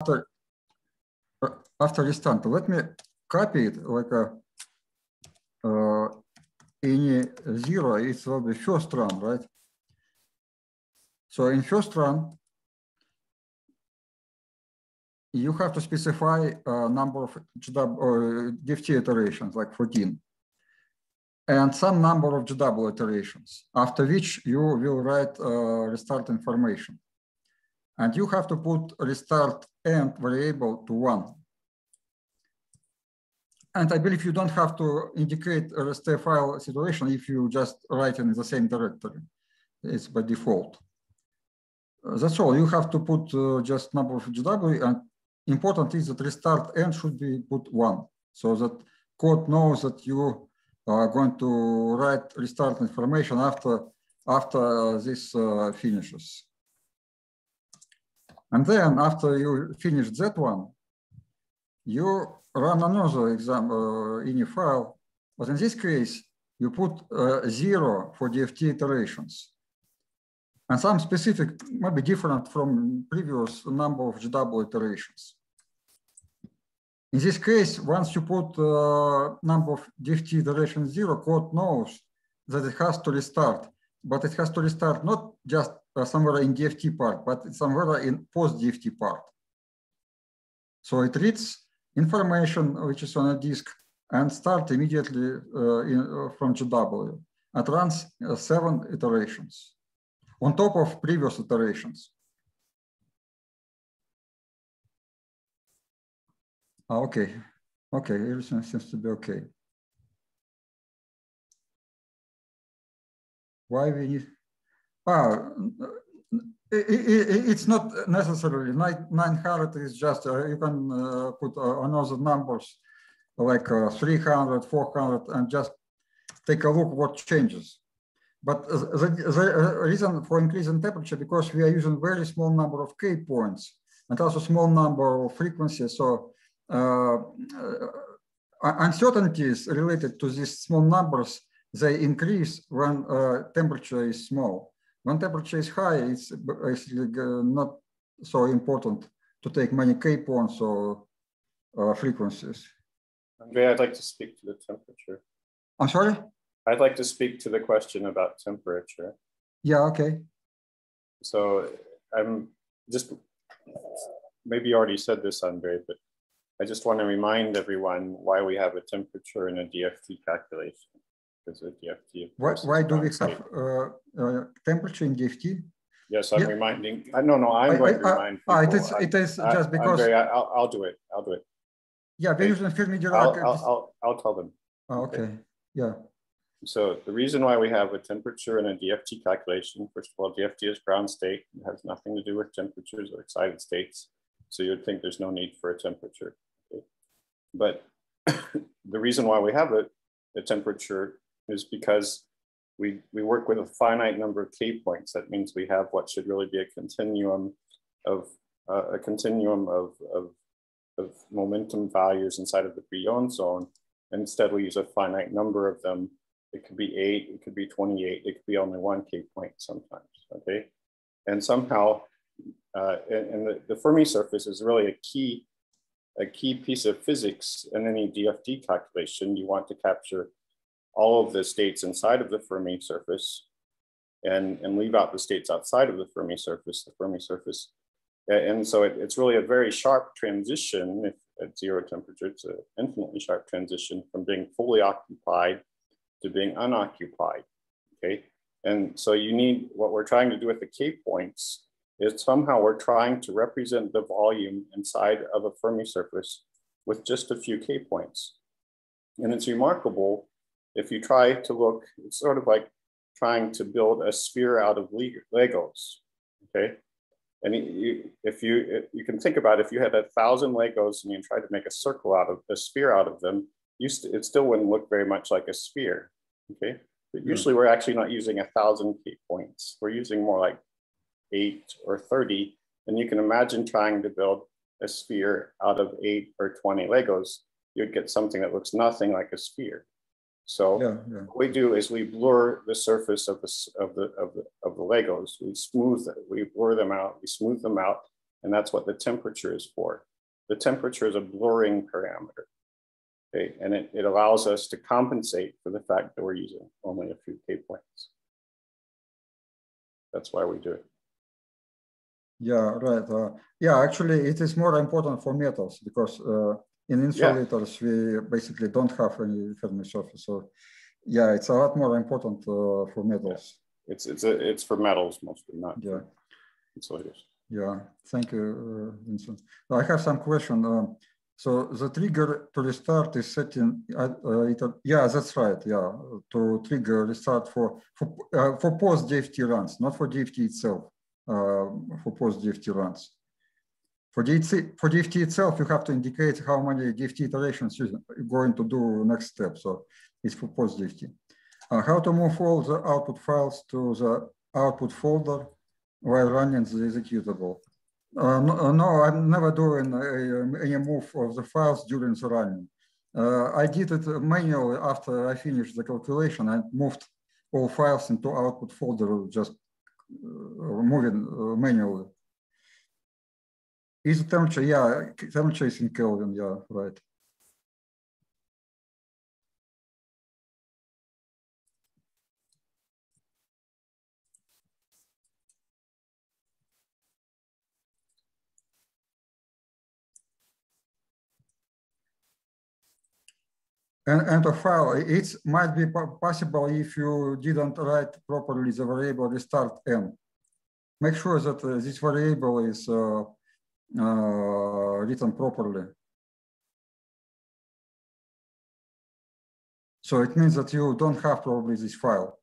after after restart. Let me copy it like a uh, any zero. It will be first run, right? So in first run, you have to specify a number of DFT iterations, like 14, and some number of GW iterations, after which you will write uh, restart information. And you have to put restart end variable to one. And I believe you don't have to indicate a rest file situation if you just write in the same directory. It's by default. That's all. You have to put uh, just number of GW and important is that restart end should be put one so that code knows that you are going to write restart information after after this uh, finishes. And then after you finish that one, you run another exam uh, in a file, but in this case, you put uh, zero for DFT iterations. And some specific might be different from previous number of GW iterations. In this case, once you put uh, number of DFT iteration zero, code knows that it has to restart, but it has to restart not just somewhere in DFT part, but somewhere in post DFT part. So it reads information which is on a disk and start immediately uh, in, uh, from GW. It runs uh, seven iterations on top of previous iterations. Ah, okay, okay, everything seems to be okay. Why we need, it, it's not necessarily 900 is just, uh, you can uh, put uh, another numbers like uh, 300, 400 and just take a look what changes. But the, the reason for increasing temperature because we are using very small number of K points and also small number of frequencies. So uh, uh, uncertainties related to these small numbers, they increase when uh, temperature is small. When temperature is high, it's basically uh, not so important to take many K points or uh, frequencies. Andrey, I'd like to speak to the temperature. I'm sorry? I'd like to speak to the question about temperature. Yeah, okay. So I'm just, maybe you already said this, Andrey, but I just want to remind everyone why we have a temperature in a DFT calculation. Because DFT. Why, why do we have uh, uh, temperature in DFT? Yes, I'm yeah. reminding. Uh, no, no, I'm I, going I, to remind I, people. it is, it is I, just because. Very, I'll, I'll do it. I'll do it. Yeah, we're using Fermi-Dirac. I'll, I'll, I'll, I'll, tell them. Oh, okay. okay. Yeah. So the reason why we have a temperature in a DFT calculation, first of all, DFT is ground state. It has nothing to do with temperatures or excited states. So you'd think there's no need for a temperature. But the reason why we have it, the temperature is because we, we work with a finite number of K points. That means we have what should really be a continuum of uh, a continuum of, of, of momentum values inside of the Brillouin zone. Instead we use a finite number of them. It could be eight, it could be 28, it could be only one K point sometimes, okay? And somehow, uh, and, and the, the Fermi surface is really a key a key piece of physics in any DFT calculation, you want to capture all of the states inside of the Fermi surface and, and leave out the states outside of the Fermi surface, the Fermi surface. And so it, it's really a very sharp transition at zero temperature. It's an infinitely sharp transition from being fully occupied to being unoccupied, okay? And so you need, what we're trying to do with the K points is somehow we're trying to represent the volume inside of a Fermi surface with just a few K points. And it's remarkable if you try to look, it's sort of like trying to build a sphere out of Legos, okay? And you, if you, you can think about if you had a thousand Legos and you tried to make a circle out of a sphere out of them, you st it still wouldn't look very much like a sphere, okay? But hmm. usually we're actually not using a thousand K points. We're using more like eight or 30, and you can imagine trying to build a sphere out of eight or 20 Legos, you'd get something that looks nothing like a sphere. So yeah, yeah. what we do is we blur the surface of the, of the, of the, of the Legos. We smooth it, we blur them out, we smooth them out, And that's what the temperature is for. The temperature is a blurring parameter. Okay, and it, it allows us to compensate for the fact that we're using only a few K points. That's why we do it. Yeah, right. Uh, yeah, actually, it is more important for metals because uh, in insulators yeah. we basically don't have any Fermi surface. So, yeah, it's a lot more important uh, for metals. Yeah. It's it's a, it's for metals mostly, not yeah. insulators. Yeah, thank you, uh, Vincent. I have some question. Um, so the trigger to restart is setting. Uh, it, yeah, that's right. Yeah, to trigger restart for for uh, for post DFT runs, not for DFT itself. Uh, for post DFT runs. For DFT, for DFT itself, you have to indicate how many DFT iterations you're going to do next step. So it's for post DFT. Uh, how to move all the output files to the output folder while running the executable. Uh, no, no, I'm never doing a, any move of the files during the running. Uh, I did it manually after I finished the calculation. I moved all files into output folder, just uh, moving uh, manually. Is the temperature? Yeah, temperature is in Kelvin. Yeah, right. and, and a file. It might be possible if you didn't write properly the variable restart n. Make sure that uh, this variable is uh, written properly. So it means that you don't have probably this file.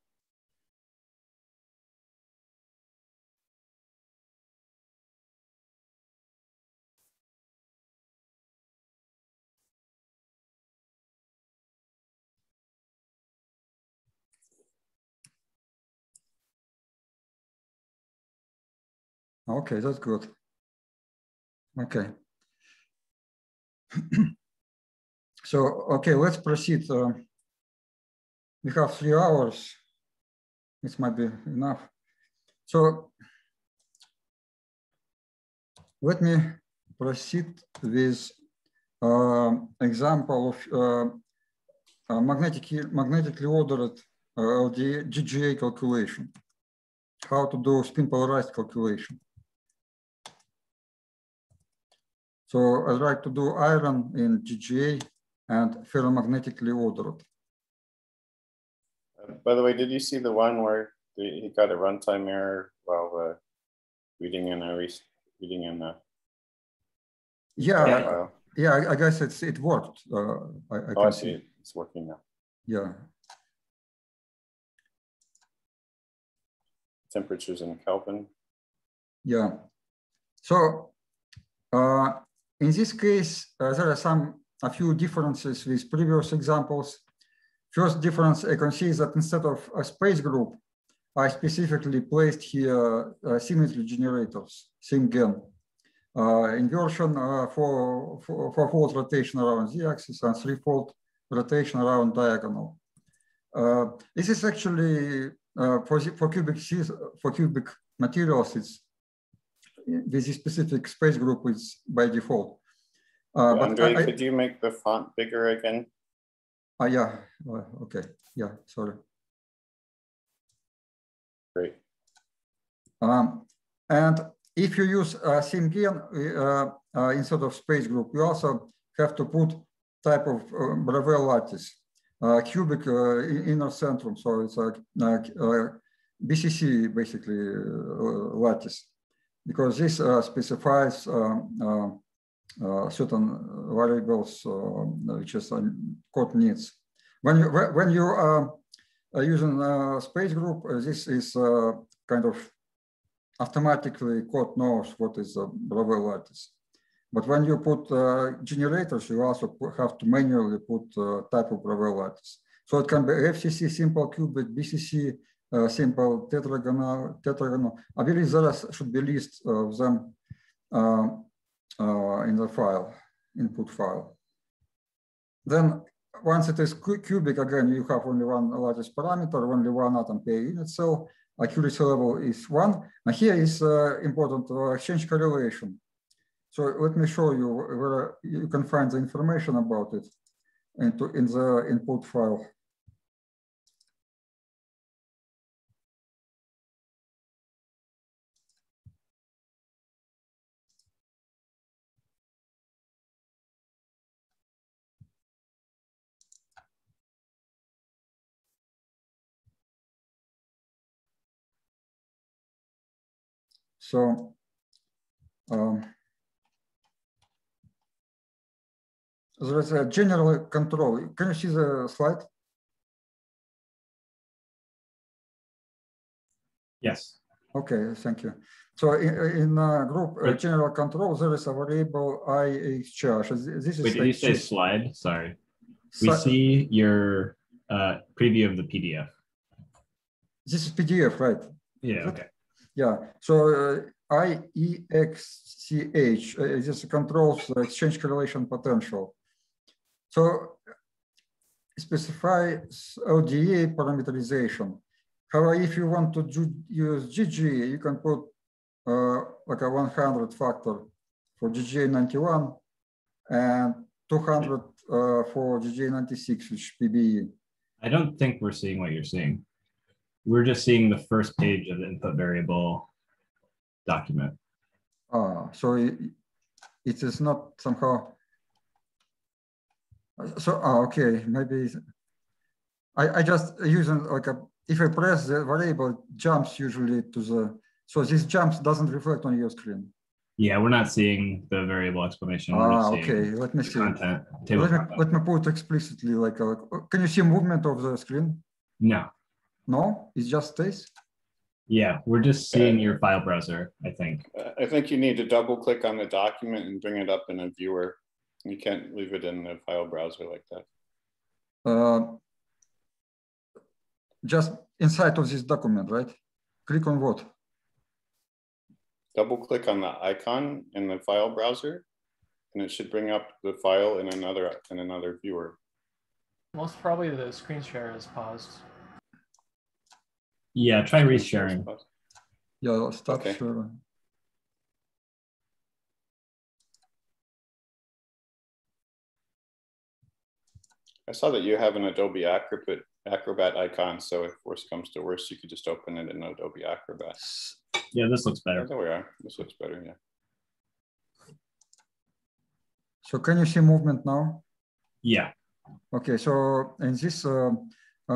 Okay, that's good. Okay. so, okay, let's proceed. Uh, we have three hours. This might be enough. So let me proceed with uh, example of uh, magnetic, magnetically ordered uh, GGA calculation. How to do spin polarized calculation. So I'd like to do iron in GGA and ferromagnetically ordered. Uh, by the way, did you see the one where he got a runtime error while uh, reading in a reading in a yeah yeah, yeah I, I, guess it's it worked. Uh, I, I oh, I see. see. It's working now. Yeah. Temperatures in Kelvin. Yeah. So uh, in this case, uh, there are some a few differences with previous examples. First difference I can see is that instead of a space group, I specifically placed here uh, symmetry generators, SymGen. Uh, inversion uh, for, for, fold rotation around z-axis and three-fold rotation around diagonal. Uh, this is actually uh, for, for cubic for cubic materials. It's this specific space group is by default. Uh, Andrey, I, could you make the font bigger again? Uh, yeah, uh, okay, yeah, sorry. Great. Um, and if you use uh, SymGen uh, uh, instead of space group, you also have to put type of uh, Bravais lattice, uh, cubic uh, inner centrum. So it's a BCC basically lattice because this uh, specifies um, uh, certain variables which is code needs. When you when you are using a space group, this is kind of automatically code knows what is the Bravais lattice. But when you put uh, generators, you also have to manually put uh, type of Bravais lattice. So it can be FCC, simple cubic, BCC, simple tetragonal, tetragonal. I believe should be list of them uh, uh, in the file, input file. Then once it is cubic, again, you have only one lattice parameter, only one atom per unit cell. Accuracy level is one. Now here is uh, important uh, exchange correlation. So let me show you where you can find the information about it into in the input file. So um, there is a general control. Can you see the slide? Yes. Okay, thank you. So in, in uh, group uh, general control, there is a variable IHR. This is Wait, did you say slide? Sorry. We So- see your uh, preview of the PDF. This is PDF, right? Yeah, okay. Yeah, so uh, IEXCH, uh, this controls the exchange correlation potential. So specify LDA parameterization. However, if you want to use GG, you can put uh, like a 100 factor for GGA91 and 200 uh, for GGA96, which PBE. I don't think we're seeing what you're seeing. We're just seeing the first page of the input variable document. Ah, so it, it is not somehow. So, ah, okay, maybe I, I just using like a, if I press the variable jumps usually to the, so this jumps doesn't reflect on your screen. Yeah, we're not seeing the variable explanation. We're Ah, okay, let me see. content. Let me, content. let me put explicitly like, a, can you see movement of the screen? No. No, it's just this. Yeah, we're just seeing your file browser, I think. Uh, I think you need to double click on the document and bring it up in a viewer. You can't leave it in the file browser like that. Uh, just inside of this document, right? Click on what? Double click on the icon in the file browser and it should bring up the file in another in another viewer. Most probably the screen share is paused. Yeah, try resharing. Yeah, stop Okay. sharing. I saw that you have an Adobe Acrobat Acrobat icon, so if worse comes to worse, you could just open it in Adobe Acrobat. Yeah, this looks better. there we are. This looks better. Yeah. So can you see movement now? Yeah, Okay, so in this uh,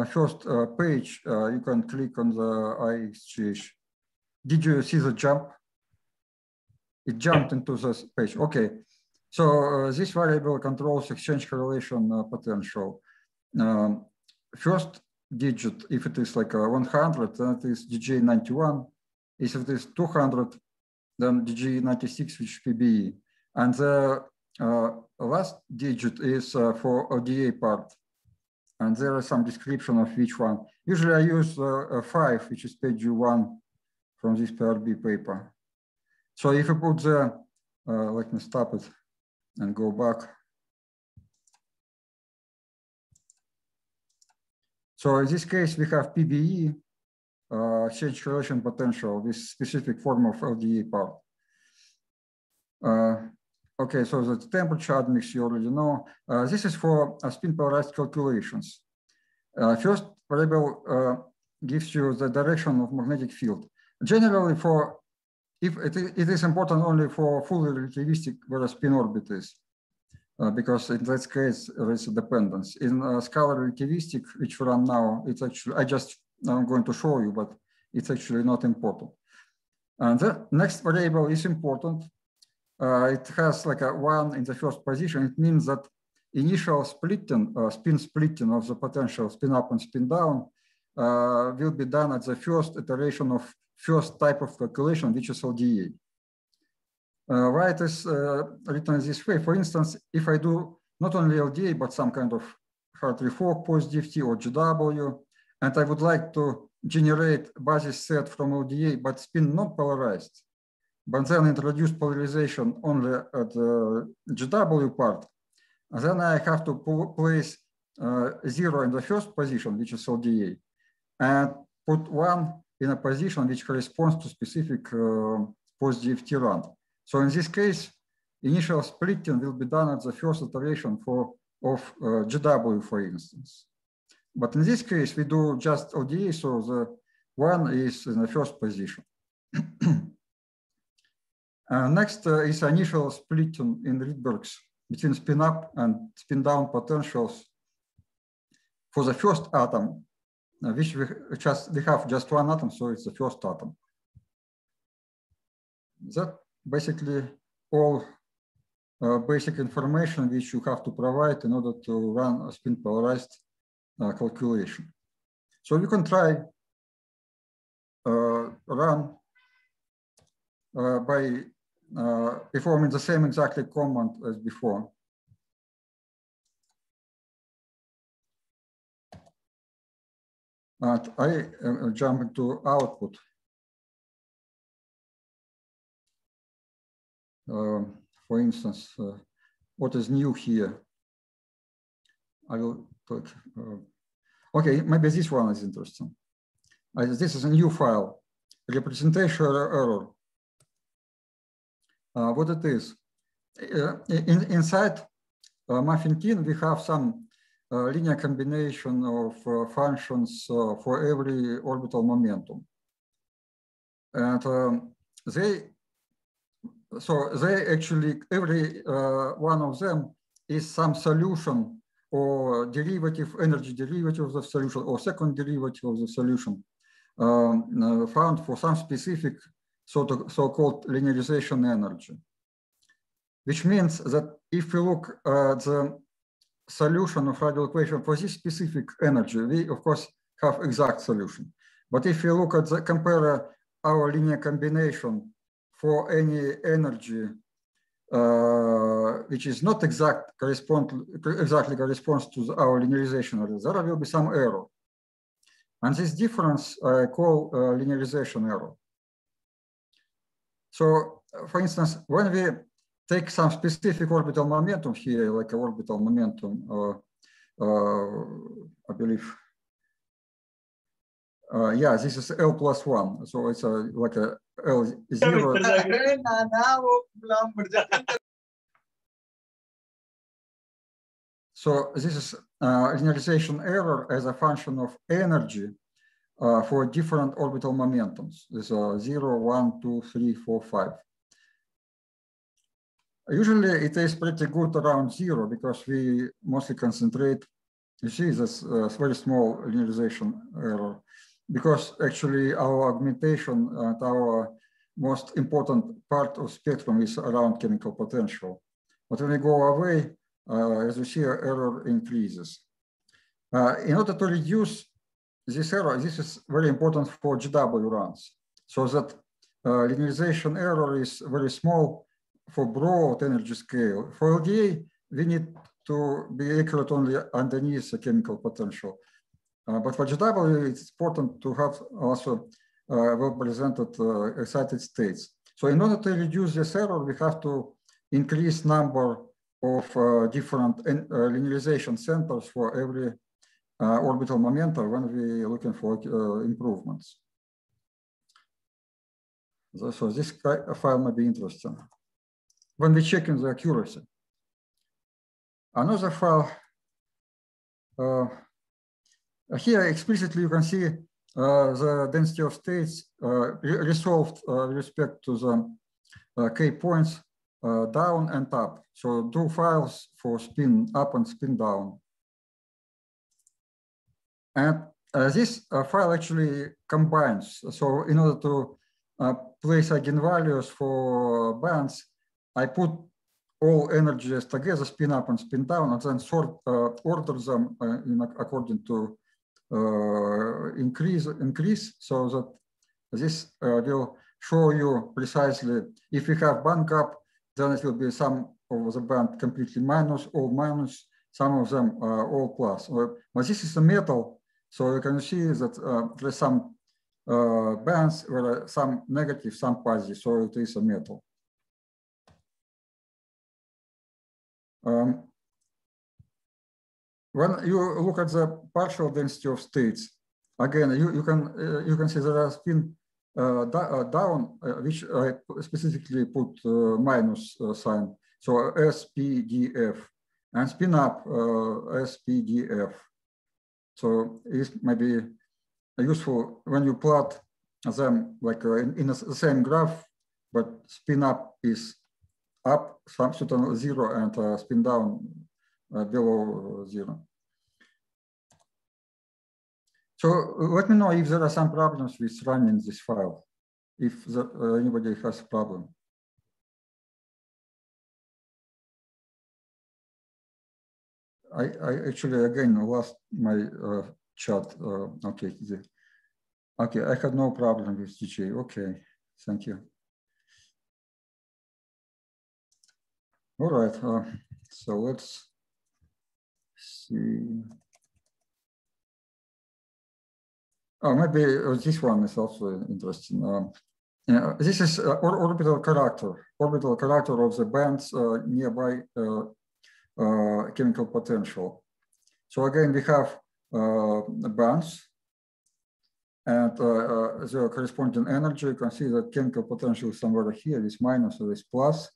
first uh, page, uh, you can click on the IEXCH. Did you see the jump? It jumped into this page. Okay, so uh, this variable controls exchange correlation uh, potential. Um, first digit, if it is like a 100, then it is GJ91. If it is 200, then GJ96, which PBE. And the uh, last digit is uh, for LDA part. And there is some description of which one. Usually I use uh, a five, which is page one from this PRB paper. So if you put the, uh, let me stop it and go back. So in this case, we have PBE, uh, exchange correlation potential, this specific form of LDA part. Okay, so the temperature admix you already know. Uh, this is for uh, spin polarized calculations. Uh, first variable uh, gives you the direction of magnetic field. Generally for, if it, it is important only for fully relativistic where a spin orbit is, uh, because in that case there is a dependence. In scalar relativistic, which we run now, it's actually, I just, I'm going to show you, but it's actually not important. And the next variable is important it has like a one in the first position. It means that initial splitting, uh, spin splitting of the potential spin up and spin down uh, will be done at the first iteration of first type of calculation, which is LDA. Uh, why it is uh, written this way? For instance, if I do not only LDA, but some kind of Hartree Fock post DFT or GW, and I would like to generate basis set from LDA, but spin not polarized, but then introduce polarization only at the GW part, then I have to place uh, zero in the first position, which is LDA, and put one in a position which corresponds to specific uh, post-DFT run. So in this case, initial splitting will be done at the first iteration for of uh, GW, for instance. But in this case, we do just LDA, so the one is in the first position. next uh, is initial splitting in Rydbergs between spin up and spin down potentials for the first atom, uh, which we just we have just one atom, so it's the first atom. That basically all uh, basic information which you have to provide in order to run a spin polarized uh, calculation. So you can try uh, run uh, by performing the same exactly command as before. But I uh, jump into output. Um, for instance, uh, what is new here? I will talk. Uh, okay, maybe this one is interesting. Uh, this is a new file, representation error. Uh, what it is? In, inside uh, Muffin we have some uh, linear combination of functions for every orbital momentum. And um, they so they actually, every uh, one of them is some solution or derivative, energy derivative of the solution or second derivative of the solution um, uh, found for some specific so-called linearization energy. Which means that if we look at the solution of radial equation for this specific energy, we of course have exact solution. But if you look at the compare our linear combination for any energy uh, which is not exact correspond exactly corresponds to the, our linearization error, there will be some error. And this difference I call uh, linearization error. So for instance, when we take some specific orbital momentum here, like orbital momentum, uh, uh I believe uh, yeah, this is L plus one. So it's a, like a L zero. so this is uh, linearization error as a function of energy uh, for different orbital momentums. Are zero, one, two, three, four, five. Usually it is pretty good around zero because we mostly concentrate, you see this uh, very small linearization error because actually our augmentation and our most important part of spectrum is around chemical potential. But when we go away, uh, as you see, error increases. Uh, in order to reduce this error, this is very important for GW runs, so that uh, linearization error is very small for broad energy scale. For LDA, we need to be accurate only underneath the chemical potential. Uh, but for GW, it's important to have also uh, well-presented uh, excited states. So in order to reduce this error, we have to increase number of different linearization centers for every orbital momentum when we're looking for improvements. So this file might be interesting. When we check in the accuracy. Another file uh, here explicitly you can see uh, the density of states uh, resolved uh, with respect to the k points down and up. So two files for spin up and spin down. And uh, this uh, file actually combines. So in order to uh, place eigenvalues for bands, I put all energies together, spin up and spin down, and then sort order them in, according to increase, increase so that this will show you precisely if we have band gap, then it will be some of the band completely minus, all minus, some of them all plus. But this is a metal, so you can see that uh, there's some uh, bands where some negative, some positive, so it is a metal. Um, when you look at the partial density of states, again, you, you can uh, you can see there are spin uh, uh, down, uh, which I specifically put uh, minus uh, sign. So SPDF and spin up uh, SPDF. So it may be useful when you plot them like uh, in, in the same graph, but spin up is up some certain zero and uh, spin down uh, below zero. So let me know if there are some problems with running this file, if uh, anybody has a problem. I, I actually again lost my uh, chat. Uh, okay, the, okay, I had no problem with DJ. Okay, thank you. All right, uh, so let's see. Oh, maybe uh, this one is also interesting. Um, uh, this is uh, or orbital character, orbital character of the bands uh, nearby uh, chemical potential. So again, we have bands and the corresponding energy. You can see that chemical potential is somewhere here, is minus or is plus.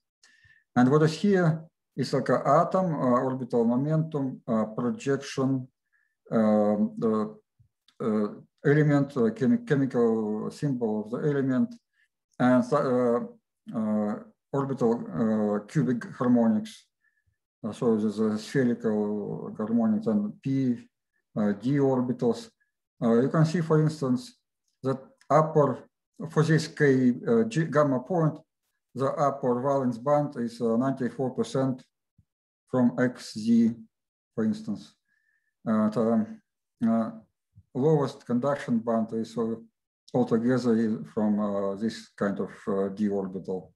And what is here is like an atom, orbital momentum, projection, um, the element, uh, chemi chemical symbol of the element, and uh, uh, orbital cubic harmonics. So there's a spherical harmonics and p d orbitals. you can see, for instance, that upper for this k G gamma point, the upper valence band is 94% from XZ, for instance. Uh, lowest conduction band is altogether from uh, this kind of uh, d orbital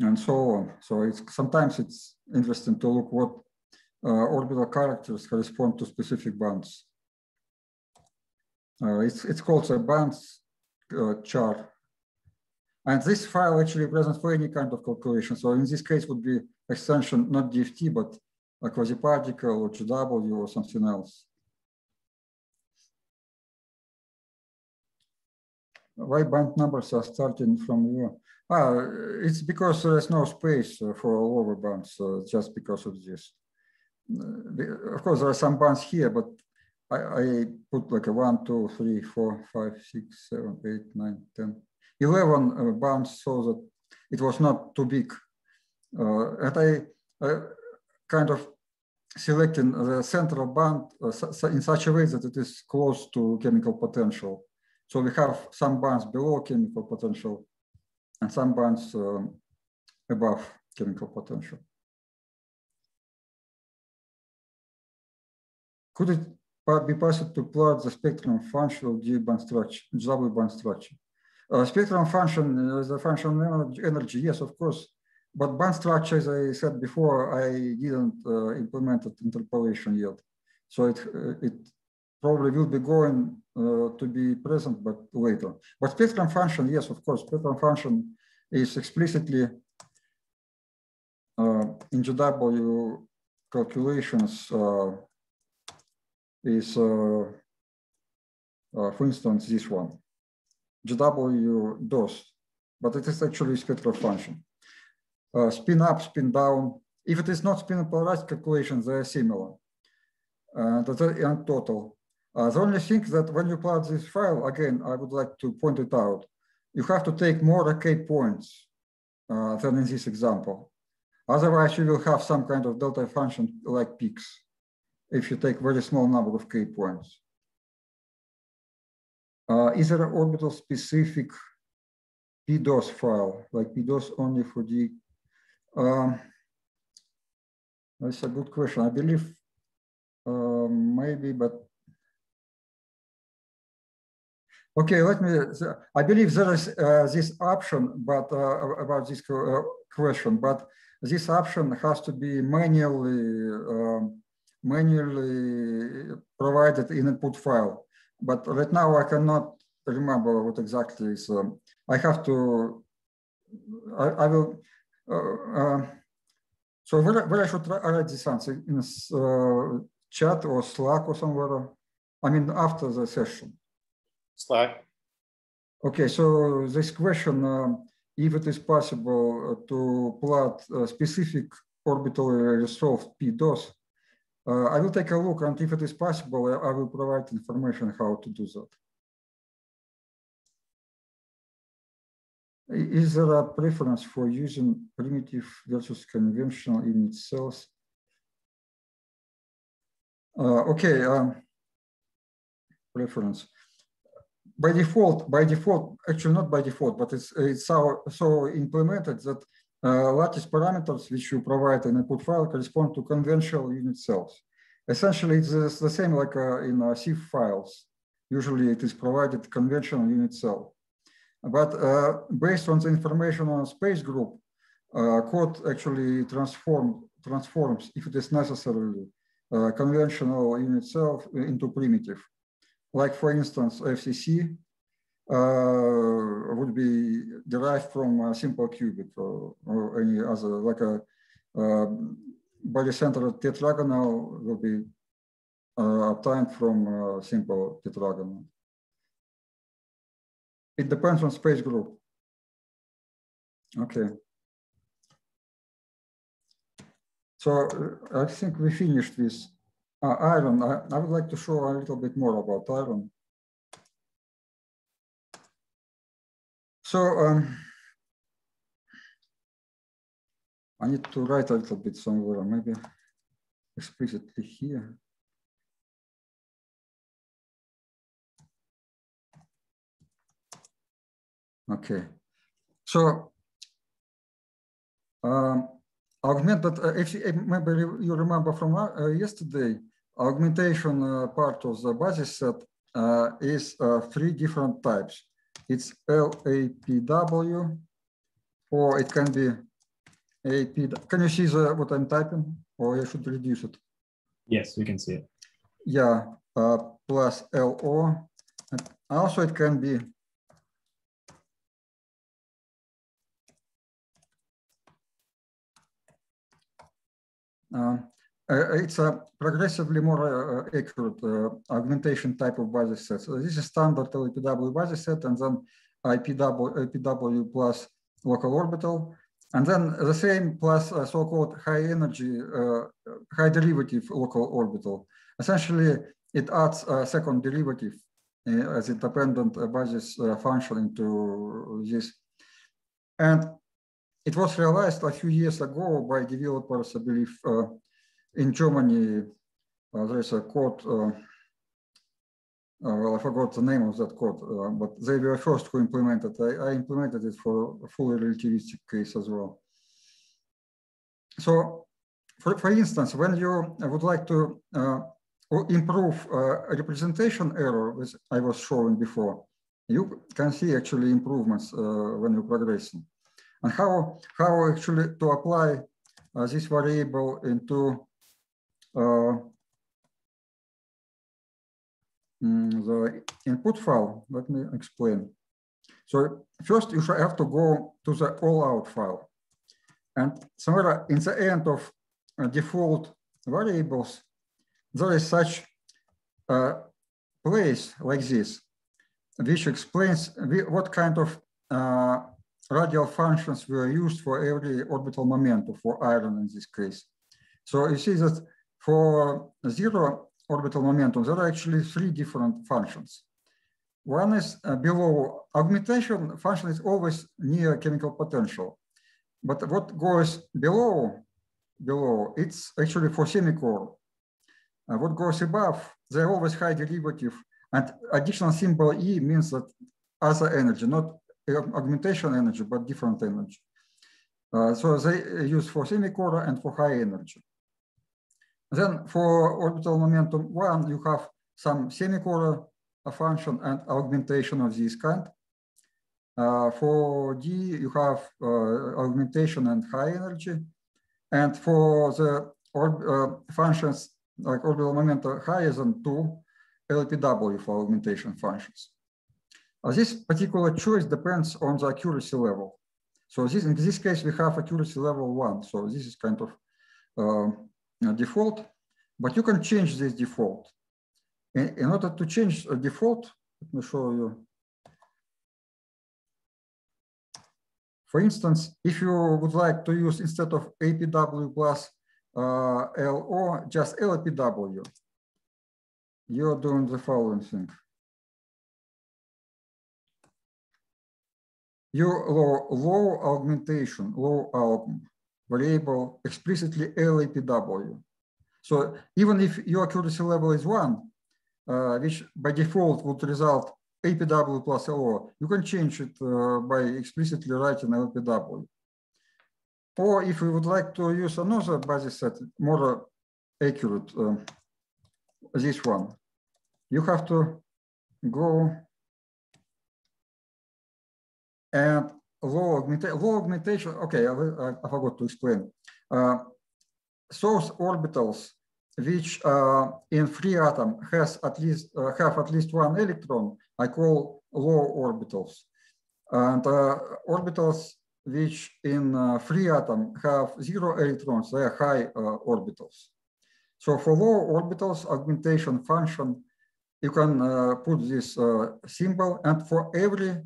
and so on. So it's sometimes it's interesting to look what uh, orbital characters correspond to specific bands. Uh, it's, it's called a bands uh, chart. And this file actually presents for any kind of calculation. So in this case would be extension, not DFT, but a quasi-particle or GW or something else. why band numbers are starting from here? Ah, it's because there's no space uh, for lower bands, so just because of this. Uh, of course, there are some bands here, but I, I put like a one, two, three, four, five, six, seven, eight, nine, ten, eleven uh, bands so that it was not too big. Uh, and I uh, kind of selecting the central band uh, in such a way that it is close to chemical potential. So we have some bands below chemical potential and some bands um, above chemical potential. Could it be possible to plot the spectrum function of the band structure, double band structure? Uh, spectrum function is a function of energy, yes, of course. But band structure, as I said before, I didn't uh, implement interpolation yet. So it, uh, it probably will be going uh, to be present, but later. But spectrum function, yes, of course, spectrum function is explicitly uh, in GW calculations uh, is, uh, uh, for instance, this one, GW DOS, but it is actually spectral function. Uh, spin up, spin down. If it is not spin polarized calculations, they are similar. And total. Uh, the only thing that when you plot this file, again, I would like to point it out, you have to take more k points uh, than in this example. Otherwise, you will have some kind of delta function like peaks if you take very small number of k points. Uh, is there an orbital specific PDOS file, like PDOS only for the, um, that's a good question. I believe uh, maybe, but Okay, let me, I believe there is uh, this option, but uh, about this uh, question, but this option has to be manually, um, manually provided in input file. But right now I cannot remember what exactly is. Um, I have to, I, I will, uh, uh, so where, where I should write this answer? In uh, chat or Slack or somewhere? I mean, after the session. Slack. Okay, so this question, um, if it is possible to plot specific orbitally resolved PDOS, uh, I will take a look and if it is possible, I will provide information how to do that. Is there a preference for using primitive versus conventional unit cells? Uh, okay, um, preference. By default, by default, actually not by default, but it's it's so, so implemented that uh, lattice parameters which you provide in input file correspond to conventional unit cells. Essentially, it's the same like uh, in uh, CIF files. Usually it is provided conventional unit cell. But uh, based on the information on space group, uh, code actually transform, transforms, if it is necessary, uh, conventional unit cell into primitive. Like for instance, FCC uh, would be derived from a simple cubic or, or any other, like a uh, body-centered tetragonal will be uh, obtained from a simple tetragonal. It depends on space group. Okay. So uh, I think we finished with uh, iron. I, I would like to show a little bit more about iron. So um, I need to write a little bit somewhere, maybe explicitly here. Okay, so um, augmented, uh, if you, maybe you remember from uh, yesterday, augmentation uh, part of the basis set uh, is uh, three different types. It's LAPW, or it can be AP. Can you see the, what I'm typing, or I should reduce it? Yes, we can see it. Yeah, uh, plus LO. And also, it can be uh, it's a progressively more uh, accurate uh, augmentation type of basis set. So this is standard LAPW basis set, and then APW, APW plus local orbital. And then the same plus so-called high energy, uh, high derivative local orbital. Essentially, it adds a second derivative uh, as independent dependent basis uh, function into this. And it was realized a few years ago by developers, I believe, in Germany, uh, there is a court, uh, uh, well, I forgot the name of that code, but they were first who implemented. I, I implemented it for a fully relativistic case as well. So, for, for instance, when you would like to improve a representation error, which I was showing before, you can see actually improvements uh, when you're progressing. And how, how actually to apply uh, this variable into uh, the input file, let me explain. So first you should have to go to the all out file. And somewhere in the end of uh, default variables, there is such a place like this, which explains what kind of uh, radial functions were used for every orbital momentum for iron in this case. So you see that for zero orbital momentum, there are actually three different functions. One is uh, below augmentation function is always near chemical potential. But what goes below, below, it's actually for semicore. Uh, what goes above, they're always high derivative and additional symbol E means that other energy, not augmentation energy, but different energy. Uh, so they use for semicore and for high energy. Then for orbital momentum one, you have some semicore function and augmentation of this kind. Uh, for D, you have uh, augmentation and high energy. And for the uh, functions like orbital momentum higher than two, LPW for augmentation functions. Uh, this particular choice depends on the accuracy level. So this, in this case, we have accuracy level one. So this is kind of uh, default, but you can change this default. In, in order to change a default, let me show you. For instance, if you would like to use instead of APW plus uh, LO, just LPW, you're doing the following thing. Your low, low augmentation, low augm variable explicitly LAPW. So even if your accuracy level is one, uh, which by default would result APW plus LO, you can change it uh, by explicitly writing LPW. Or if you would like to use another basis set, more accurate, uh, this one, you have to go and low augmentation, low augmentation, okay, I, I, forgot to explain. Uh, source orbitals which uh, in free atom has at least uh, have at least one electron, I call low orbitals. And uh, orbitals which in uh, free atom have zero electrons, they are high uh, orbitals. So for low orbitals augmentation function, you can put this symbol and for every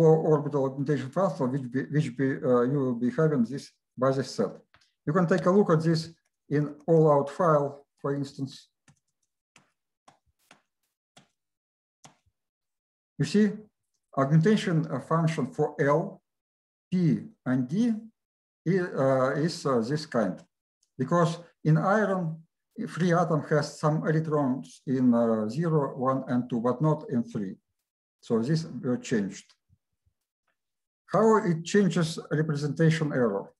low orbital augmentation function which, be, which be, you will be having this basis set. You can take a look at this in all out file, for instance. You see, augmentation function for L, P, and D is, uh, is uh, this kind. Because in iron, free atom has some electrons in uh, 0, 1, and 2, but not in 3. So this were changed. How it changes representation error.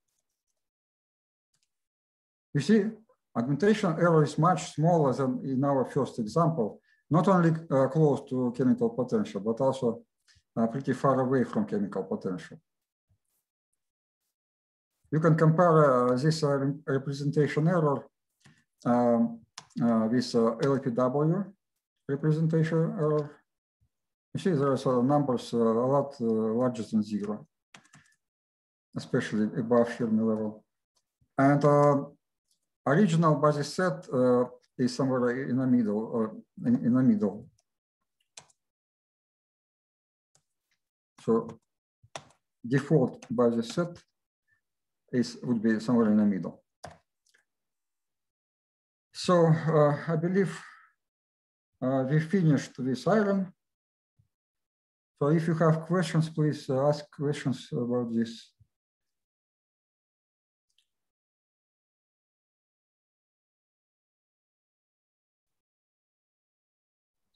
You see, augmentation error is much smaller than in our first example, not only uh, close to chemical potential, but also uh, pretty far away from chemical potential. You can compare uh, this uh, representation error um, uh, with uh, LPW representation error. See, there are numbers a lot larger than zero, especially above Fermi level. And original basis set uh, is somewhere in the middle, or in, in, the middle. So default basis set is would be somewhere in the middle. So uh, I believe uh, we finished this iron. So if you have questions, please ask questions about this.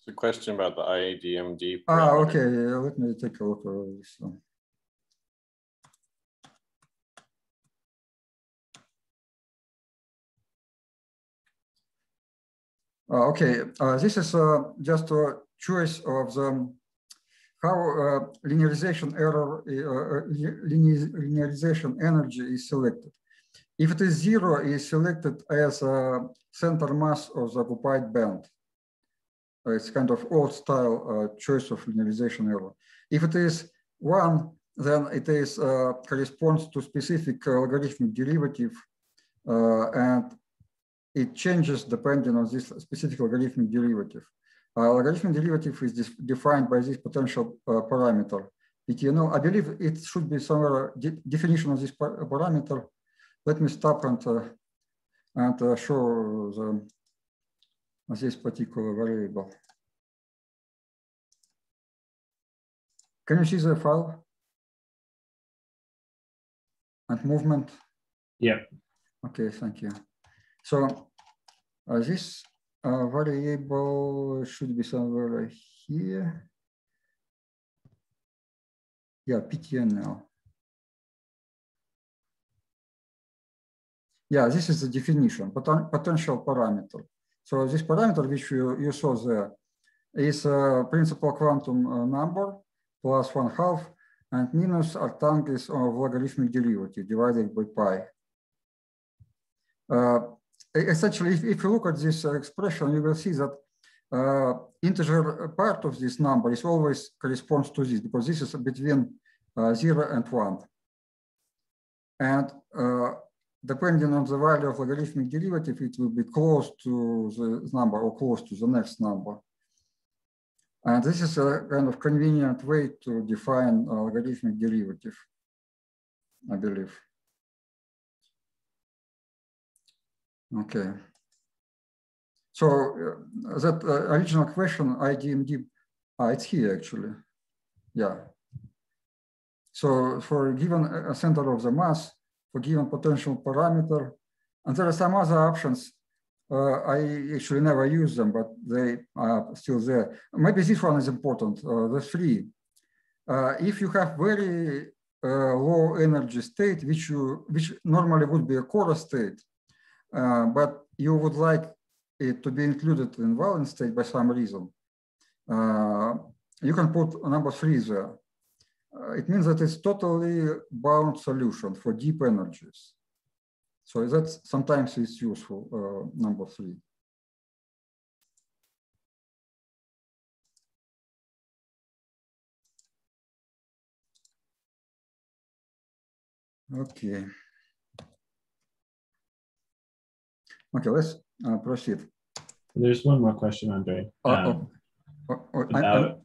It's a question about the IADMD. Ah, okay. Let me take a look at this one. Uh, okay, uh, this is uh, just a choice of the how uh, linearization error, uh, uh, linearization energy is selected. If it is zero, it is selected as a center mass of the occupied band. Uh, it's kind of old style uh, choice of linearization error. If it is one, then it is uh, corresponds to specific logarithmic derivative and it changes depending on this specific logarithmic derivative. Logarithmic derivative is defined by this potential uh, parameter. know, I believe it should be somewhere de definition of this par parameter. Let me stop and, uh, and show the this particular variable. Can you see the file? And movement? Yeah. Okay, thank you. So uh, this uh, variable should be somewhere here. Yeah, PTNL. Yeah, this is the definition, poten potential parameter. So this parameter which you, you saw there is a principal quantum uh, number plus one half and minus arctangles of logarithmic derivative divided by pi. Uh, essentially, if, if, you look at this uh, expression, you will see that uh, integer part of this number is always corresponds to this because this is between uh, zero and one. And uh, depending on the value of logarithmic derivative, it will be close to the number or close to the next number. And this is a kind of convenient way to define a logarithmic derivative. I believe. Okay. So uh, that uh, original question, IDMD, ah, it's here actually. Yeah. So for given a center of the mass, for given potential parameter, and there are some other options. Uh, I actually never use them, but they are still there. Maybe this one is important, uh, the three. Uh, if you have very uh, low energy state, which you which normally would be a core state, uh, but you would like it to be included in valence state by some reason, uh, you can put number three there. it means that it's totally bound solution for deep energies. So that's sometimes it's useful, uh, number three. Okay. Okay, let's uh, proceed. There's one more question, Andrey. Uh, um, oh, oh, about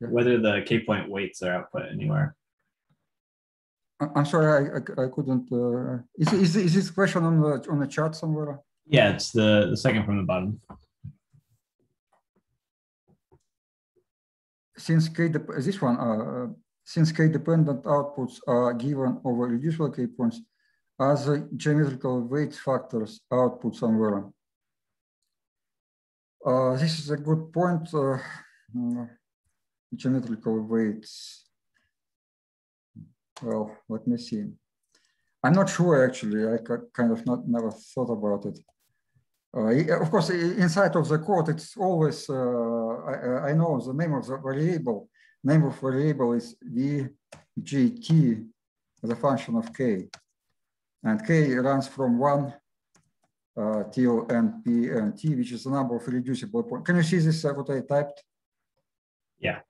yeah. whether the K point weights are output anywhere. I'm sorry, I, I, I couldn't, uh, is, is, is this question on the, on the chat somewhere? Yeah, it's the, the second from the bottom. Since K, this one, uh, since K dependent outputs are given over reducible K points, are the geometrical weight factors output somewhere? Uh, this is a good point. Uh, geometrical weights. Well, let me see. I'm not sure actually. I kind of not never thought about it. Uh, of course, inside of the code, it's always, uh, I, I know the name of the variable. Name of variable is VGT, the function of K. And K runs from one uh, till NP and T, which is the number of reducible points. Can you see this, uh, what I typed? Yeah.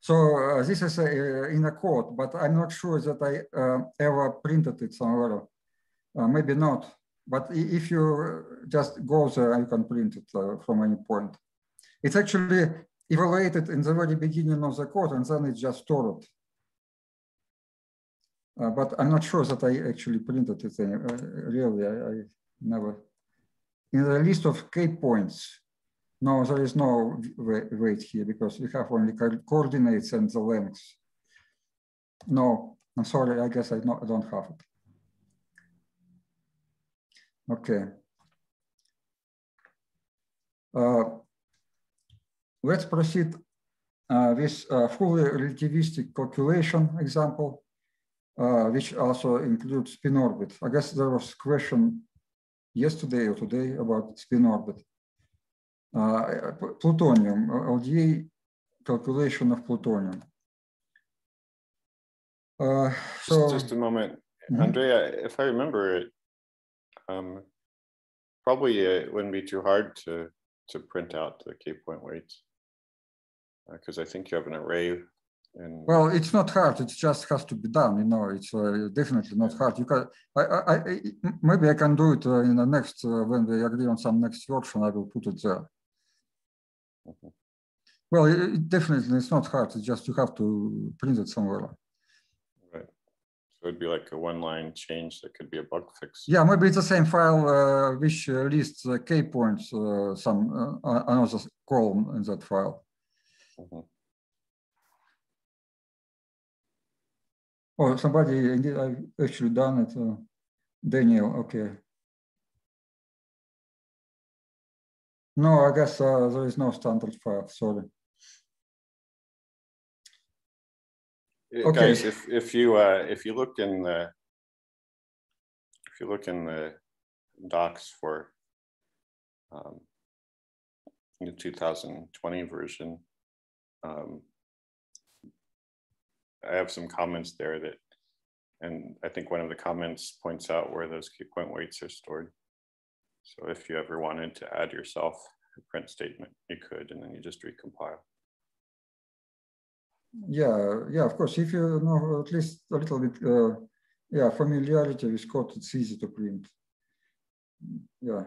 So uh, this is uh, in a code, but I'm not sure that I uh, ever printed it somewhere. Uh, maybe not, but if you just go there, you can print it uh, from any point. It's actually evaluated in the very beginning of the code and then it's just stored. Uh, but I'm not sure that I actually printed it. uh, really, I, I never. In the list of K points, no, there is no weight here because we have only co- coordinates and the lengths. No, I'm sorry, I guess I not- I don't have it. Okay. Uh, Let's proceed uh, with a fully relativistic calculation example, uh, which also includes spin orbit. I guess there was a question yesterday or today about spin orbit. Uh, plutonium, uh, LDA calculation of plutonium. Uh, Just, so, just a moment, Mhm. Andrey, if I remember it, um, probably uh, it wouldn't be too hard to, to print out the K point weights. Because I think you have an array and well, it's not hard. It just has to be done. You know, it's uh, definitely not hard. You can, I, I, I, maybe I can do it uh, in the next uh, when we agree on some next version. I will put it there. Mhm. Well, it, it definitely it's not hard. It's just you have to print it somewhere. Right. So it'd be like a one line change that could be a bug fix. Yeah, maybe it's the same file uh, which uh, lists uh, k points, uh, some another column in that file. Mhm. Oh, somebody indeed, I've actually done it. Uh, Daniel, okay. No, I guess uh, there is no standard file. Sorry. Yeah, Okay. Guys, if, if you, uh, if you look in the, if you look in the docs for um, the 2020 version, um, I have some comments there that, and I think one of the comments points out where those K point weights are stored. So if you ever wanted to add yourself a print statement, you could, and then you just recompile. Yeah, yeah, of course. If you know at least a little bit, uh, yeah, familiarity with code, it's easy to print. Yeah,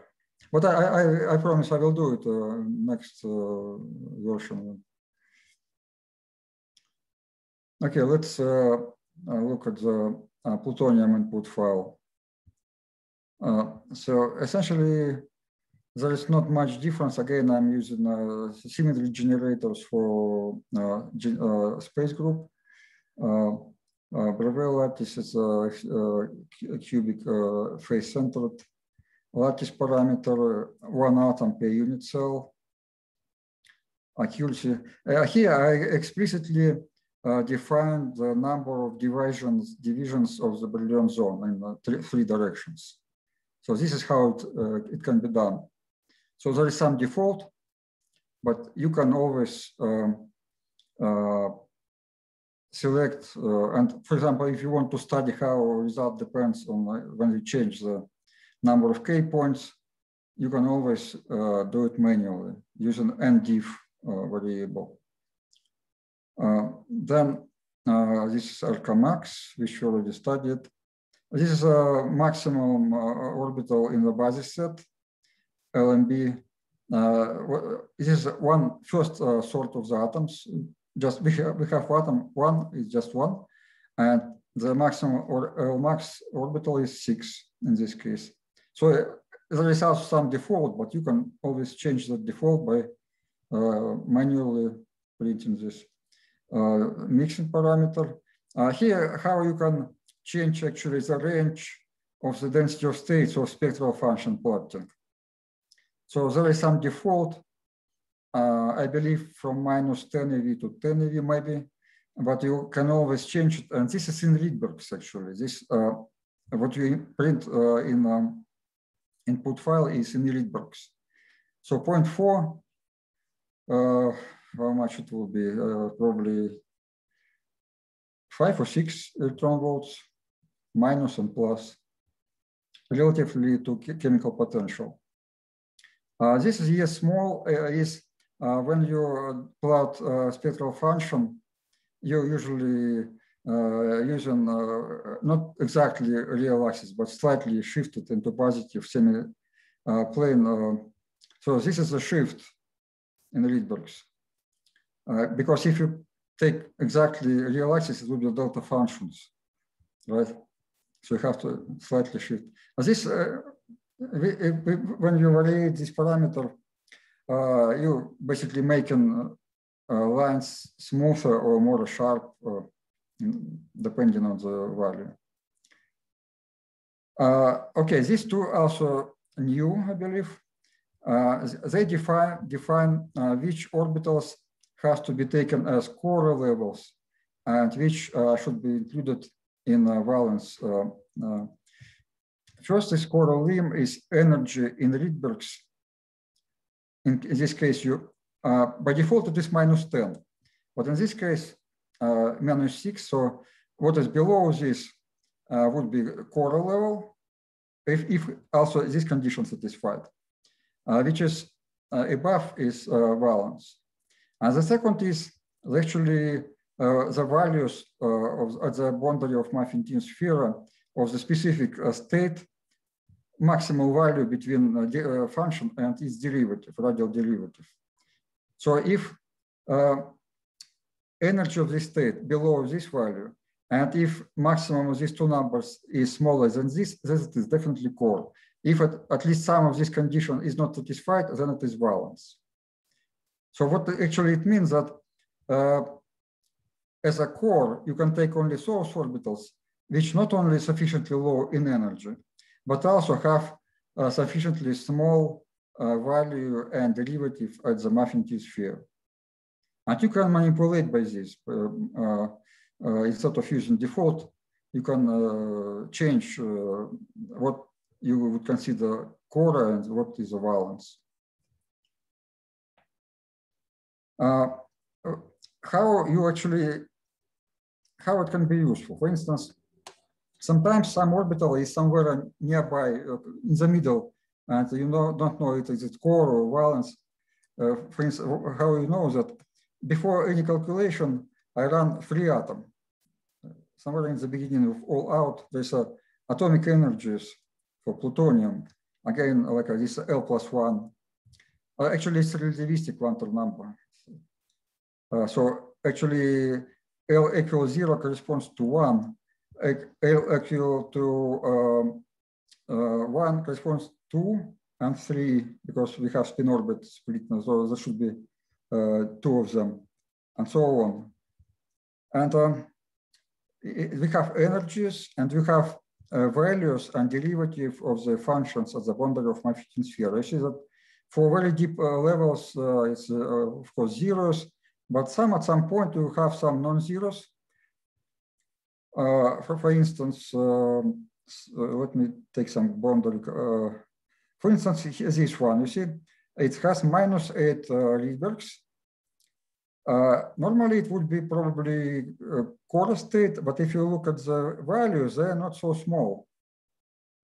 but I, I, I promise I will do it uh, next uh, version. Okay, let's uh, uh, look at the uh, plutonium input file. Uh, so essentially, there is not much difference. Again, I'm using uh, symmetry generators for uh, uh, space group. Uh, uh, Bravais lattice is a, a cubic face-centered lattice parameter, one atom per unit cell. Accuracy. here, I explicitly uh, define the number of divisions divisions of the Brillouin zone in uh, three, directions. So this is how it, uh, it can be done. So there is some default, but you can always um, uh, select, uh, and for example, if you want to study how a result depends on uh, when you change the number of k points, you can always do it manually using ndiff uh, variable. Uh, then uh, this is RK max, which we already studied. This is a maximum orbital in the basis set. LMB. Uh, this is one first uh, sort of the atoms. Just we have, we have atom one is just one, and the maximum or uh, max orbital is six in this case. So uh, there is also some default, but you can always change the default by uh, manually printing this uh, mixing parameter. here, how you can change actually the range of the density of states or spectral function plotting. So there is some default, uh, I believe from minus 10 eV to 10 eV maybe, but you can always change it. And this is in Rydbergs actually. This, uh, what you print uh, in um, input file is in Rydbergs. So 0.4, uh, how much it will be? Uh, probably five or six electron volts, minus and plus, relatively to chemical potential. Uh, this is ES small uh, is uh, when you plot spectral function, you usually using not exactly real axis, but slightly shifted into positive semi plane. so this is a shift in Rydbergs. Uh, because if you take exactly real axis, it will be delta functions, right? So you have to slightly shift. This uh, when you vary this parameter, uh, you basically making uh, lines smoother or more sharp, uh, depending on the value. Uh, okay, these two also new, I believe. Uh, they define define uh, which orbitals has to be taken as core levels and which should be included in valence First is coral limb is energy in Rydbergs. In, in this case, you uh, by default it is minus 10, but in this case, uh, minus 6. So what is below this uh, would be core level, if, if also this condition satisfied, uh, which is uh, above is uh, valence. And the second is actually the values of at the boundary of muffin-tin sphere of the specific state maximal value between the uh, function and its derivative, radial derivative. So if uh, energy of this state below this value, and if maximum of these two numbers is smaller than this, then it is definitely core. If at, at least some of this condition is not satisfied, then it is valence. So what actually it means that uh, as a core, you can take only source orbitals, which not only sufficiently low in energy, but also have a sufficiently small uh, value and derivative at the muffin-tin sphere. And you can manipulate by this. Uh, uh, uh, instead of using default, you can uh, change uh, what you would consider core and what is the valence. How you actually, how it can be useful. For instance, Sometimes some orbital is somewhere nearby, uh, in the middle, and you know, don't know it is it core or valence. Uh, for instance, how you know that before any calculation, I run free atom. Somewhere in the beginning of all out, there's a atomic energies for plutonium. Again, like this L plus one. Uh, actually, it's relativistic quantum number. Uh, so actually, L equals zero corresponds to one L equal to um, uh, one corresponds to and three because we have spin orbit split, so there should be uh, two of them, and so on. And um, we have energies and we have uh, values and derivative of the functions at the boundary of muffin-tin sphere. You see that for very deep uh, levels, uh, it's of course zeros, but some at some point you have some non-zeros. Uh, for, for instance, um, let me take some boundary. for instance, this one, you see, it has minus eight Rydbergs uh, normally, it would be probably a core state, but if you look at the values, they are not so small.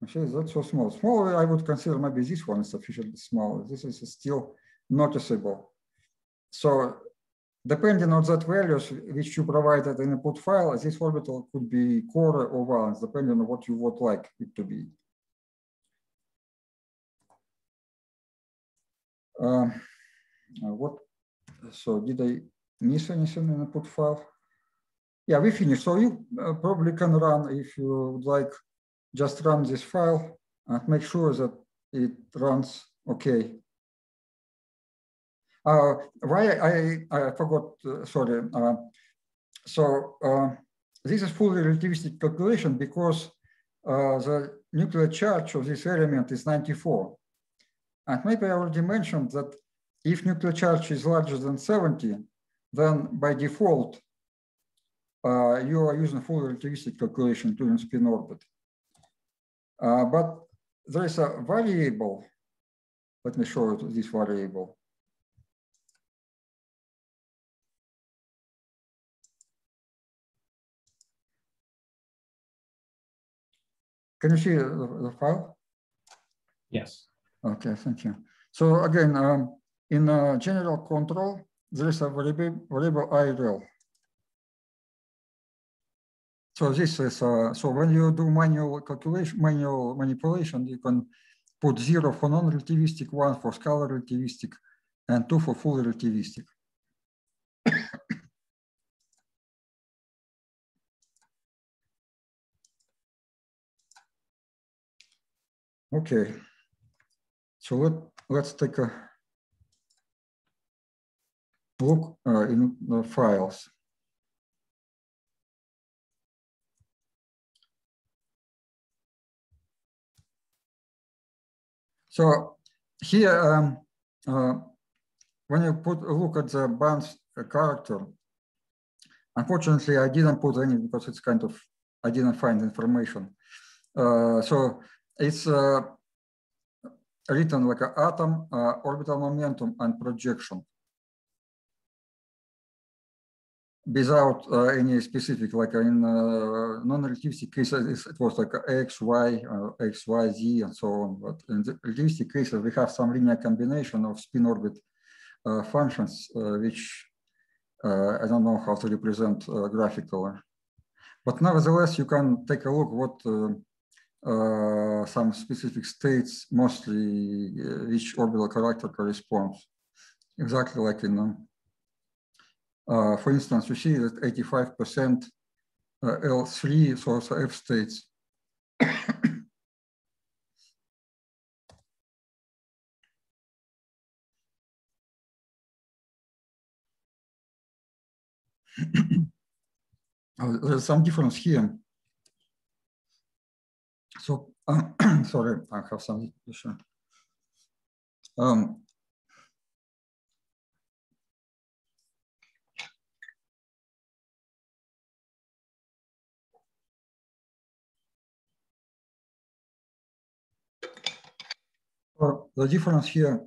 Okay, that's so small. Small, I would consider maybe this one is sufficiently small. This is still noticeable. So depending on that values which you provided in input file, this orbital could be core or valence, depending on what you would like it to be. Uh, what so did I miss anything in the input file? Yeah, we finished. So you uh, probably can run, if you would like, just run this file and make sure that it runs okay. Uh, why I, I forgot, uh, sorry. Uh, so uh, this is fully relativistic calculation because uh, the nuclear charge of this element is 94. And maybe I already mentioned that if nuclear charge is larger than 70, then by default, uh, you are using full relativistic calculation to spin orbit. But there is a variable. Let me show you this variable. Can you see the, the file? Yes. Okay, thank you. So again, um, in uh, general control, there is a variable, variable IRL. So this is, uh, so when you do manual calculation, manual manipulation, you can put zero for non-relativistic, one for scalar relativistic, and two for full relativistic. Okay, so let, let's take a look uh, in the files. So here, um, uh, when you put a look at the Bands character, unfortunately, I didn't put any because it's kind of, I didn't find information. Uh, so it's uh, written like an atom, uh, orbital momentum, and projection without uh, any specific, like in uh, non-relativistic cases, it was like x, y, uh, x, y, z, and so on. But in the relativistic cases, we have some linear combination of spin orbit uh, functions, uh, which uh, I don't know how to represent graphically. But nevertheless, you can take a look what some specific states, mostly which orbital character corresponds, exactly like in uh, for instance, you see that 85% uh, L3 so also F states. oh, there's some difference here. So, sorry, I have some issue. Um, the difference here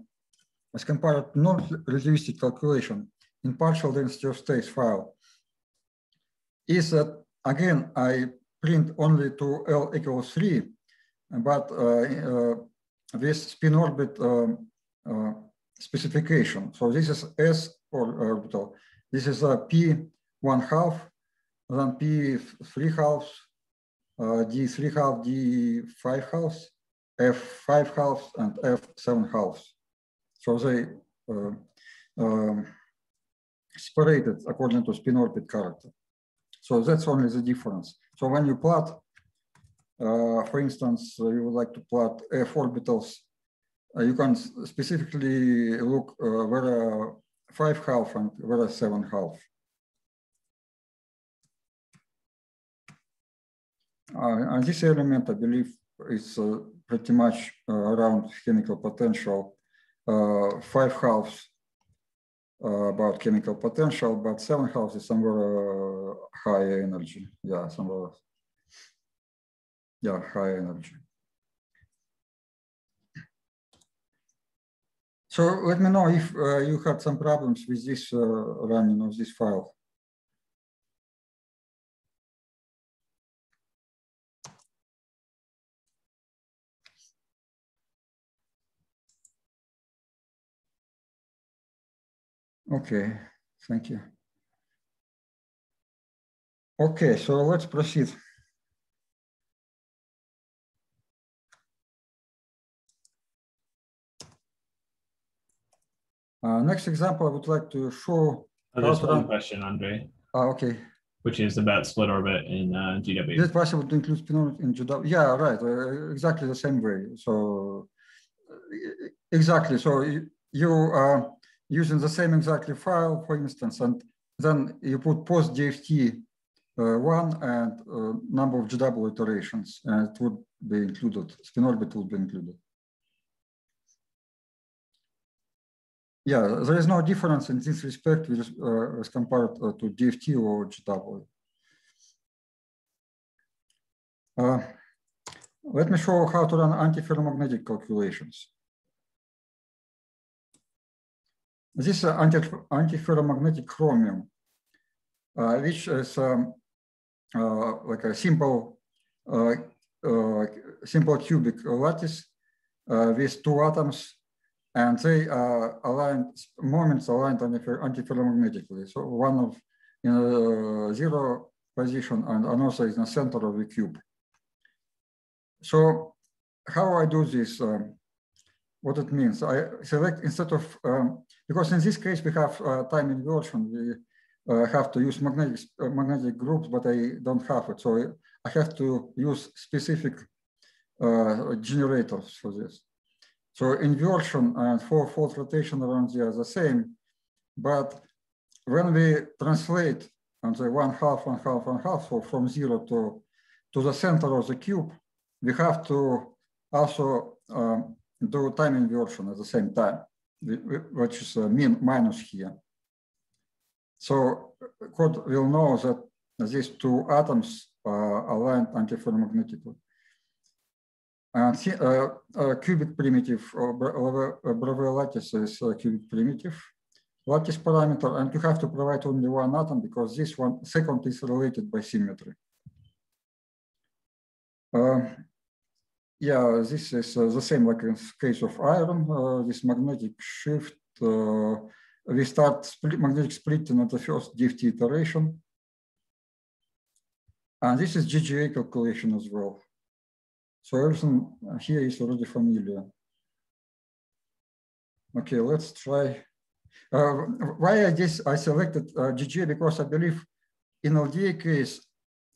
as compared to non-relativistic calculation in partial density of states file is that, again, I print only to L equals 3, but uh, uh, this spin orbit uh, specification. So this is S orbital. This is a P one half, then P three halves, uh, D three half, D five halves, F5 halves and F7 halves. So they uh, um, separated according to spin orbit character. So that's only the difference. So when you plot, uh, for instance, uh, you would like to plot F orbitals, uh, you can specifically look where five half and where seven half. Uh, and this element, I believe, is uh, pretty much uh, around chemical potential. Five halves uh, about chemical potential, but seven halves is somewhere higher energy. Yeah, somewhere, yeah, high energy. So let me know if uh, you had some problems with this uh, running of this file. Okay, thank you. Okay, so let's proceed. Uh, next example, I would like to show. Oh, there's one question, Andrey. Uh, okay. Which is about spin orbit in uh, GW. Is it possible to include spin orbit in GW? Yeah, right. Uh, exactly the same way. So exactly. So you, you are using the same exactly file, for instance, and then you put post DFT uh, one and uh, number of GW iterations, and it would be included. Spin orbit would be included. yeah, there is no difference in this respect with, uh, as compared uh, to DFT or GW. Uh, let me show how to run antiferromagnetic calculations. This is anti antiferromagnetic chromium, uh, which is um, uh, like a simple, uh, simple cubic lattice with two atoms and they are aligned, moments aligned antiferromagnetically. So one of in a zero position and another is in the center of the cube. So how I do this, um, what it means, I select instead of, um, because in this case we have uh, time inversion, we uh, have to use magnetic, uh, magnetic groups, but I don't have it. So I have to use specific uh, generators for this. So inversion and four-fold rotation around the are the same, but when we translate on the one half, one half, one half, so from zero to, to the center of the cube, we have to also um, do time inversion at the same time, which is min minus here. So code will know that these two atoms are aligned antiferromagnetically. And uh, uh, cubic primitive Bravais lattice is a cubic primitive lattice parameter, and you have to provide only one atom because this one second is related by symmetry. Uh, yeah, this is the same like in case of iron, this magnetic shift. Uh, we start split, magnetic splitting at the first DFT iteration. And this is GGA calculation as well. So everything here is already familiar. Okay, let's try. Uh, why I just I selected uh, GGA because I believe in LDA case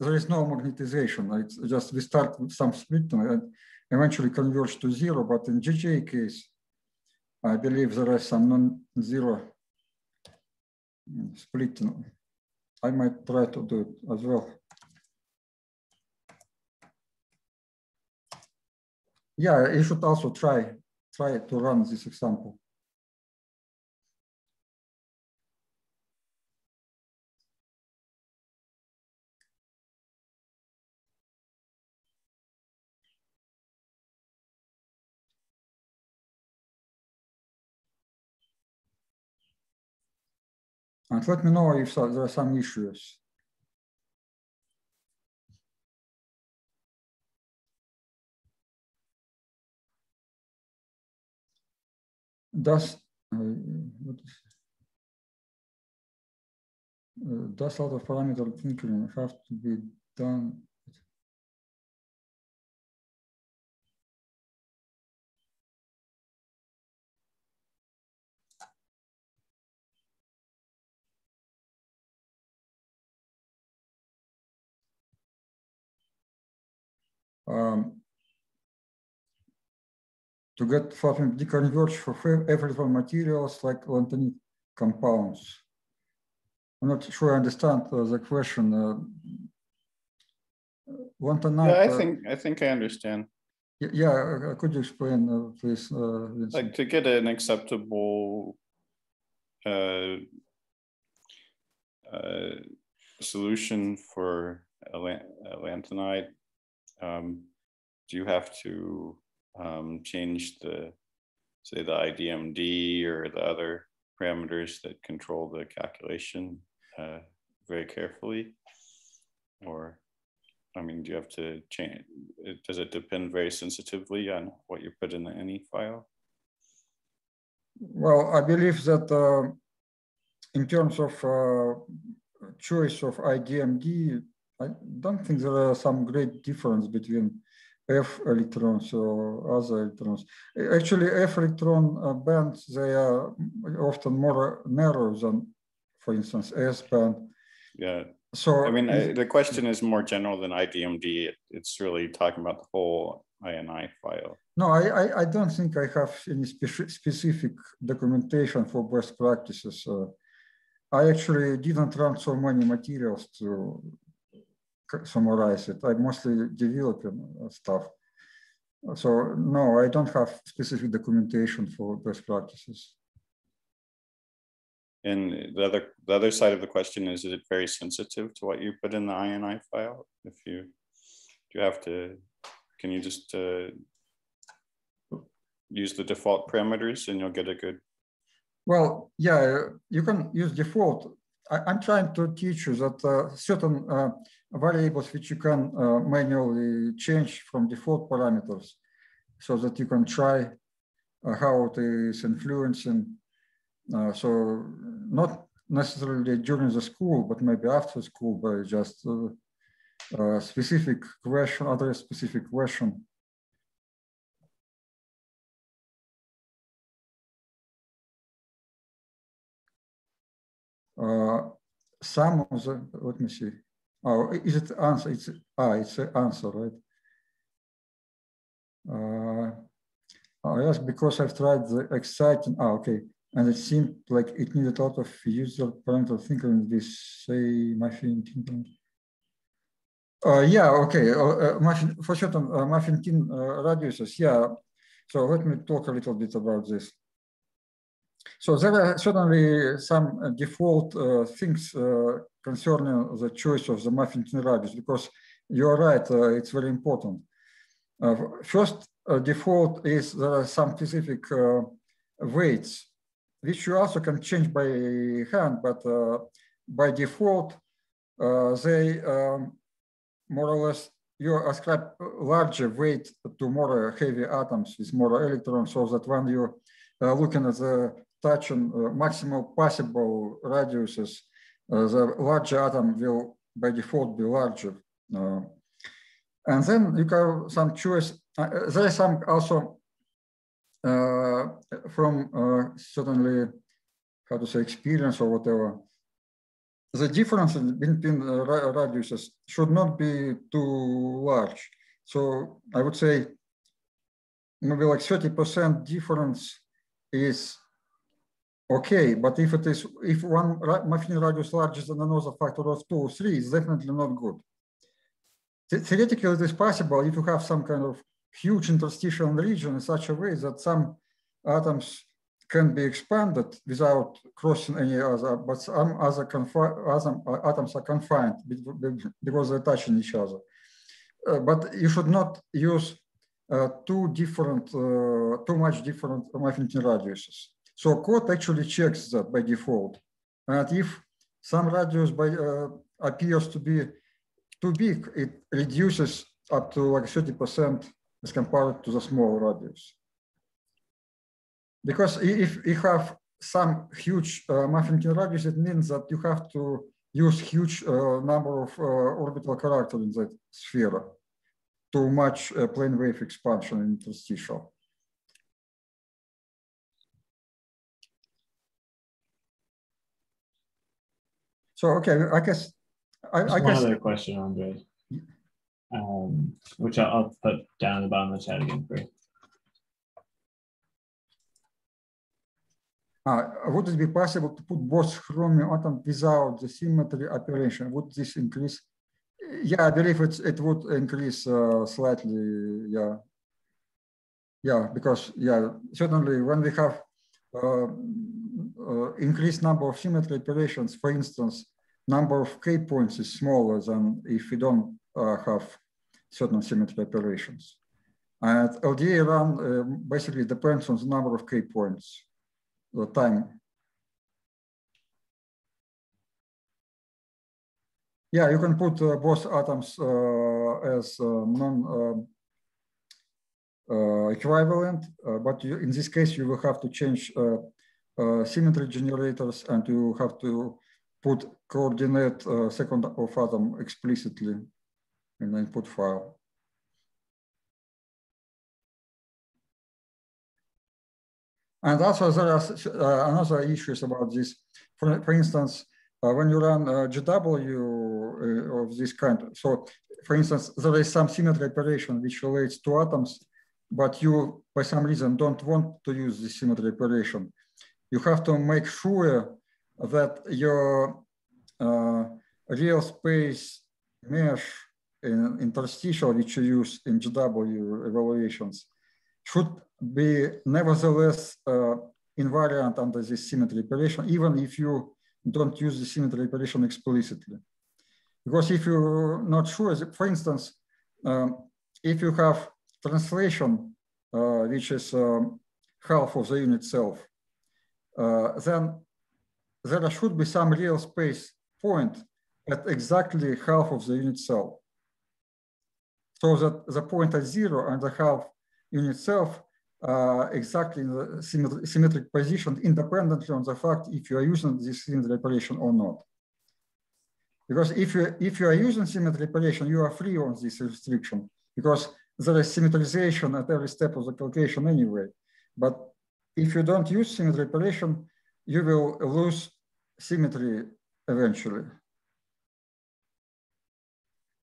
there is no magnetization. It's just we start with some splitting and eventually converge to zero. But in GGA case, I believe there is some non-zero splitting. I might try to do it as well. yeah, you should also try, try to run this example. And let me know if there are some issues. does uh, does lot of parameter thinking have to be done um, to get flattening deconverge for every materials like lanthanide compounds. I'm not sure I understand uh, the question. Uh, lanthanide. Yeah, I uh, think I think I understand. yeah, uh, could you explain, uh, please? Uh, Like to get an acceptable uh, uh, solution for a lan- a lanthanide, um, do you have to um, change the, say, the IDMD or the other parameters that control the calculation uh, very carefully? Or, I mean, do you have to change, it- does it depend very sensitively on what you put in the INI file? Well, I believe that uh, in terms of uh, choice of IDMD, I don't think there are some great difference between F electrons or other electrons. Actually, F electron uh, bands, they are often more narrow than, for instance, S band. Yeah, So I mean, I- the question is more general than IDMD. It- It's really talking about the whole INI file. No, I, I, I don't think I have any speci- specific documentation for best practices. Uh, I actually didn't run so many materials to summarize it. I mostly developing uh, stuff. So no, I don't have specific documentation for best practices. And the other, the other side of the question is, is it very sensitive to what you put in the INI file? If you, do you have to, can you just uh, use the default parameters and you'll get a good, Well, yeah, you can use default. I, I'm trying to teach you that uh, certain uh, variables which you can uh, manually change from default parameters so that you can try uh, how it is influencing. Uh, so not necessarily during the school, but maybe after school by just uh, specific question, other specific question. Some of the, let me see. Oh, is it answer? It's, ah, it's an answer, right? Uh, I asked because I've tried the exciting, ah, okay. And it seemed like it needed a lot of user parental thinking this, say, muffin tin. Uh, yeah, okay. Uh, muffin, for certain uh, muffin tin radiuses, yeah. So let me talk a little bit about this. So there are certainly some uh, default uh, things uh, concerning the choice of the muffin radius, because you're right, uh, it's very important. Uh, first uh, default is there are some specific weights, which you also can change by hand, but by default, they um, more or less you ascribe larger weight to more heavy atoms with more electrons, so that when you're uh, looking at the touch on uh, maximal possible radiuses, uh, the larger atom will by default be larger. Uh, and then you have some choice. Uh, there is some also uh, from uh, certainly, how to say, experience or whatever. The difference between uh, radiuses should not be too large. So I would say maybe like 30% difference is okay, but if it is, if one muffin radius larger than another factor of two or three, it's definitely not good. The- Theoretically, it is possible if you have some kind of huge interstitial region in such a way that some atoms can be expanded without crossing any other, but some other, other atoms are confined be- be- because they're touching each other. Uh, but you should not use uh, two different, uh, too much different muffin radiuses. So code actually checks that by default. And if some radius by, uh, appears to be too big, it reduces up to like 30% as compared to the small radius. Because if you have some huge uh, muffin radius, it means that you have to use huge uh, number of uh, orbital characters in that sphere to match uh, plane wave expansion in interstitial. So, okay, I guess, I, Just I one guess, other question, Andrey. um, which I'll, I'll put down at the bottom of the chat again for you. Uh, would it be possible to put both chromium atom without the symmetry operation? Would this increase? Yeah, I believe it's, it would increase uh, slightly. Yeah. Yeah, because yeah, certainly when we have uh, uh, increased number of symmetry operations, for instance, number of K points is smaller than if we don't uh, have certain symmetry operations. And LDA run uh, basically depends on the number of K points the time. Yeah, you can put uh, both atoms uh, as non uh, uh, equivalent, but you, in this case, you will have to change symmetry generators and you have to put coordinate second of atom explicitly in the input file. And also there are uh, another issues about this. For, for instance, uh, when you run uh, GW uh, of this kind, so for instance, there is some symmetry operation which relates to atoms, but you, by some reason, don't want to use this symmetry operation. You have to make sure that your uh, real space mesh in interstitial, which you use in GW evaluations, should be nevertheless uh, invariant under this symmetry operation, even if you don't use the symmetry operation explicitly. Because if you're not sure, for instance, um, if you have translation, uh, which is um, half of the unit cell, uh, then there should be some real space point at exactly half of the unit cell. So that the point at zero and the half unit cell uh, exactly in the symmetric, symmetric position independently on the fact if you are using this symmetry operation or not. Because if you, if you are using symmetry operation, you are free on this restriction because there is symmetrization at every step of the calculation anyway. But if you don't use symmetry operation, you will lose symmetry eventually.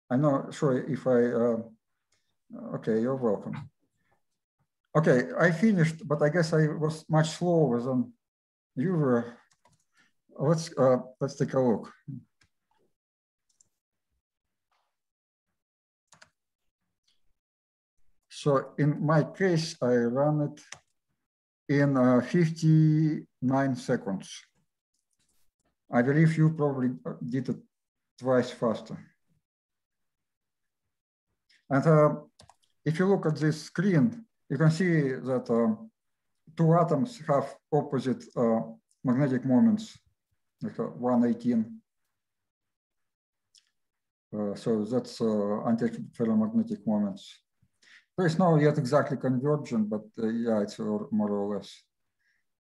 I'm not sure if I, uh, okay, you're welcome. Okay, I finished, but I guess I was much slower than you were. Let's uh, let's take a look. So in my case, I ran it in uh, 59 seconds. I believe you probably did it twice faster. And uh, if you look at this screen, you can see that uh, two atoms have opposite uh, magnetic moments, like 118. Uh, so that's uh, anti-ferromagnetic moments. There is no yet exactly convergent, but uh, yeah, it's more or less.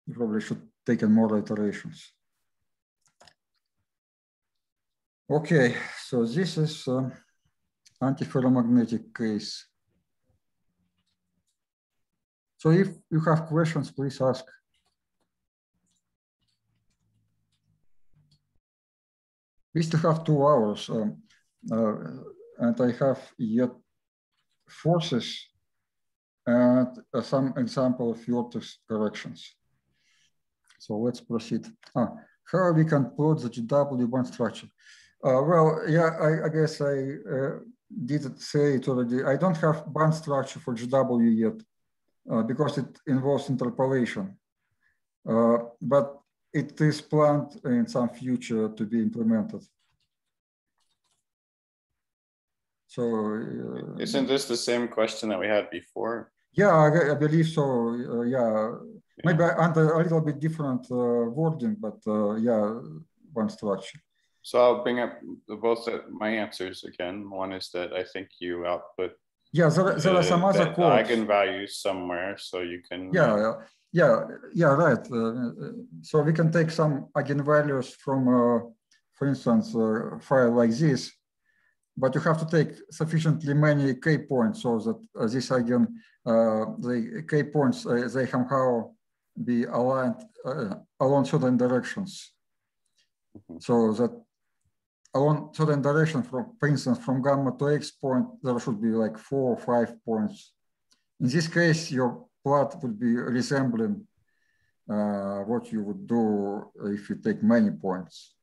You probably should take in more iterations. Okay, so this is uh, anti-ferromagnetic case. So if you have questions, please ask. We still have two hours, um, uh, and I have yet forces and uh, some example of vertex corrections. So let's proceed. Ah, how we can plot the GW1 structure? Uh, well, yeah, I, I guess I uh, did say it already. I don't have band structure for GW yet uh, because it involves interpolation. Uh, but it is planned in some future to be implemented. So, uh, isn't this the same question that we had before? Yeah, I, I believe so. Uh, yeah. yeah. maybe under a little bit different uh, wording, but uh, yeah, band structure. So I'll bring up both my answers again. One is that I think you output yeah, there, there are some other quotes. eigenvalues somewhere, so you can. Yeah, yeah, yeah, right. Uh, so we can take some eigenvalues from, uh, for instance, a file like this, but you have to take sufficiently many k points so that uh, this eigen, uh, the k points, uh, they somehow be aligned uh, along certain directions. Mm -hmm. So that along certain direction from, for instance, from gamma to X point, there should be like four or five points. In this case, your plot would be resembling uh, what you would do if you take many points.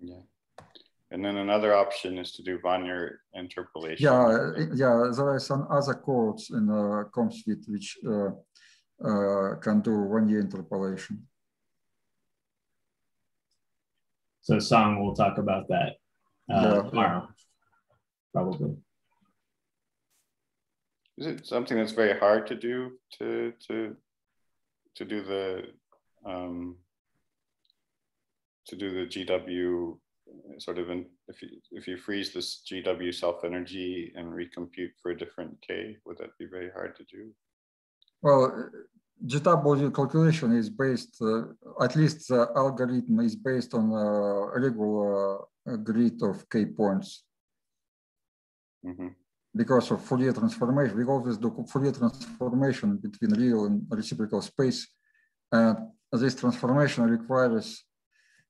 Yeah. And then another option is to do Wannier interpolation. Yeah, yeah, there are some other codes in uh, Comsuite which uh, uh, can do Wannier interpolation. So Song, we'll talk about that uh, Yeah. tomorrow, probably. Is it something that's very hard to do to to to do the um, to do the GW sort of in, if you if you freeze this GW self energy and recompute for a different K, would that be very hard to do? Well, GW calculation is based, uh, at least the algorithm is based on a regular uh, grid of k points hmm because of Fourier transformation. We always do Fourier transformation between real and reciprocal space. And this transformation requires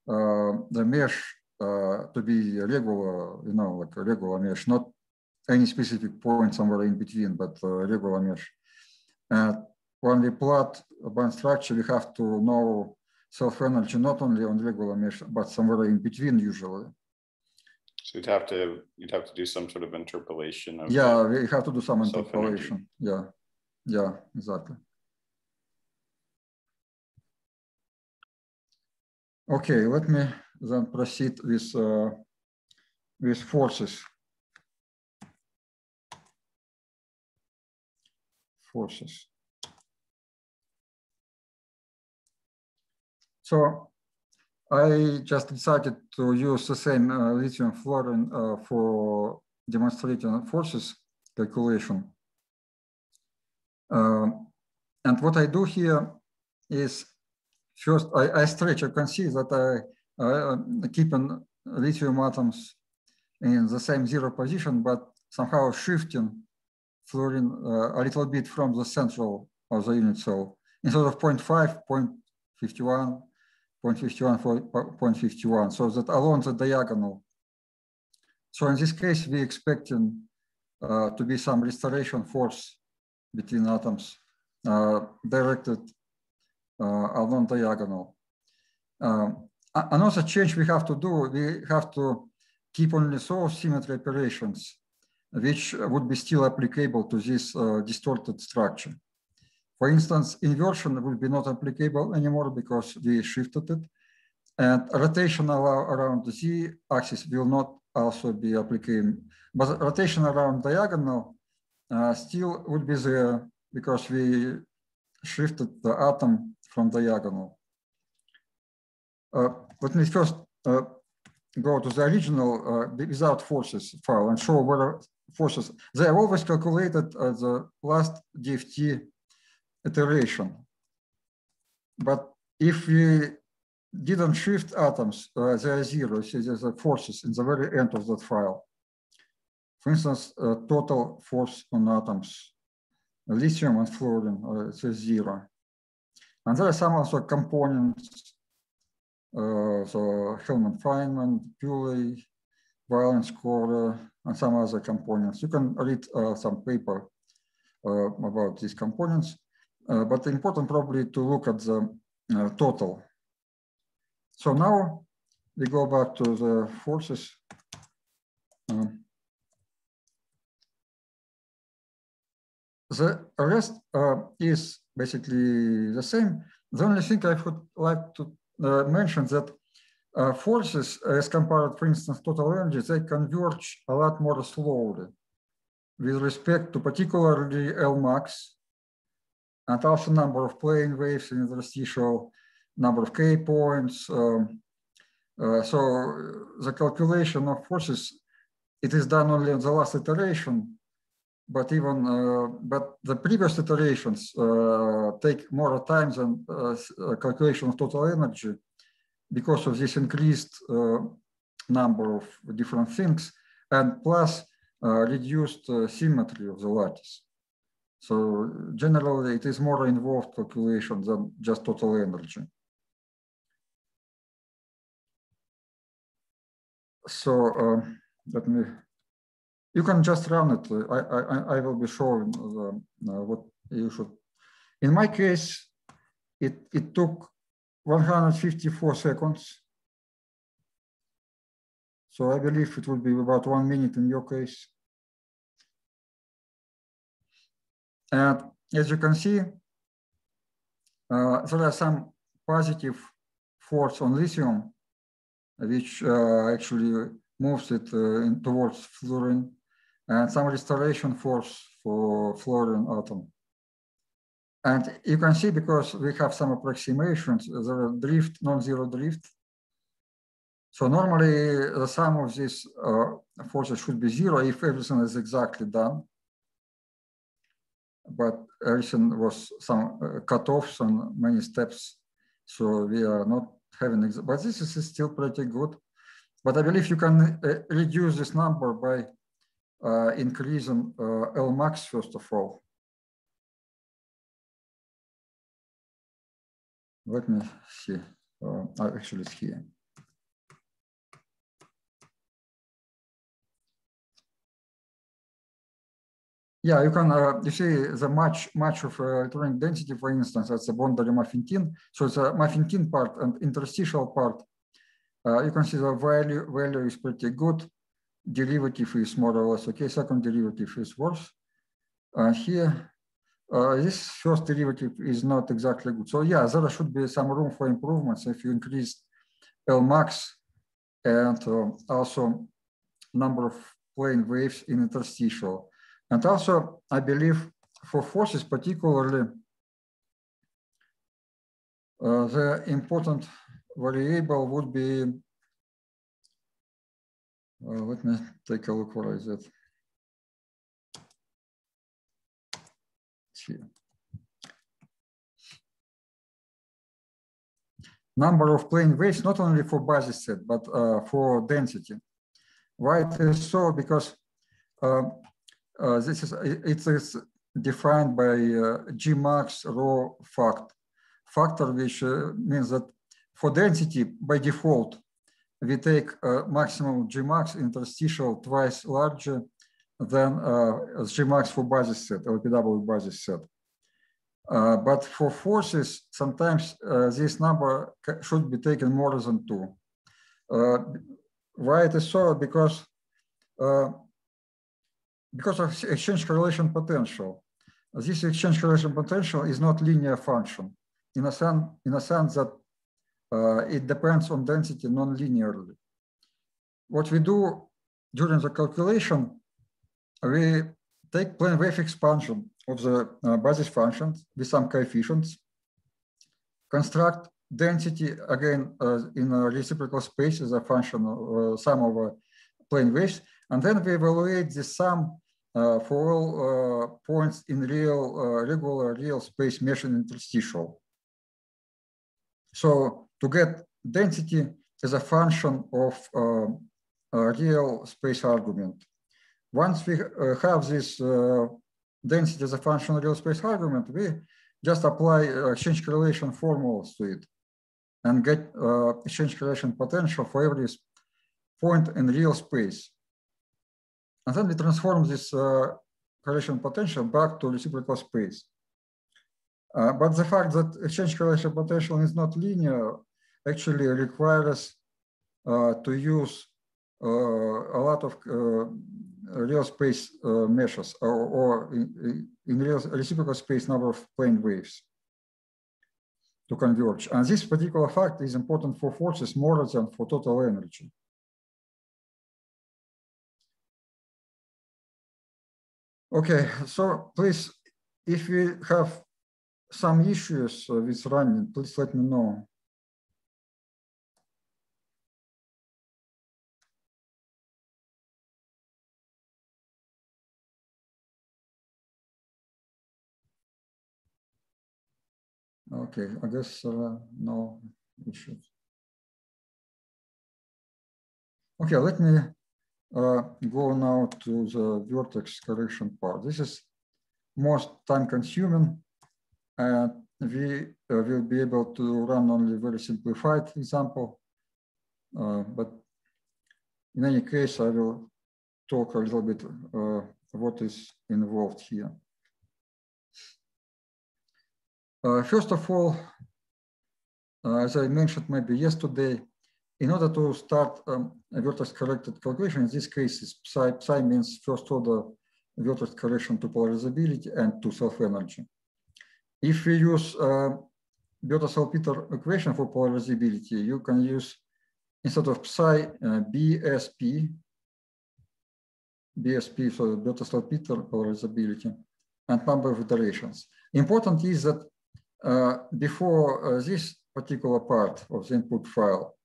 uh, the mesh uh, Uh, to be regular, uh, you know, like a regular mesh, not any specific point somewhere in between, but uh, a regular mesh. And when we plot a band structure, we have to know self-energy not only on regular mesh, but somewhere in between usually. So you'd have to you'd have to do some sort of interpolation of Yeah, we have to do some interpolation. Yeah, yeah, exactly. Okay, let me then proceed with uh, with forces. Forces. So I just decided to use the same uh, lithium fluorine uh, for demonstrating forces calculation. Um, and what I do here is first I, I stretch, you can see that I, I keep in lithium atoms in the same zero position, but somehow shifting fluorine uh, a little bit from the central of the unit cell. Instead of 0.5, 0.51, 0.51 for 0.51, so that along the diagonal. So in this case, we expecting uh, to be some restoration force between atoms uh, directed uh, along diagonal. Um, another change we have to do, we have to keep only source symmetry operations, which would be still applicable to this uh, distorted structure. For instance, inversion will be not applicable anymore because we shifted it. And rotation around the z axis will not also be applicable. But rotation around diagonal uh, still would be there because we shifted the atom from diagonal. Let me first go to the original without forces file and show where forces, they are always calculated at the last DFT iteration. But if we didn't shift atoms, uh, they are zero, so there's a forces in the very end of that file. For instance, uh, total force on atoms, lithium and fluorine, uh, says zero. And there are some also components, uh, so Hellmann-Feynman, Pulay, valence core, and some other components. You can read uh, some paper uh, about these components. Uh, but important probably to look at the total. So now we go back to the forces. Um, the rest uh, is basically the same. The only thing I would like to uh, mention that uh, forces as compared, for instance, total energy, they converge a lot more slowly with respect to particularly L max and also number of plane waves in the interstitial, number of K points. Um, uh, so the calculation of forces, it is done only on the last iteration, but even, uh, but the previous iterations uh, take more time than uh, calculation of total energy because of this increased number of different things and plus reduced symmetry of the lattice. So generally, it is more involved calculation than just total energy. so uh, let me, you can just run it. I, I, I will be showing the, uh, what you should. In my case, it, it took 154 seconds. So I believe it will be about one minute in your case. And as you can see, uh, there are some positive force on lithium, which uh, actually moves it uh, towards fluorine, and some restoration force for fluorine autumn. And you can see because we have some approximations, there are drift, non-zero drift. So normally the sum of these uh, forces should be zero if everything is exactly done but everything was some uh, cutoffs on many steps. So we are not having, but this is still pretty good. But I believe you can uh, reduce this number by uh, increasing uh, L max first of all. Let me see. Uh, actually, it's here. Yeah, you can, uh, you see the much, much of uh, density, for instance, that's the boundary muffin-tin. So it's a muffin-tin part and interstitial part. Uh, you can see the value, value is pretty good. Derivative is more or less okay. Second derivative is worse. Uh, here, uh, this first derivative is not exactly good. So yeah, there should be some room for improvements if you increase L max and uh, also number of plane waves in interstitial. And also, I believe for forces particularly, uh, the important variable would be, uh, let me take a look what is it. Here. Number of plane waves, not only for basis set, but uh, for density. Why it is so? Because uh, uh, this is it is defined by uh, Gmax rho fact factor, which uh, means that for density by default we take maximum Gmax interstitial twice larger than Gmax for basis set, LPW basis set. Uh, but for forces, sometimes uh, this number should be taken more than two. Uh, why it is so? Because because of exchange correlation potential. This exchange correlation potential is not linear function in a sense, in a sense that uh, it depends on density non-linearly. What we do during the calculation, we take plane wave expansion of the uh, basis functions with some coefficients, construct density again uh, in a reciprocal space as a function of uh, sum of uh, plane waves, and then we evaluate the sum uh, for all uh, points in real, uh, regular real space mesh and interstitial. So to get density as a function of a real space argument. Once we have this density as a function of real space argument, we just apply exchange correlation formulas to it and get uh, exchange correlation potential for every point in real space. And then we transform this uh, correlation potential back to reciprocal space. Uh, but the fact that exchange correlation potential is not linear actually requires uh, to use uh, a lot of uh, real space meshes or, or in, in, real reciprocal space number of plane waves to converge. And this particular fact is important for forces more than for total energy. Okay, so please, if you have some issues with running, please let me know. Okay, I guess uh, no issues. Okay, let me uh, go now to the vertex correction part. This is most time consuming and we uh, will be able to run only very simplified example, uh, but in any case, I will talk a little bit uh, what is involved here. First of all, uh, as I mentioned maybe yesterday, in order to start um, a vertex corrected calculation, in this case, is psi, psi means first order vertex correction to polarizability and to self-energy. If we use uh, Bethe-Salpeter equation for polarizability, you can use instead of psi uh, BSP, BSP, so Bethe-Salpeter polarizability, and number of iterations. Important is that uh, before uh, this particular part of the input file,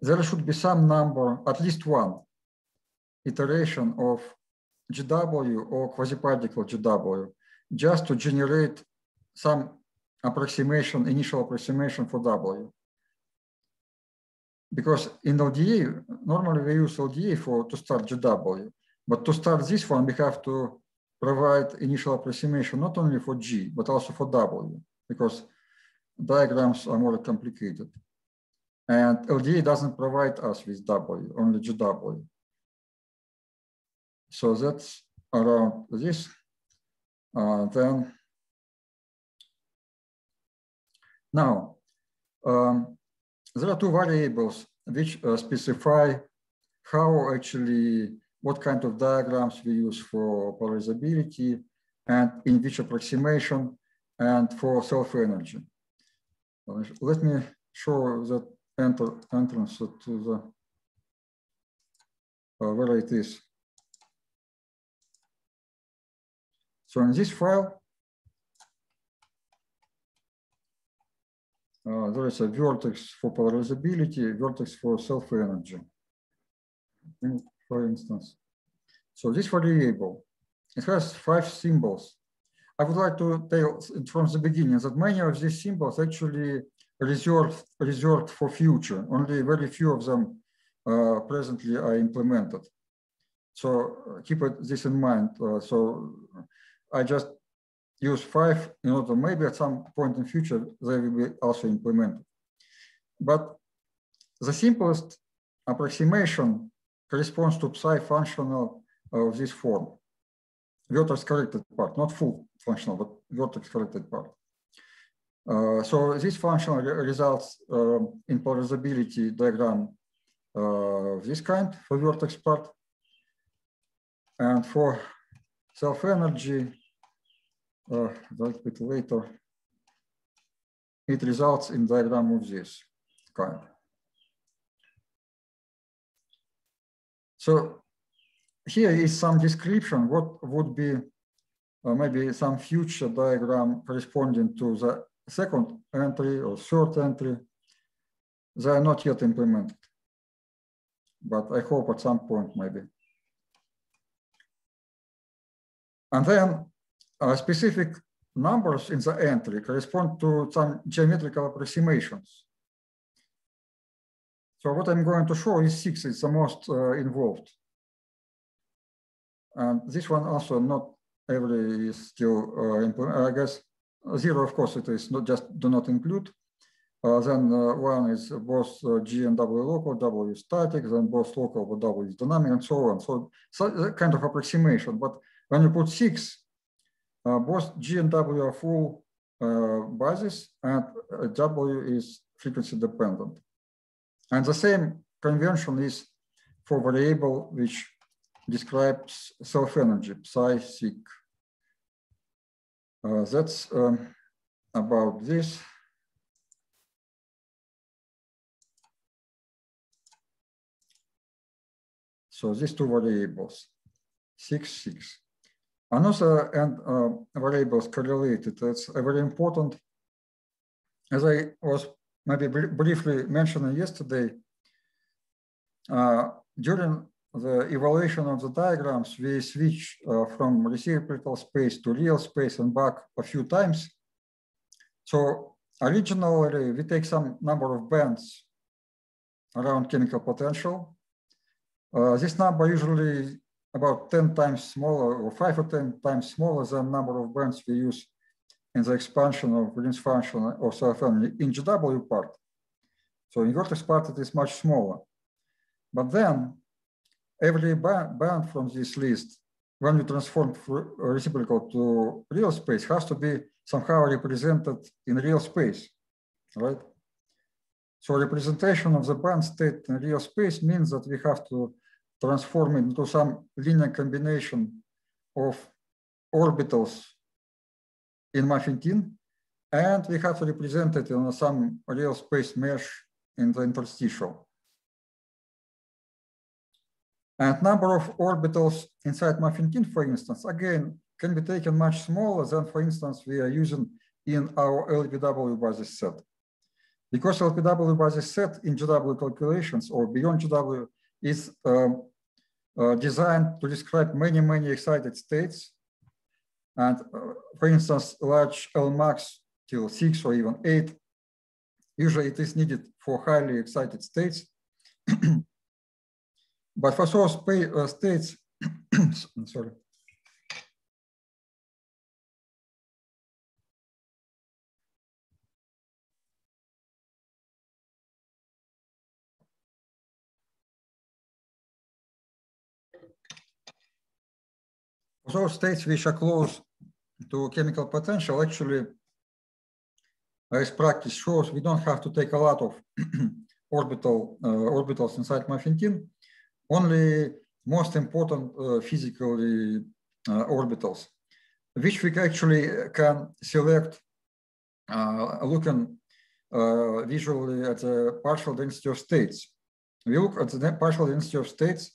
there should be some number, at least one iteration of GW or quasi-particle GW, just to generate some approximation, initial approximation for W. Because in LDA, normally we use LDA for to start GW, but to start this one, we have to provide initial approximation not only for G, but also for W, because diagrams are more complicated. And LDA doesn't provide us with W, only GW. So that's around this. Uh, then now, um, there are two variables which uh, specify how actually, what kind of diagrams we use for polarizability and in which approximation and for self-energy. Let me show that enter, entrance to the, uh, where it is. So in this file, uh, there is a vertex for polarizability, vertex for self-energy, for instance. So this variable, it has five symbols. I would like to tell from the beginning that many of these symbols actually reserved, reserved for future. Only very few of them uh, presently are implemented. So uh, keep it, this in mind. Uh, so I just use five in order maybe at some point in future they will be also implemented. But the simplest approximation corresponds to psi functional of this form, vertex corrected part, not full functional, but vertex corrected part. Uh, so this function results um, in polarizability diagram uh, of this kind for vertex part. And for self-energy, uh, a little bit later, it results in diagram of this kind. So here is some description what would be uh, maybe some future diagram corresponding to the second entry or third entry. They are not yet implemented, but I hope at some point maybe. And then uh, specific numbers in the entry correspond to some geometrical approximations. So what I'm going to show is six, it's the most uh, involved. And this one also not every is still, uh, I guess, zero, of course, it is not just do not include. Uh, then uh, one is both uh, G and W local, W static, then both local, but W is dynamic, and so on. So, so kind of approximation. But when you put six, uh, both G and W are full uh, basis and uh, W is frequency dependent. And the same convention is for variable which describes self-energy, psi sig. Uh, that's um, about this. So these two variables, six, six. Another and uh, variables correlated. That's very important. As I was maybe br briefly mentioning yesterday, uh, during the evaluation of the diagrams, we switch uh, from reciprocal space to real space and back a few times. So originally, we take some number of bands around chemical potential. Uh, this number usually about 10 times smaller or five or 10 times smaller than number of bands we use in the expansion of Green's function of self-energy in GW part. So in vertex part, it is much smaller. But then every band from this list, when you transform reciprocal to real space, has to be somehow represented in real space, right? So representation of the band state in real space means that we have to transform it into some linear combination of orbitals in muffin-tin, and we have to represent it in some real space mesh in the interstitial. And number of orbitals inside muffin-tin, for instance, again, can be taken much smaller than, for instance, we are using in our LPW basis set. Because LPW basis set in GW calculations or beyond GW is um, uh, designed to describe many, many excited states. And uh, for instance, large L max till six or even eight, usually it is needed for highly excited states. but for uh, states, sorry, those states which are close to chemical potential, actually, as practice shows, we don't have to take a lot of orbital uh, orbitals inside muffin-tin, only most important uh, physically uh, orbitals, which we actually can select uh, looking uh, visually at the partial density of states. We look at the partial density of states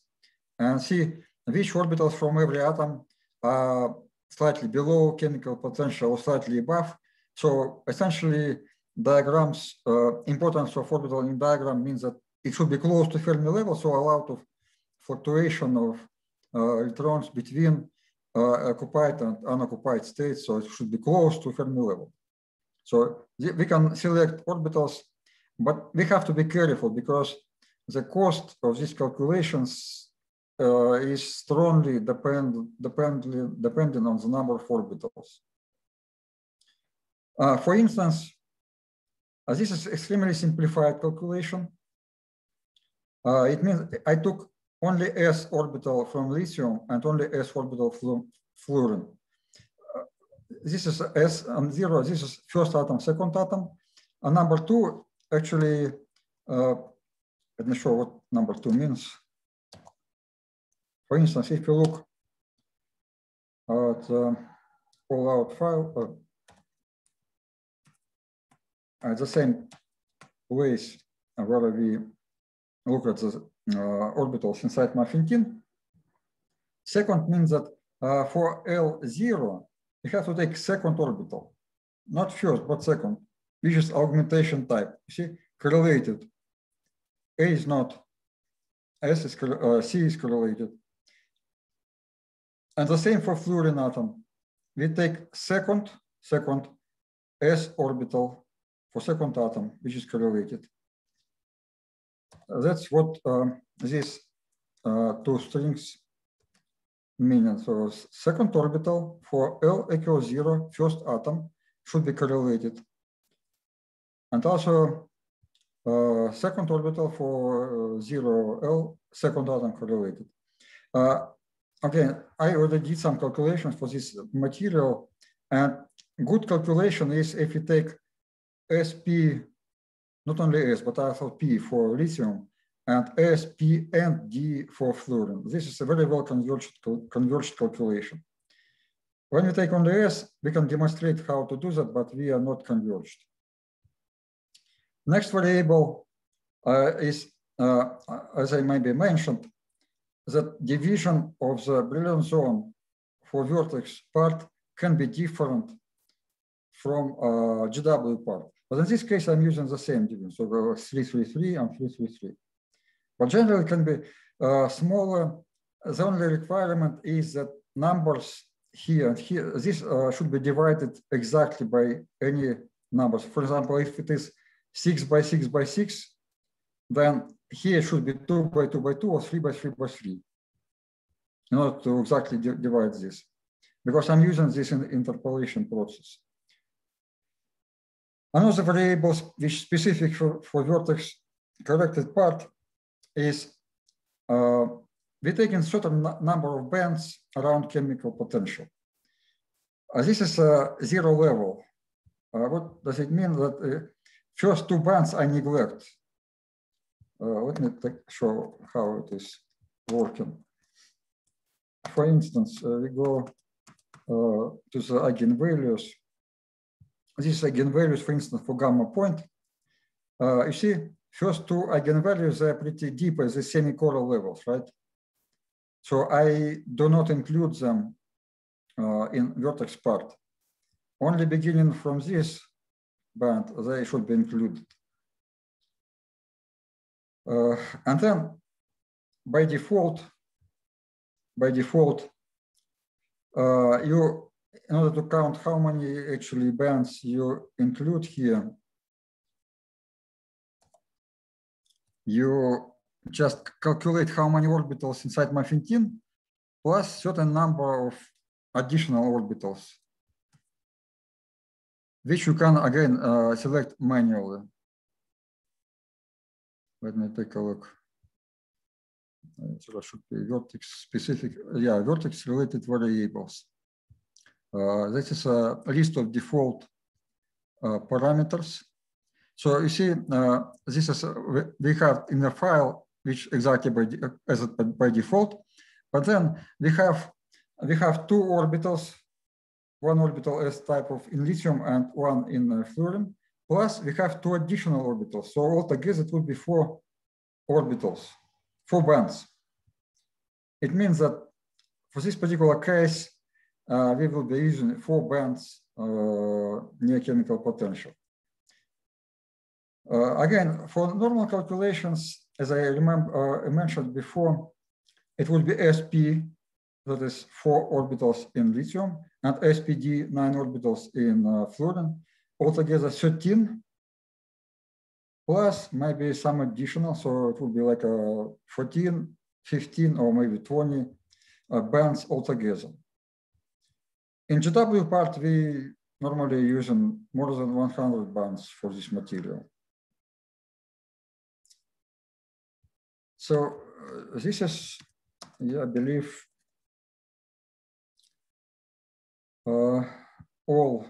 and see which orbitals from every atom uh, slightly below chemical potential or slightly above. So essentially diagrams, uh, importance of orbital in diagram means that it should be close to Fermi level, so a lot of fluctuation of uh, electrons between uh, occupied and unoccupied states, so it should be close to Fermi level. So we can select orbitals, but we have to be careful because the cost of these calculations uh, is strongly depend, depend, dependent on the number of orbitals. Uh, for instance, uh, this is extremely simplified calculation. Uh, it means I took only s orbital from lithium and only s orbital from fluorine. Uh, this is s and zero. This is first atom, second atom. And number two, actually, uh, let me show what number two means. For instance, if you look at the pull-out file, uh, at the same place where we look at the uh, orbitals inside muffin-tin, second means that uh, for L0, you have to take second orbital, not first, but second, which is augmentation type. You see, correlated. A is not, S is, uh, C is correlated, and the same for fluorine atom. We take second, second s orbital for second atom, which is correlated. That's what um, these uh, two strings mean. So second orbital for L equals zero, first atom should be correlated. And also uh, second orbital for uh, zero L, second atom correlated. Uh, okay, I already did some calculations for this material and good calculation is if you take SP, not only S, but also P for lithium and SP and D for fluorine. This is a very well converged, converged calculation. When we take only S, we can demonstrate how to do that, but we are not converged. Next variable uh, is, uh, as I maybe mentioned, that division of the Brillouin zone for vertex part can be different from uh, GW part. But in this case, I'm using the same division, so 333 and 333. But generally it can be uh, smaller. The only requirement is that numbers here and here, this uh, should be divided exactly by any numbers. For example, if it is six by six by six, then here should be two by two by two or three by three by three order to exactly divide this because I'm using this in interpolation process. Another variable which specific for, for vertex corrected part is uh, we take in certain number of bands around chemical potential. Uh, this is a zero level. Uh, what does it mean that uh, first two bands I neglect? Uh, let me show how it is working. For instance, uh, we go uh, to the eigenvalues. This eigenvalues, for instance, for gamma point. you see, first two eigenvalues are pretty deep as the semicore levels, right? So I do not include them uh, in vertex part. Only beginning from this band, they should be included. Uh, and then by default, by default, uh, you, in order to count how many actually bands you include here, you just calculate how many orbitals inside muffin-tin plus certain number of additional orbitals, which you can again uh, select manually. Let me take a look. There should be vertex specific, yeah, vertex related variables. Uh, this is a list of default uh, parameters. So you see, uh, this is, we have in the file, which exactly by, as by default, but then we have we have two orbitals, one orbital S type of in lithium and one in fluorine, plus we have two additional orbitals. So altogether it would be four orbitals, four bands. It means that for this particular case, uh, we will be using four bands uh, near chemical potential. Uh, again, for normal calculations, as I remember uh, mentioned before, it would be SP that is four orbitals in lithium, and SPD, nine orbitals in uh, fluorine, altogether 13, plus maybe some additional, so it would be like a 14, 15, or maybe 20 uh, bands altogether. In GW part, we normally using more than 100 bands for this material. So uh, this is, yeah, I believe, uh, all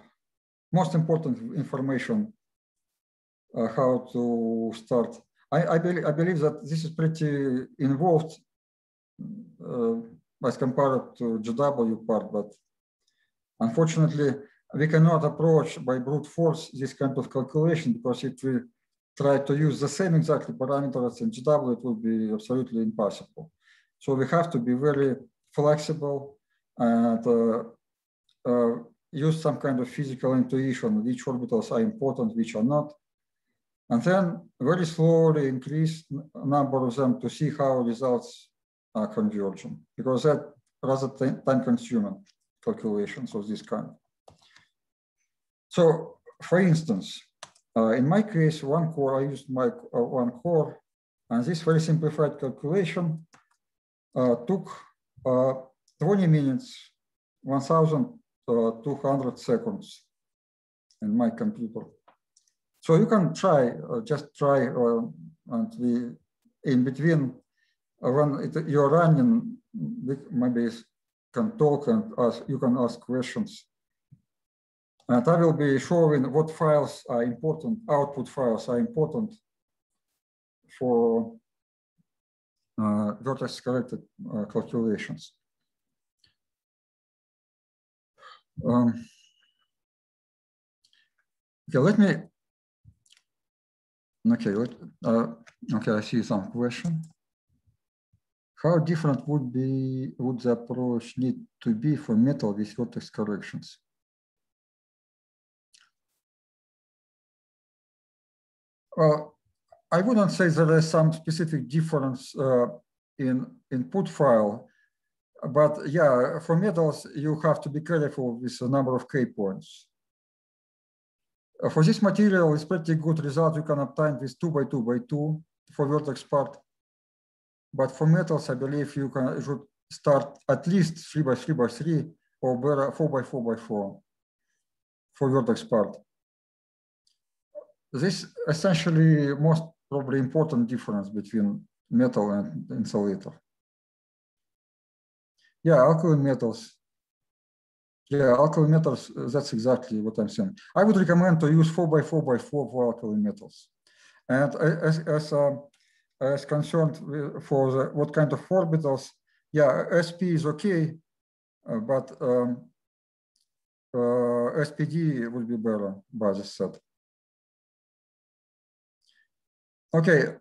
most important information uh, how to start. I, I, be I, believe that this is pretty involved uh, as compared to GW part, but unfortunately, we cannot approach by brute force this kind of calculation because if we try to use the same exactly parameters in GW, it will be absolutely impossible. So we have to be very flexible and uh, uh, use some kind of physical intuition, which orbitals are important, which are not. And then very slowly increase number of them to see how results are converging, because that rather time consuming calculations of this kind. So for instance, uh, in my case, one core, I used my uh, one core, and this very simplified calculation uh, took uh, 20 minutes, 1000 uh, 200 seconds in my computer. So you can try, uh, just try, and we, in between, when it, you're running, maybe can talk and ask, you can ask questions. And I will be showing what files are important, output files are important for uh, vertex corrected uh, calculations. Um, okay, let me, okay, let, uh, okay, I see some question. How different would be, would the approach need to be for metal with vertex corrections? Well, I wouldn't say there is some specific difference uh, in input file but yeah, for metals, you have to be careful with the number of K points. Uh, for this material, it's pretty good result you can obtain with two by two by two for vertex part. But for metals, I believe you can should start at least three by three by three or better four by four by four for vertex part. This essentially most probably important difference between metal and insulator. Yeah, alkaline metals. Yeah, alkaline metals, that's exactly what I'm saying. I would recommend to use 4 by 4 by 4 for alkaline metals. And as, as, uh, as concerned for the, what kind of orbitals, yeah, SP is okay, uh, but um, uh, SPD will be better by this set. Okay,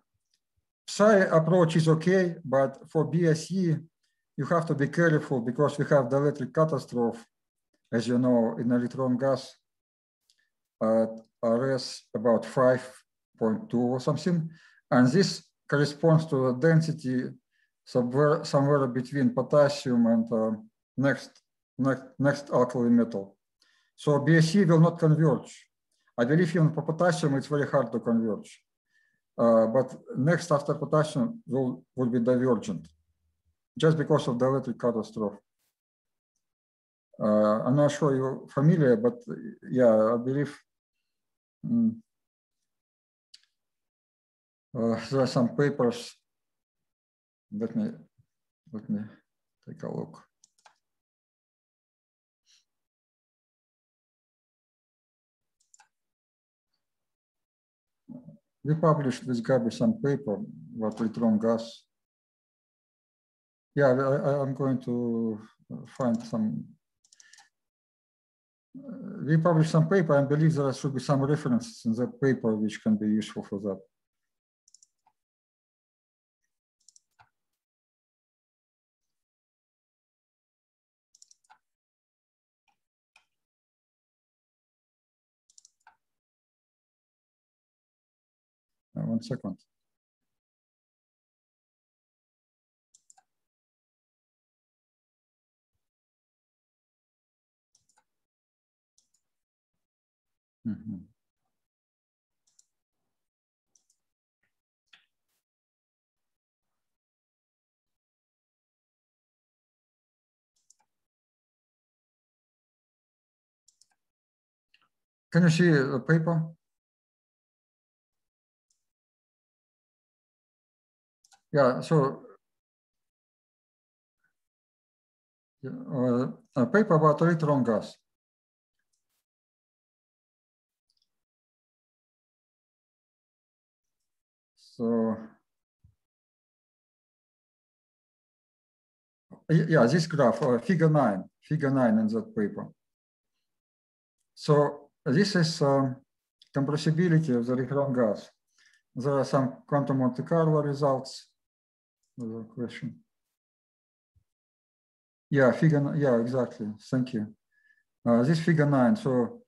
psi approach is okay, but for BSE, you have to be careful because we have the electric catastrophe, as you know, in electron gas at RS about 5.2 or something. And this corresponds to a density somewhere, somewhere between potassium and uh, next, next, next alkali metal. So BSE will not converge. I believe even for potassium, it's very hard to converge. Uh, but next after potassium will, will be divergent just because of dielectric catastrophe. Uh, I'm not sure you're familiar, but yeah, I believe uh, there are some papers. Let me let me take a look. We published with Gabi some paper about electron gas. Yeah, I, am going to find some. Uh, we published some paper. I believe there should be some references in that paper which can be useful for that. One second. Mm -hmm. Can you see the paper? Yeah, so uh, a paper about electron gas. So yeah, this graph, uh, figure nine, figure nine in that paper. So this is um, compressibility of the electron gas. There are some quantum Monte Carlo results Another question. Yeah, figure, yeah, exactly. Thank you. Uh, this figure nine. So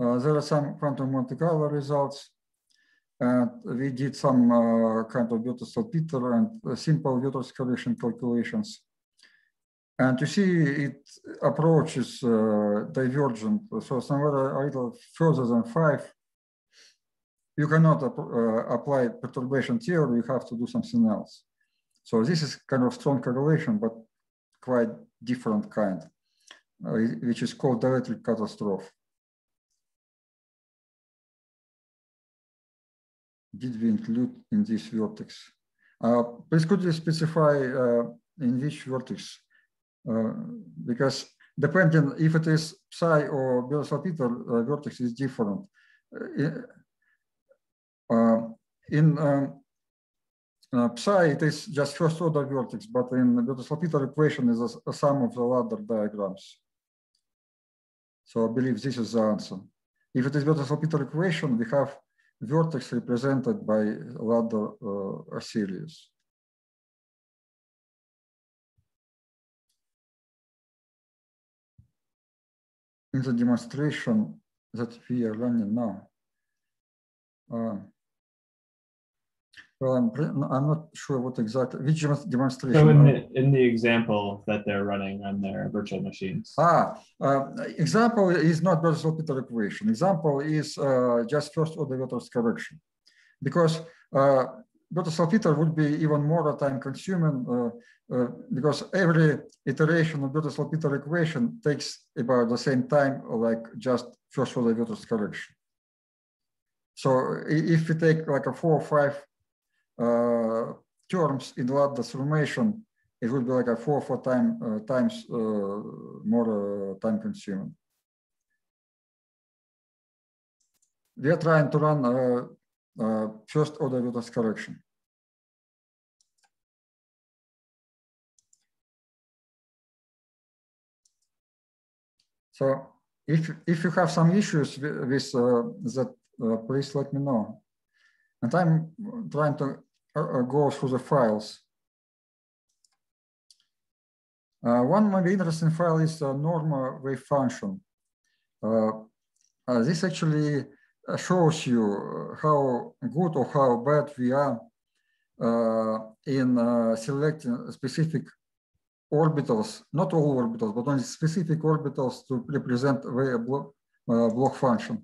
uh, there are some quantum Monte Carlo results. And we did some uh, kind of Bethe-Salpeter and uh, simple vertex correlation calculations. And you see it approaches uh, divergent. So somewhere a little further than five, you cannot uh, apply perturbation theory, you have to do something else. So this is kind of strong correlation, but quite different kind, uh, which is called dielectric catastrophe. Did we include in this vertex? Uh, please could you specify uh, in which vertex? Uh, because depending if it is psi or Bethe-Salpeter uh, vertex is different. Uh, in um, uh, psi, it is just first order vertex, but in the Bethe-Salpeter equation is a, a, sum of the ladder diagrams. So I believe this is the answer. If it is Bethe-Salpeter equation, we have vertex represented by ladder uh, series. In the demonstration that we are running now, uh, well, I'm, I'm not sure what exactly, which demonstration. So in the, in the example that they're running on their virtual machines. Ah, uh, example is not Bethe-Salpeter equation. Example is uh, just first order vertex correction. Because uh, Bethe-Salpeter would be even more time consuming uh, uh, because every iteration of Bethe-Salpeter equation takes about the same time like just first order vertex correction. So if we take like a four or five terms in ladder formation it would be like a four four time uh, times uh, more time consuming. We are trying to run first order vertex correction. So if if you have some issues with, with uh, that, uh, please let me know. And I'm trying to uh, go through the files. Uh, one maybe interesting file is the normal wave function. Uh, uh, this actually shows you how good or how bad we are in selecting specific orbitals, not all orbitals, but only specific orbitals to represent uh, Bloch function.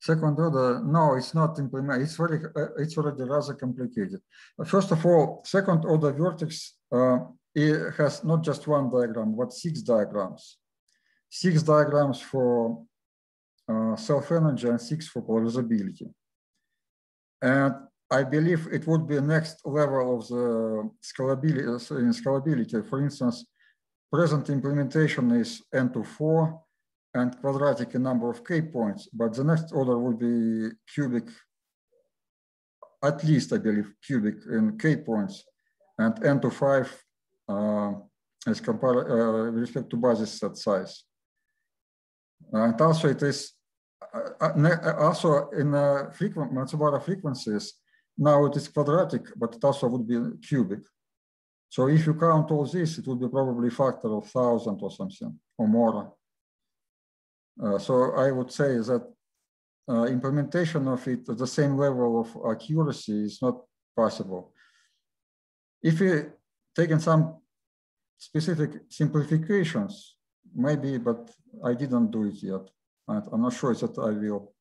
Second order, no, it's not implemented. It's very, uh, it's already rather complicated. First of all, second order vertex uh, it has not just one diagram, but six diagrams. Six diagrams for uh, self-energy and six for polarizability. And I believe it would be next level of the scalability. Uh, in scalability. For instance, present implementation is n to four, and quadratic in number of k points, but the next order will be cubic, at least I believe cubic in k points, and n to five uh, as compared uh, with respect to basis set size. And also it is uh, uh also in uh, frequent Matsubara frequencies, now it is quadratic, but it also would be cubic. So if you count all this, it would be probably factor of thousand or something or more. Uh, so I would say that uh, implementation of it at the same level of accuracy is not possible. If we taken some specific simplifications, maybe, but I didn't do it yet. I'm not sure that I will.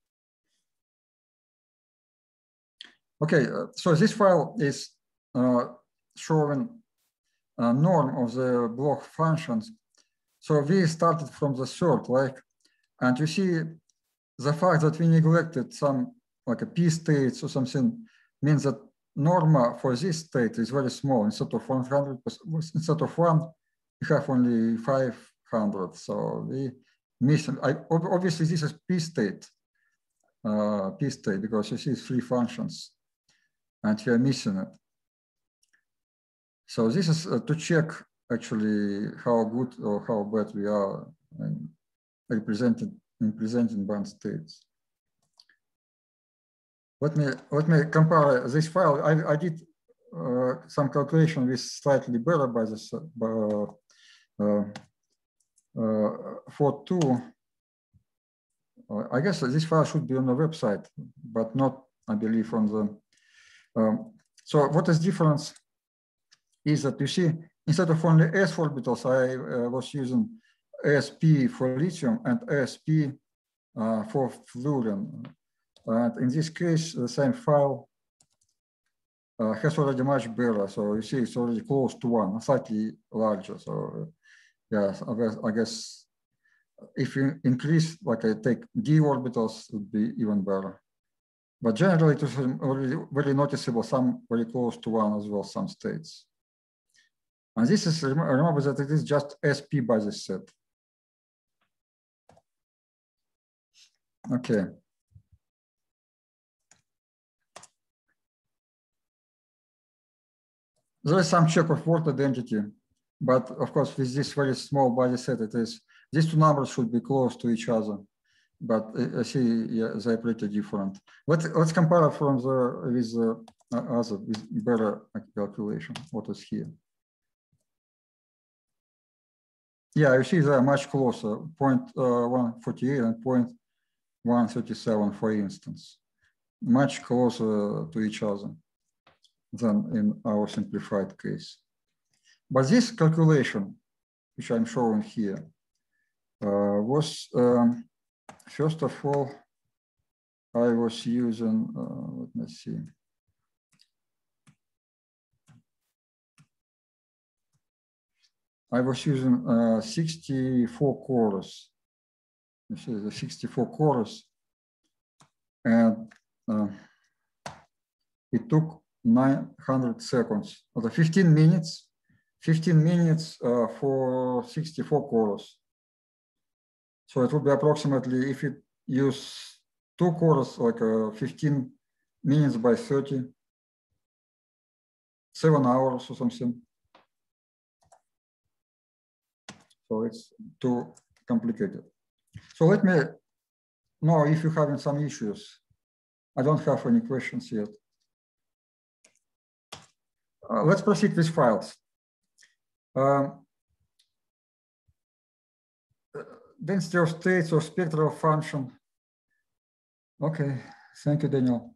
Okay, uh, so this file is uh, showing a norm of the Bloch functions. So we started from the third, like and you see the fact that we neglected some like a p states or something means that norma for this state is very small. Instead of 100, instead of one, we have only 500. So we miss, obviously this is p state, uh, p state, because you see three functions and we are missing it. So this is uh, to check actually how good or how bad we are. And represented in presenting band states. Let me let me compare this file. I, I did uh, some calculation with slightly better by this uh, uh, uh, for two. Uh, I guess this file should be on the website, but not, I believe, on the. Um, so what is difference is that you see instead of only s orbitals, I uh, was using ASP for lithium and ASP uh, for fluorine. And in this case, the same file uh, has already much better. So you see it's already close to one, slightly larger. So yes, I guess, I guess if you increase, like I take d orbitals, would be even better. But generally, it is already very noticeable, some very close to one as well, some states. And this is, remember that it is just SP by basis set. Okay. There is some check of Ward identity, but of course, with this very small body set, it is, these two numbers should be close to each other, but I see yeah, they're pretty different. Let's, let's compare from the, with the other, with better calculation, what is here. Yeah, you see they're much closer, 0.148 uh, and 0. 137, for instance, much closer to each other than in our simplified case. But this calculation, which I'm showing here, uh, was, um, first of all, I was using, uh, let me see. I was using uh, 64 cores this is the 64 cores. And uh, it took 900 seconds, or the 15 minutes, 15 minutes uh, for 64 cores. So it would be approximately, if you use two cores, like uh, 15 minutes by 30, seven hours or something. So it's too complicated. So let me know if you're having some issues. I don't have any questions yet. Uh, let's proceed with files. Um, density of states or spectral function. Okay, thank you, Daniel.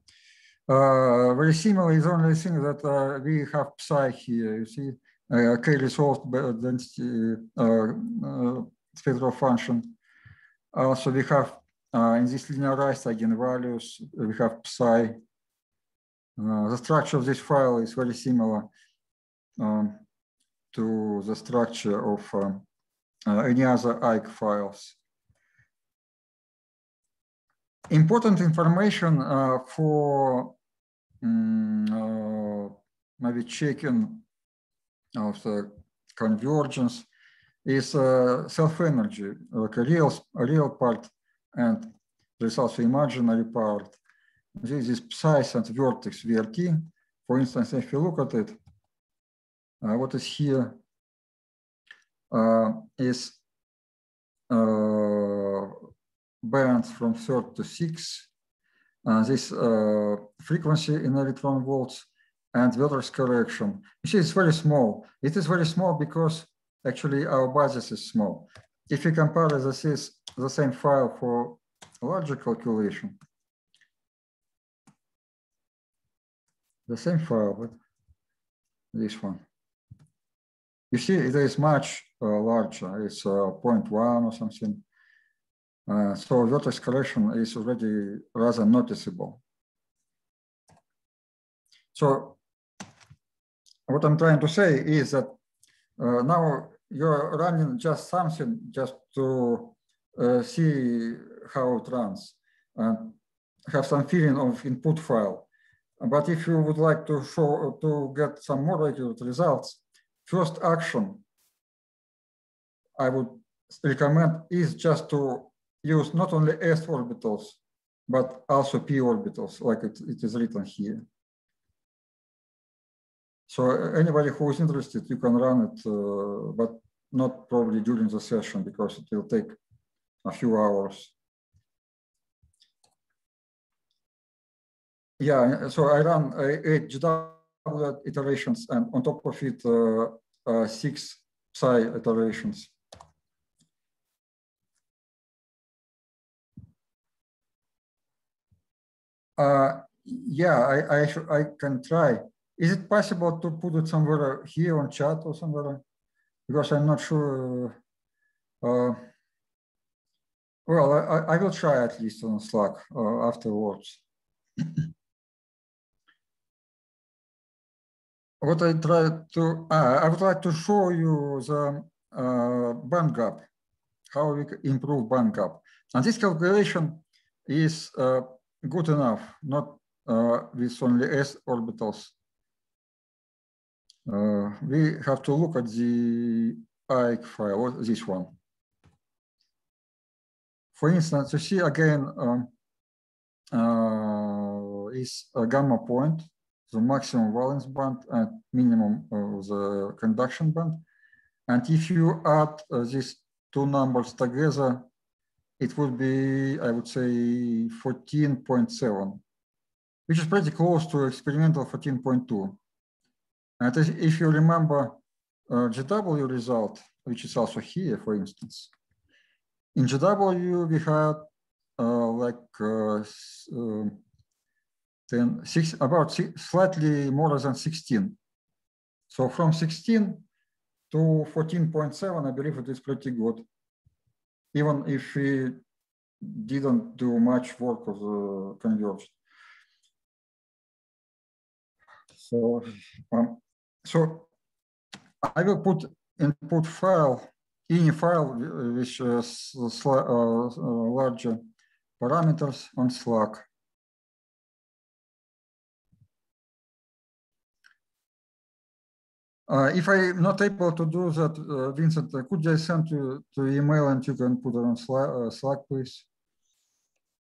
Uh, very similar is only thing that uh, we have psi here. You see, uh, k-resolved density uh, uh, spectral function. Also, we have uh, in this linearized eigenvalues, we have psi. the structure of this file is very similar um, to the structure of um, any other Eik files. Important information uh, for um, uh, maybe checking of the convergence is uh, self-energy, like a real, a real part, and there's also imaginary part. This is psi and vertex VRT. For instance, if you look at it, uh, what is here uh, is uh, bands from third to six. Uh, this uh, frequency in electron volts and vertex correction. See, it's very small. It is very small because actually our basis is small. If you compare this is the same file for larger calculation, the same file, but this one. You see, it is much uh, larger. It's uh, 0.1 or something. Uh, so vertex correction is already rather noticeable. So what I'm trying to say is that uh, now you're running just something just to uh, see how it runs and have some feeling of input file. But if you would like to show to get some more accurate results, first action I would recommend is just to use not only s orbitals, but also p orbitals, like it, it is written here. So anybody who is interested, you can run it, uh, but not probably during the session because it will take a few hours. Yeah, so I run eight GW iterations and on top of it, uh, uh, six psi iterations. Uh, yeah, I, I, I can try. Is it possible to put it somewhere here on chat or somewhere? Because I'm not sure. Uh, well, I, I will try at least on Slack uh, afterwards. what I try to, uh, I would like to show you the uh, band gap, how we improve band gap. And this calculation is uh, good enough, not uh, with only s orbitals. Uh, we have to look at the Eik file, this one. For instance, you see again um, uh, is a gamma point, the maximum valence band and minimum of the conduction band. And if you add uh, these two numbers together, it would be, I would say, 14.7, which is pretty close to experimental 14.2. And if you remember uh, GW result, which is also here, for instance, in GW we had uh, like uh, 10, six, about six, slightly more than 16. So from 16 to 14.7, I believe it is pretty good even if we didn't do much work of the converged. So, um, so I will put input file, any file with uh, uh, larger parameters on Slack. Uh, if I'm not able to do that, uh, Vincent, uh, could I send you to email and you can put it on Slack, uh, Slack please?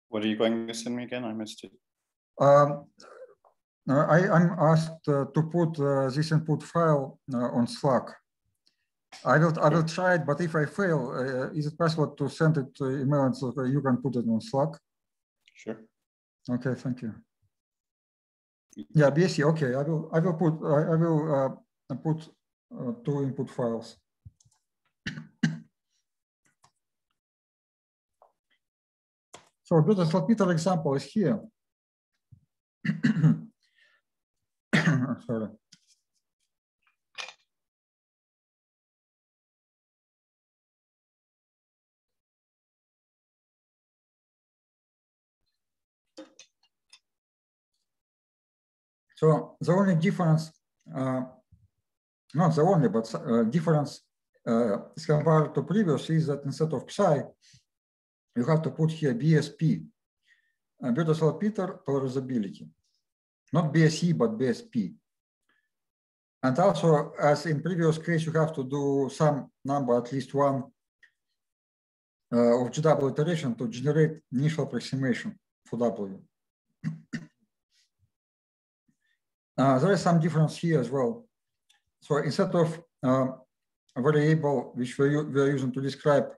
What are you going to send me again? I missed it. Um, uh, I, I'm asked uh, to put uh, this input file uh, on Slack. I will, I will try it, but if I fail, uh, is it possible to send it to email and so you can put it on Slack? Sure. Okay, thank you. Yeah, BSC. Okay, I will. I will put. I, I will uh, put uh, two input files. so a Salpeter example is here. Sorry. So the only difference, uh, not the only, but uh, difference uh, is compared to previous is that instead of psi, you have to put here BSP, uh, butyl saltpeter polarizability, not BSE, but BSP. And also, as in previous case, you have to do some number, at least one uh, of GW iteration to generate initial approximation for W. Uh, there is some difference here as well. So instead of uh, a variable which we, we are using to describe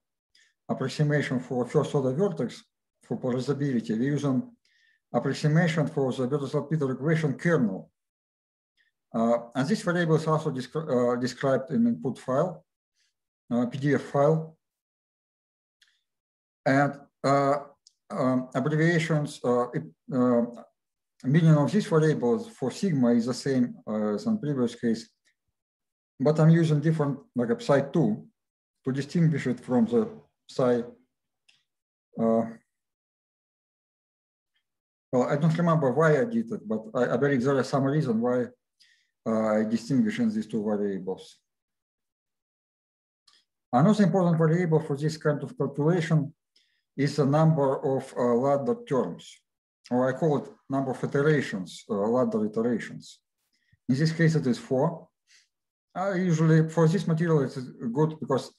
approximation for first order vertex for polarizability, we're using approximation for the Bethe-Salpeter equation kernel. Uh, and this variable is also descri uh, described in input file, uh, PDF file. And um, abbreviations, it, meaning of these variables for sigma is the same as in previous case, but I'm using different like a psi 2 to distinguish it from the psi. Uh, well, I don't remember why I did it, but I, I believe there is some reason why uh, I distinguish these two variables. Another important variable for this kind of calculation is the number of uh, ladder terms or I call it number of iterations, uh, ladder iterations. In this case, it is four. Uh, usually for this material, it's good because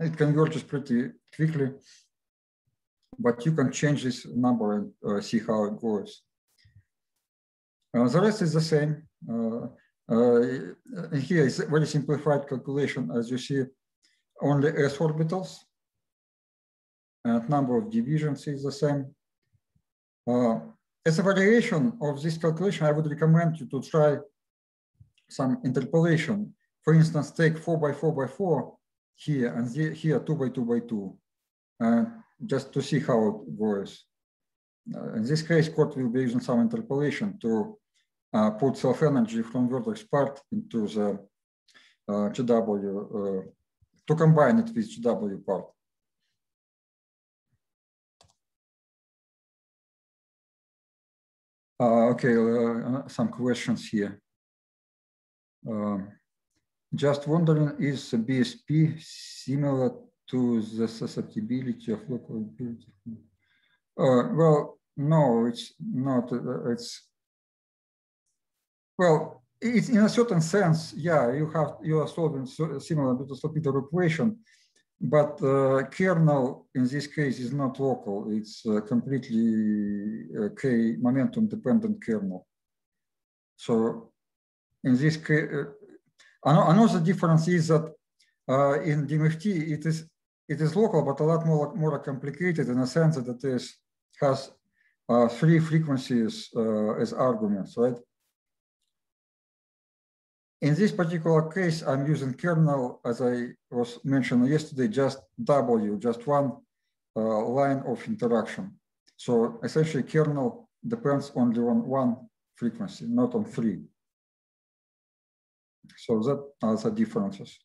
it converges pretty quickly, but you can change this number and uh, see how it goes. Uh, the rest is the same. Uh, here is a very simplified calculation. As you see, only s orbitals and number of divisions is the same. Uh, as a variation of this calculation, I would recommend you to try some interpolation. For instance, take four by four by four here and here two by two by two, just to see how it goes. Uh, in this case, court will be using some interpolation to uh, put self-energy from vertex part into the uh, GW, uh, to combine it with GW part. Okay, uh, some questions here. Um, just wondering, is BSP similar to the susceptibility of local ability? Uh, well, no, it's not. Uh, it's well, it's in a certain sense, yeah. You have you are solving similar to the Salpeter equation, but uh, kernel in this case is not local. It's uh, completely uh, k momentum dependent kernel. So in this case, uh, another difference is that uh, in DMFT it is it is local, but a lot more more complicated in a sense that it is has uh, three frequencies as arguments, right? In this particular case, I'm using kernel, as I was mentioned yesterday, just W, just one uh, line of interaction. So essentially kernel depends only on one frequency, not on three. So that are the differences.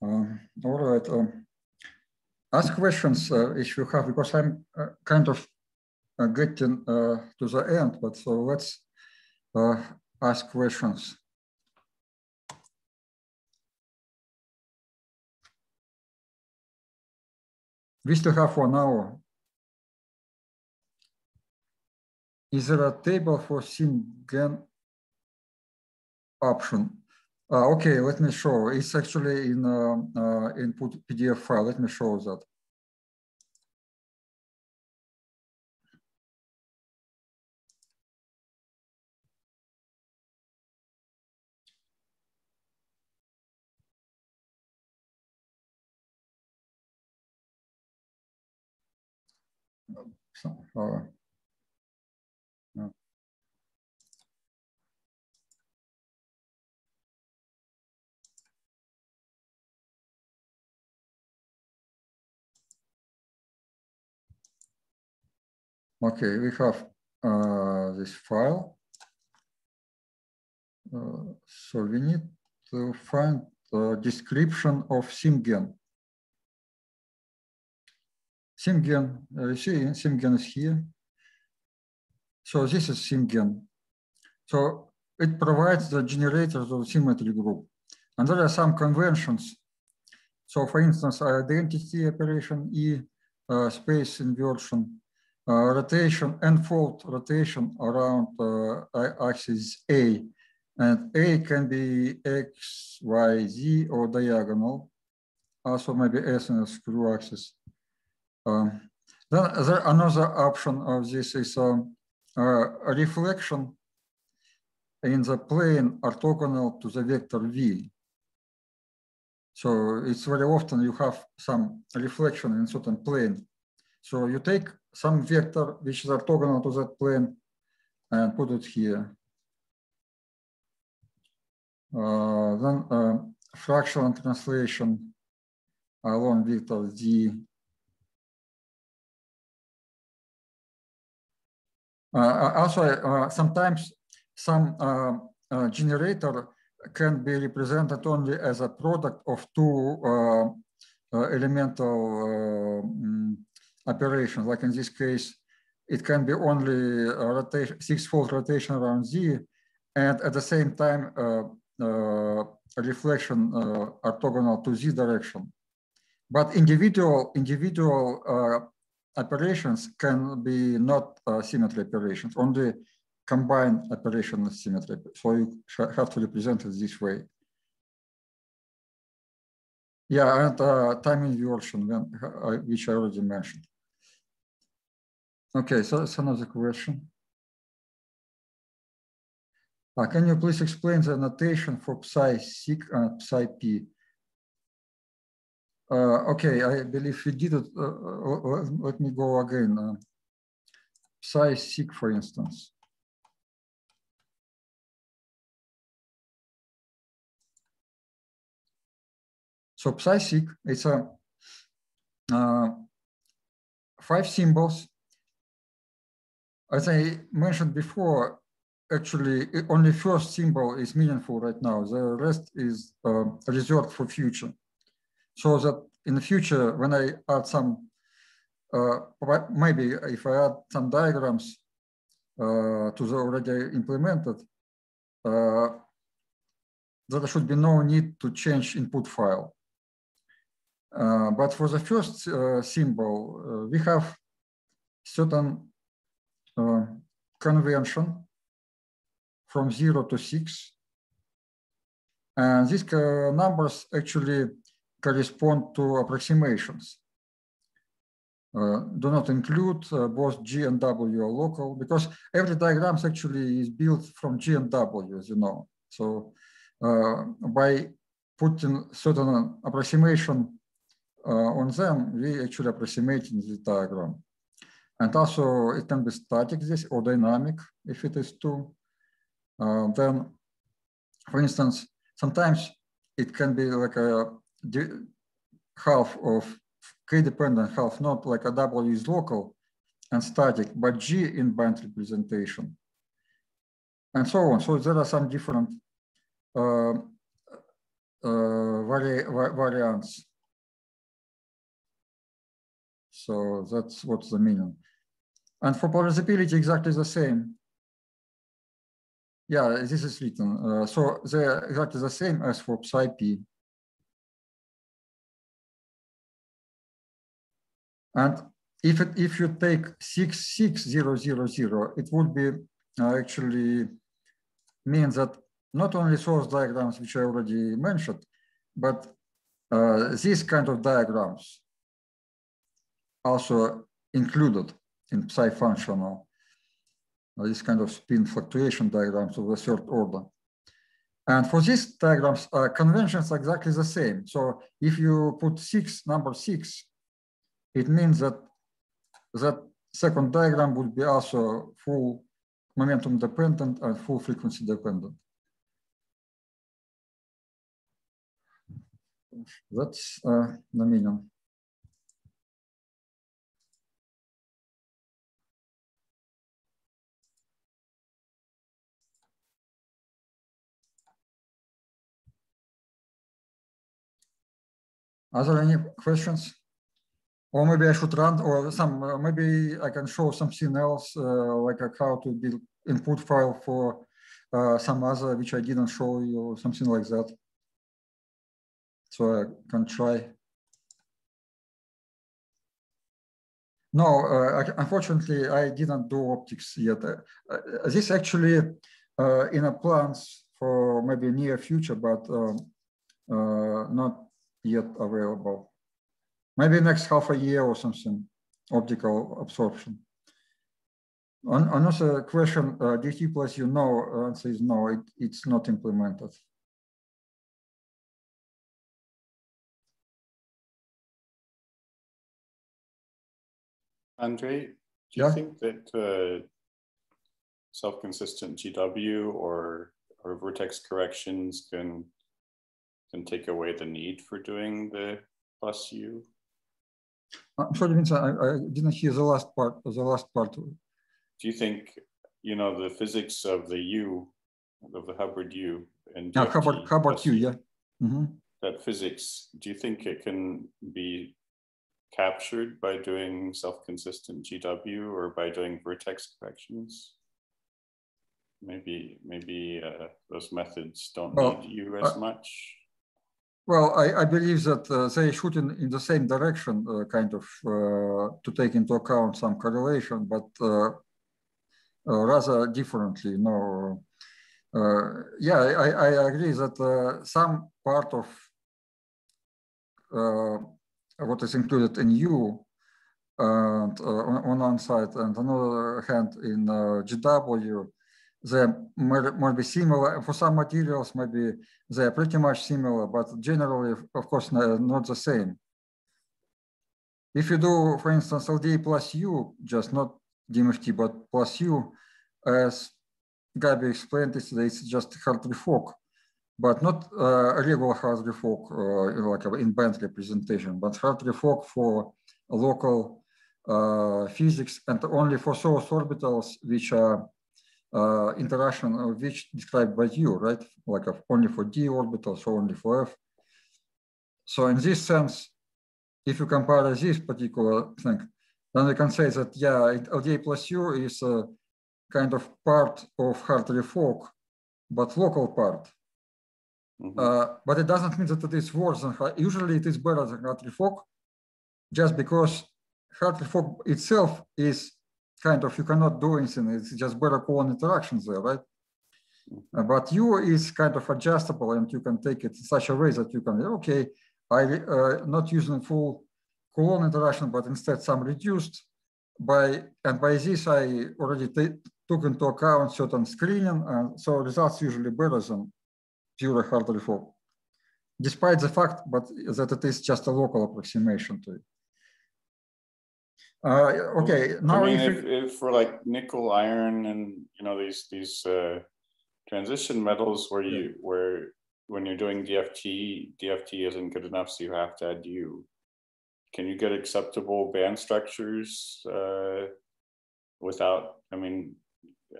Um, all right. Um, ask questions uh, if you have, because I'm uh, kind of uh, getting to the end, but so let's ask questions. We still have one hour. is there a table for SimGen option? Uh, okay, let me show. It's actually in uh, uh, input PDF file. Let me show that. Uh, Okay, we have uh, this file. Uh, so we need to find the description of SimGen. SimGen, uh, see, SimGen is here. So this is SimGen. So it provides the generators of symmetry group. And there are some conventions. So for instance, identity operation, E, uh, space inversion, rotation and fold rotation around uh, axis A. And A can be X, Y, Z or diagonal. Also maybe S and a screw axis. Um, then there another option of this is um, uh, a reflection in the plane orthogonal to the vector V. So it's very often you have some reflection in certain plane. So you take some vector which is orthogonal to that plane and put it here. Uh, then uh, fractional translation along vector Z. Uh, also, uh, sometimes some uh, uh, generator can be represented only as a product of two elemental um, operations. Like in this case, it can be only a rotation, six-fold rotation around Z, and at the same time, uh, uh, reflection uh, orthogonal to Z direction. But individual individual operations can be not symmetry operations, only combined operation symmetry. So you have to represent it this way. Yeah, and uh, time inversion, when, uh, which I already mentioned. Okay, so that's another question. Uh, can you please explain the notation for psi sig and psi p? Uh, okay, I believe we did it. Uh, uh let me go again. Uh, psi sig, for instance. So psi sig, it's a uh, five symbols. As I mentioned before, actually only first symbol is meaningful right now. The rest is uh, reserved for future. So that in the future, when I add some, uh, maybe if I add some diagrams uh, to the already implemented, uh, there should be no need to change input file. Uh, but for the first uh, symbol, we have certain convention from zero to six. And these numbers actually correspond to approximations. Uh, do not include uh, both G and W are local because every diagram actually is built from G and W, as you know. So uh, by putting certain approximation uh, on them, we actually approximating the diagram. And also it can be static this or dynamic if it is two. Uh, then, for instance, sometimes it can be like a half of k-dependent half, not like a W is local and static, but G in band representation, and so on. So there are some different uh, uh, vari variants so that's what's the meaning. And for polarizability, exactly the same. Yeah, this is written. Uh, so they're exactly the same as for psi p. And if it, if you take six six zero zero zero, it would be uh, actually means that not only source diagrams which I already mentioned, but uh, these kind of diagrams also included in psi functional, uh, this kind of spin fluctuation diagrams of the third order. And for these diagrams, uh, conventions are exactly the same. So if you put six, number six, it means that that second diagram would be also full momentum dependent and full frequency dependent. That's uh, the minimum. Are there any questions? Or maybe I should run, or some, uh, maybe I can show something else, uh, like uh, how to build input file for uh, some other, which I didn't show you, or something like that. So I can try. No, uh, unfortunately, I didn't do optics yet. Uh, this actually in a plans for maybe near future, but um, not yet available. Maybe next half a year or something, optical absorption. On, another question, uh, DT plus you know, answer is no, it, it's not implemented. Andrey, do you yeah? think that uh, self-consistent GW or or vertex corrections can can take away the need for doing the plus U? I'm sorry, Vincent, I, I didn't hear the last part. The last part. Do you think you know the physics of the U, of the Hubbard U, and yeah, Hubbard Hubbard U, yeah. Mm -hmm. That physics. Do you think it can be captured by doing self-consistent GW or by doing vertex corrections? Maybe maybe uh, those methods don't well, need you as uh, much. Well, I, I believe that uh, they shoot in, in the same direction, uh, kind of, uh, to take into account some correlation, but uh, uh, rather differently. You know, uh, yeah, I, I agree that some part of what is included in U and on, on one side, and another hand in GW they might, be similar. For some materials, maybe they're pretty much similar, but generally, of course, not the same. If you do, for instance, LDA plus U, just not DMFT, but plus U, as Gabi explained yesterday, it's just Hartree Fock, but not uh, a regular Hartree Fock, uh, like in band representation, but Hartree Fock for local uh, physics and only for source orbitals, which are uh, interaction of which described by you, right? Like only for d orbitals or only for f. So in this sense, if you compare this particular thing, then we can say that, yeah, LDA plus U is a kind of part of Hartree Fock, but local part. Mm -hmm. uh, but it doesn't mean that it is worse than, usually it is better than Hartree Fock, just because Hartree Fock itself is kind of you cannot do anything. It's just better Coulomb interactions there, right? Uh, but U is kind of adjustable and you can take it in such a way that you can, okay, I uh, not using full Coulomb interaction, but instead some reduced by, and by this I already took into account certain screening. And so results usually better than pure Hartree Fock, despite the fact but that it is just a local approximation to it. Uh, okay, now I mean, if, if, for like nickel, iron, and you know these these uh, transition metals where you yeah. where when you're doing DFT, DFT isn't good enough, so you have to add U. Can you get acceptable band structures uh, without? I mean,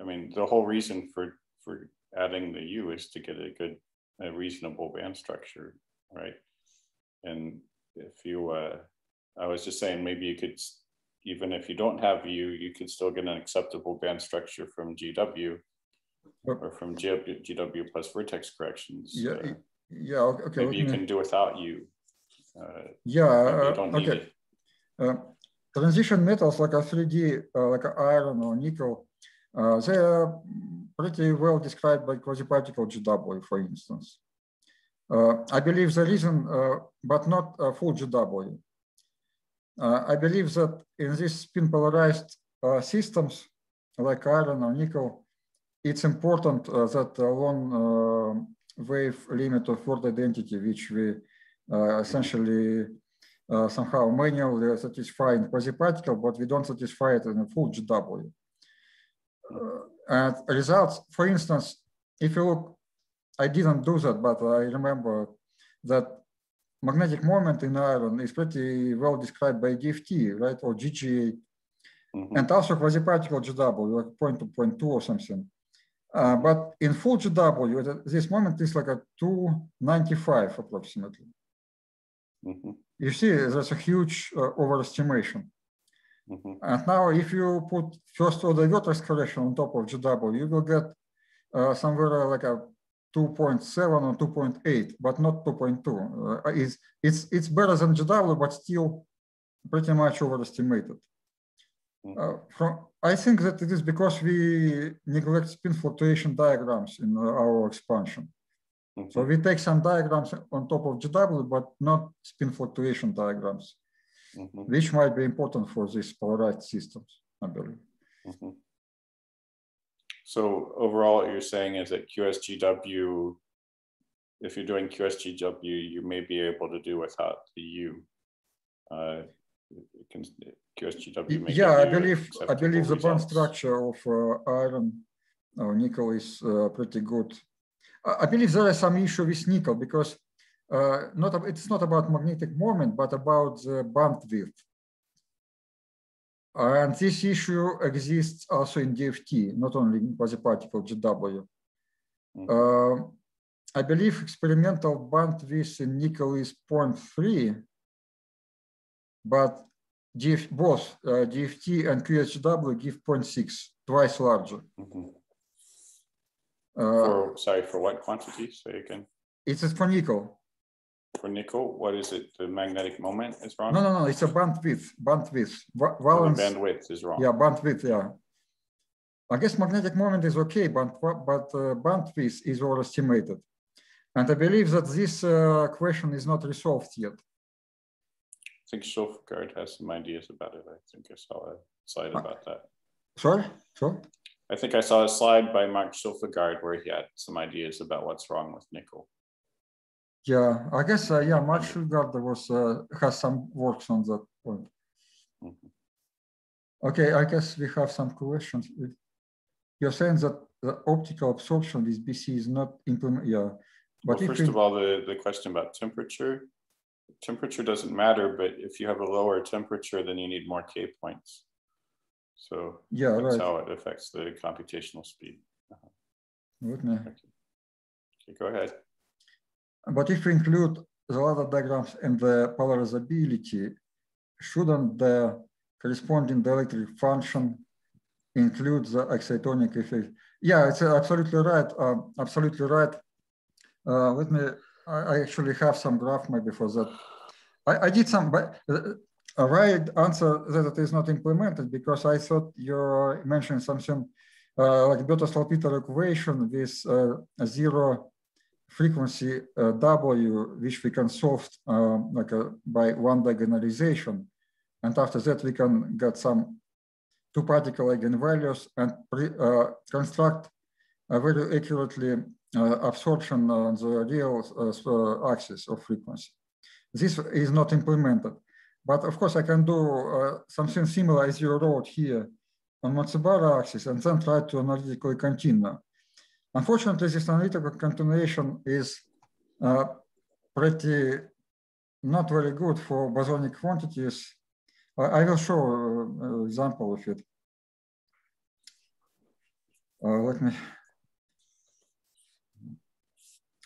I mean the whole reason for for adding the U is to get a good, a reasonable band structure, right? And if you, uh, I was just saying, maybe you could even if you don't have U, you can still get an acceptable band structure from GW or from GW, GW plus vertex corrections. Yeah, uh, yeah, okay. Maybe you can do without U. Uh, yeah, uh, okay. Uh, transition metals like a 3D, uh, like iron or nickel, uh, they are pretty well described by quasi-particle GW, for instance. Uh, I believe the reason, uh, but not full GW. Uh, I believe that in these spin polarized uh, systems, like iron or nickel, it's important that long wave limit of Ward identity, which we essentially uh, somehow manually satisfy in quasi-particle, but we don't satisfy it in a full GW. Uh, and results, for instance, if you look, I didn't do that, but I remember that magnetic moment in iron is pretty well described by DFT, right, or GGA, mm -hmm. and also quasi-particle GW, like point to point two or something. Uh, but in full GW, this moment is like a 295 approximately. Mm -hmm. You see, there's a huge uh, overestimation. Mm -hmm. And now if you put first order vertex correction on top of GW, you will get uh, somewhere like a 2.7 or 2.8, but not 2.2. Uh, it's, it's, it's better than GW, but still pretty much overestimated. Mm -hmm. from, I think that it is because we neglect spin fluctuation diagrams in our expansion. Mm-hmm. So we take some diagrams on top of GW, but not spin fluctuation diagrams, mm-hmm. which might be important for these polarized systems, I believe. Mm-hmm. So overall, what you're saying is that QSGW, if you're doing QSGW, you may be able to do without the U. Uh, can, QSGW yeah, I believe I believe the bond structure of uh, iron or nickel is uh, pretty good I believe there is some issue with nickel because uh, not it's not about magnetic moment, but about the bandwidth. And this issue exists also in DFT, not only in quasi-particle GW. Mm -hmm. uh, I believe experimental bandwidth in nickel is 0.3, but DF, both uh, DFT and QHW give 0.6, twice larger. Mm -hmm. Uh, for, sorry, for what quantity? So you can. It's for nickel. For nickel, what is it? The magnetic moment is wrong? No, no, no. It's a bandwidth. Bandwidth. Valence. Oh, bandwidth is wrong. Yeah, bandwidth. Yeah. I guess magnetic moment is okay, but but uh, bandwidth is overestimated, and I believe that this uh, question is not resolved yet. I think Schilfgaarde has some ideas about it. I think I saw a slide uh, about that. Sorry, sorry. I think I saw a slide by Mark Schilfgaarde where he had some ideas about what's wrong with nickel. Yeah, I guess, uh, yeah, Mark Schilfgaarde was, uh, has some works on that point. Mm -hmm. Okay, I guess we have some questions. You're saying that the optical absorption with BC is not implement, yeah. But well, first of all, the, the question about temperature, temperature doesn't matter, but if you have a lower temperature, then you need more K points. So yeah, that's right. how it affects the computational speed. Okay. okay, go ahead. But if we include the ladder diagrams and the polarizability, shouldn't the corresponding dielectric function include the excitonic effect? Yeah, it's absolutely right. Uh, absolutely right. Uh, let me, I, actually have some graph maybe for that. I, I did some, but uh, a right answer that it is not implemented because I thought you mentioned something uh, like Bethe-Salpeter equation with uh, zero frequency uh, W, which we can solve uh, like a, by one diagonalization. And after that, we can get some two particle eigenvalues and pre, uh, construct a very accurately uh, absorption on the real axis of frequency. This is not implemented. But of course, I can do uh, something similar as you wrote here on Matsubara axis and then try to analytically continue. Unfortunately, this analytical continuation is uh, pretty not very good for bosonic quantities. I will show an uh, example of it. Uh, let me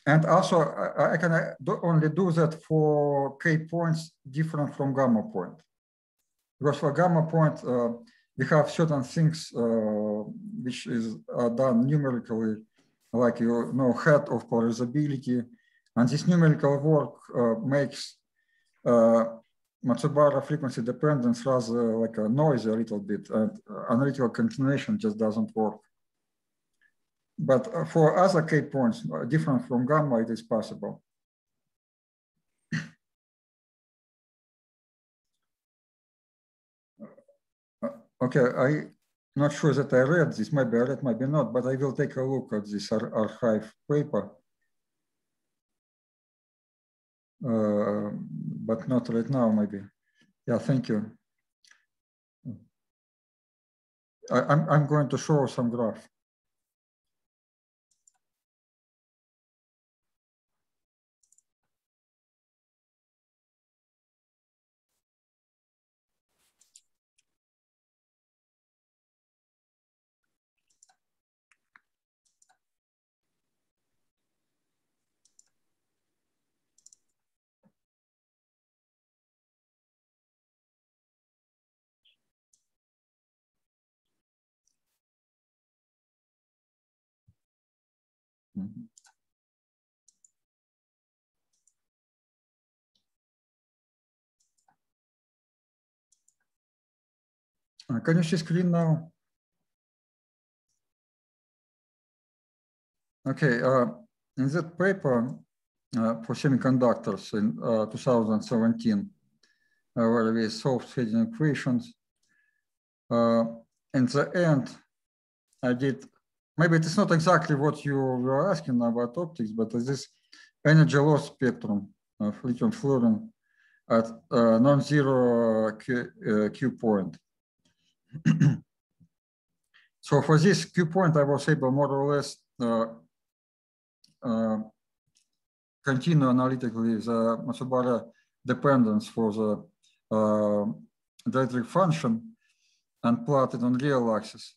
and also, I, I can uh, do only do that for k points different from gamma point. Because for gamma point, uh, we have certain things uh, which is done numerically, like you know, head of polarizability. And this numerical work uh, makes uh, Matsubara frequency dependence rather like a noisy a little bit and uh, analytical continuation just doesn't work. But uh, for other K points, different from gamma, it is possible. Okay, I'm not sure that I read this, maybe I read, maybe not, but I will take a look at this ar arXiv paper. Uh, but not right now, maybe. Yeah, thank you. I, am I'm, I'm going to show some graph. Can you see screen now? Okay, uh, in that paper uh, for semiconductors in uh, 2017, uh, where we solved Hedin equations, uh, in the end, I did maybe it's not exactly what you were asking about optics, but this energy loss spectrum of lithium fluorine at uh, non-zero Q, uh, Q point. so for this Q point, I was able more or less uh, uh, continue analytically the Matsubara dependence for the uh, dielectric function and plot it on real axis.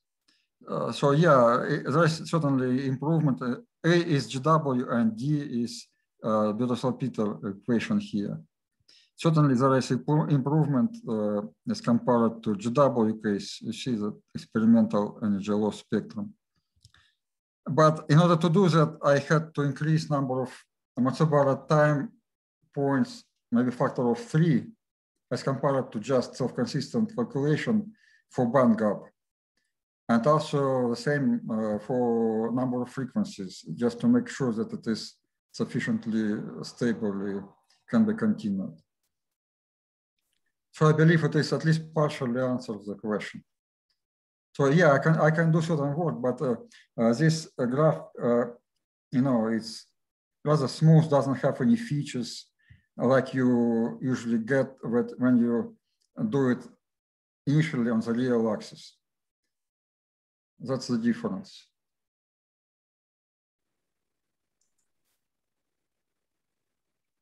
Uh, so yeah, there's certainly improvement. Uh, A is GW and D is uh, Bethe-Salpeter equation here. Certainly there is improvement uh, as compared to GW case. You see the experimental energy loss spectrum. But in order to do that, I had to increase number of Matsubara time points, maybe factor of three, as compared to just self-consistent calculation for band gap. And also the same uh, for number of frequencies, just to make sure that it is sufficiently stably can be continued. So I believe it is at least partially answers the question. So yeah, I can I can do certain work, but uh, uh, this uh, graph, uh, you know, it's rather smooth, doesn't have any features like you usually get when you do it initially on the real axis. That's the difference.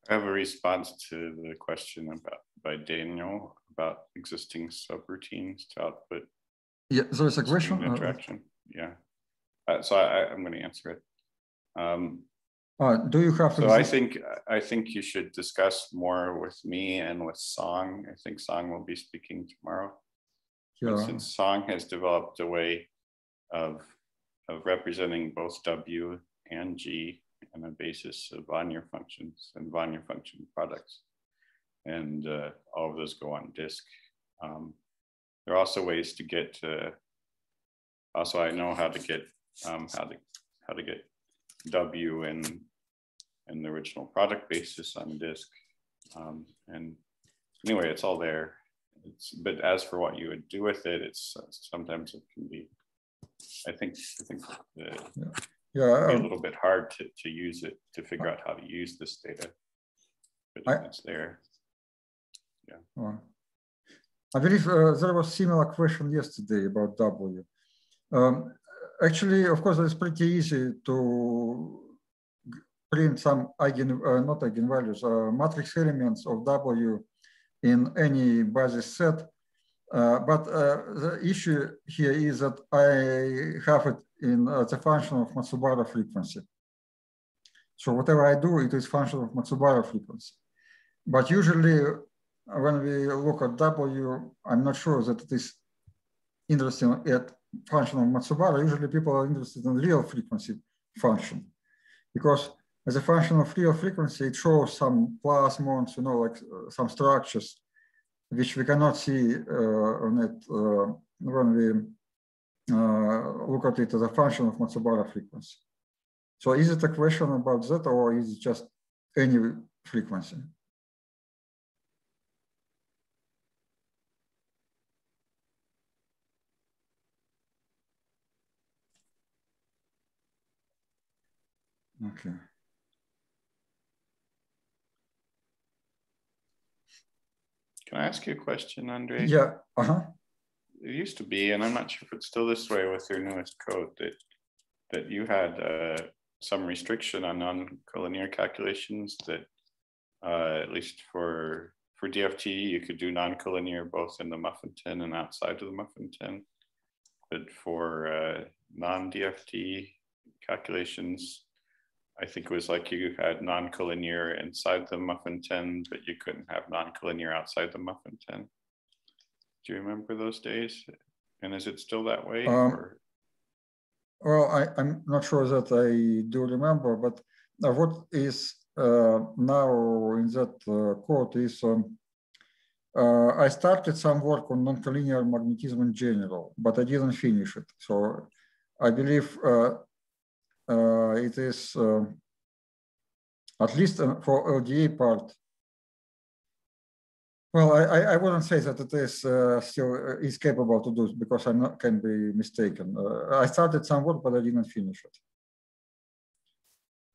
I have a response to the question about by Daniel about existing subroutines to output. Yeah, there's a question. Uh, interaction. yeah. Uh, so I, am going to answer it. Um, uh, do you have? So I think I think you should discuss more with me and with Song. I think Song will be speaking tomorrow. Yeah. But since Song has developed a way of, of representing both W and G on a basis of Wannier functions and Wannier function products. And uh, all of those go on disk. Um, there are also ways to get, uh, also I know how to get, um, how to, how to get W and, and the original product basis on disk. Um, and anyway, it's all there. It's, but as for what you would do with it, it's sometimes it can be I think I think yeah, yeah um, a little bit hard to, to use it to figure out how to use this data, but I, it's there. Yeah. I believe uh, there was similar question yesterday about W. Um, actually, of course, it's pretty easy to print some eigen, uh, not eigenvalues, uh, matrix elements of W in any basis set uh, but uh, the issue here is that I have it in uh, the function of Matsubara frequency. So whatever I do, it is function of Matsubara frequency. But usually when we look at W, I'm not sure that it is interesting at function of Matsubara. Usually people are interested in real frequency function because as a function of real frequency, it shows some plasmons, you know, like uh, some structures which we cannot see on it when we look at it as a function of Matsubara frequency. So is it a question about that or is it just any frequency? Okay. Can I ask you a question, Andre? Yeah. Uh-huh. It used to be, and I'm not sure if it's still this way with your newest code, that that you had uh, some restriction on non-collinear calculations that uh, at least for for DFT, you could do non-collinear both in the muffin tin and outside of the muffin tin. But for uh, non-DFT calculations, I think it was like you had non-collinear inside the muffin tin, but you couldn't have non-collinear outside the muffin tin. Do you remember those days? And is it still that way? Um, or? Well, I, I'm not sure that I do remember, but what is uh, now in that uh, code is um, uh, I started some work on noncollinear magnetism in general, but I didn't finish it. So I believe uh, it is um, at least for LDA part. Well, I, I wouldn't say that it is uh, still uh, is capable to do it because I can be mistaken. Uh, I started some work, but I didn't finish it.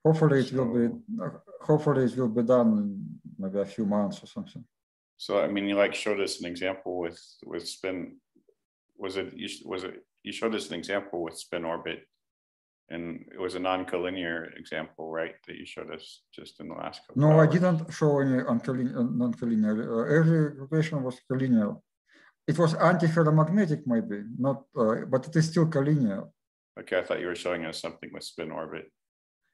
Hopefully, it so, will be. Hopefully, it will be done in maybe a few months or something. So, I mean, you like showed us an example with with spin. Was it you? Was it you showed us an example with spin orbit and it was a non-collinear example, right, that you showed us just in the last couple. No, hours. I didn't show any non-collinear. Uh, every equation was collinear. It was antiferromagnetic, maybe not, uh, but it is still collinear. Okay, I thought you were showing us something with spin orbit.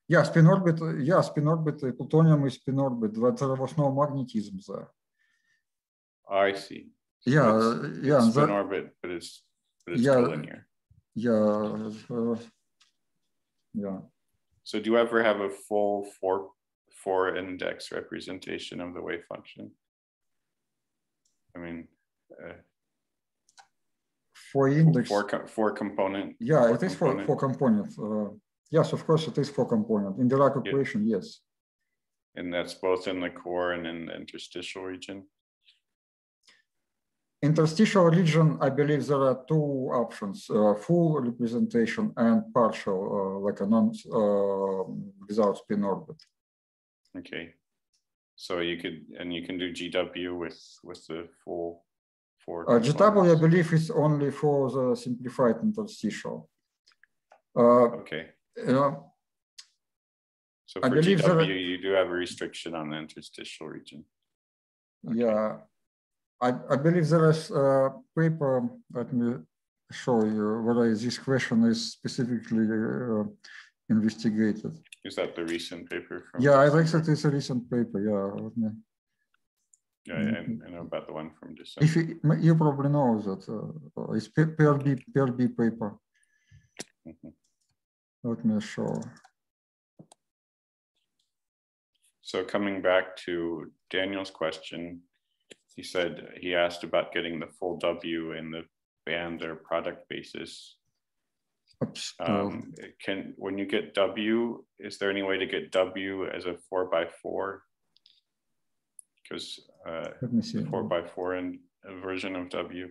Yeah, spin orbit. Yeah, spin orbit. Uh, plutonium is spin orbit, but there was no magnetism there. I see. So yeah, it's, yeah. It's spin that, orbit, but it's but it's yeah, collinear. Yeah. Uh, yeah. So do you ever have a full four four index representation of the wave function? I mean, uh, for index four four component. Yeah, four it is component. for four component. Uh, yes, of course, it is four component in the Dirac equation. Yeah. Yes. And that's both in the core and in the interstitial region interstitial region, I believe there are two options, uh, full representation and partial, uh, like a non, uh, without spin orbit. Okay. So you could, and you can do GW with, with the full four. Uh, GW, I believe, is only for the simplified interstitial. Uh, okay. Uh, so for GW, you do have a restriction on the interstitial region. Okay. Yeah. I, I believe there is a paper, let me show you whether this question is specifically uh, investigated. Is that the recent paper? From yeah, I think that is a recent paper, yeah. Yeah, I, I, know about the one from December. If you, you probably know that uh, it's PRB, PRB paper. Mm -hmm. Let me show. So coming back to Daniel's question, he said he asked about getting the full W in the band or product basis. Um, can when you get W, is there any way to get W as a four by four? Because uh, four by four in a version of W.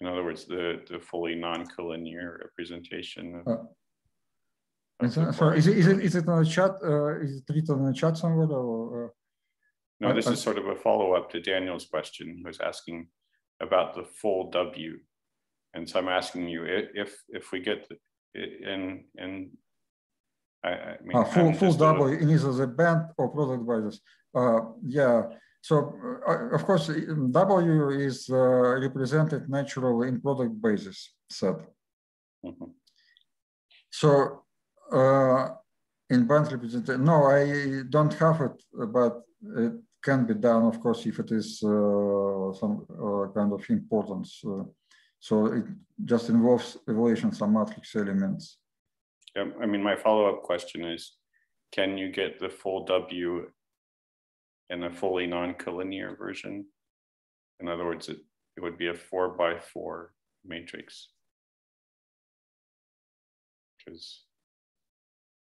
In other words, the the fully non-collinear representation. Of, uh, of sorry, is it, is it is it in the chat? Uh, is it written in the chat somewhere or? Uh, no, this is sort of a follow up to Daniel's question, who was asking about the full W. And so I'm asking you if if we get in in I, I mean uh, full full W in either the band or product basis. Uh, yeah. So uh, of course W is uh, represented naturally in product basis set. Mm -hmm. So uh, in band representation, no, I don't have it, but it can be done, of course, if it is uh, some uh, kind of importance. Uh, so it just involves evaluation some matrix elements. Yeah, I mean, my follow-up question is, can you get the full W in a fully non-collinear version In other words, it, it would be a four by four matrix. Because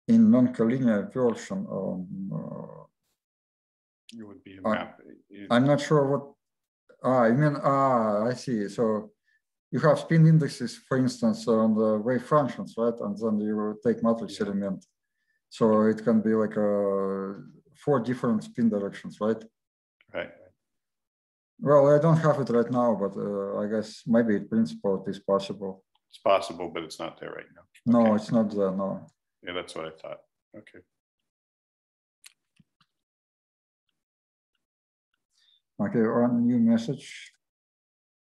In non-collinear version, um, uh, it would be a I- map. it- I'm not sure what, ah, I mean, ah, I see. So you have spin indexes, for instance, on the wave functions, right? And then you take matrix Yeah. element. So it can be like uh, four different spin directions, right? Right. Well, I don't have it right now, but uh, I guess maybe in principle it is possible. It's possible, but it's not there right now. No, Okay. it's not there, no. Yeah, that's what I thought. Okay. Okay, one new message.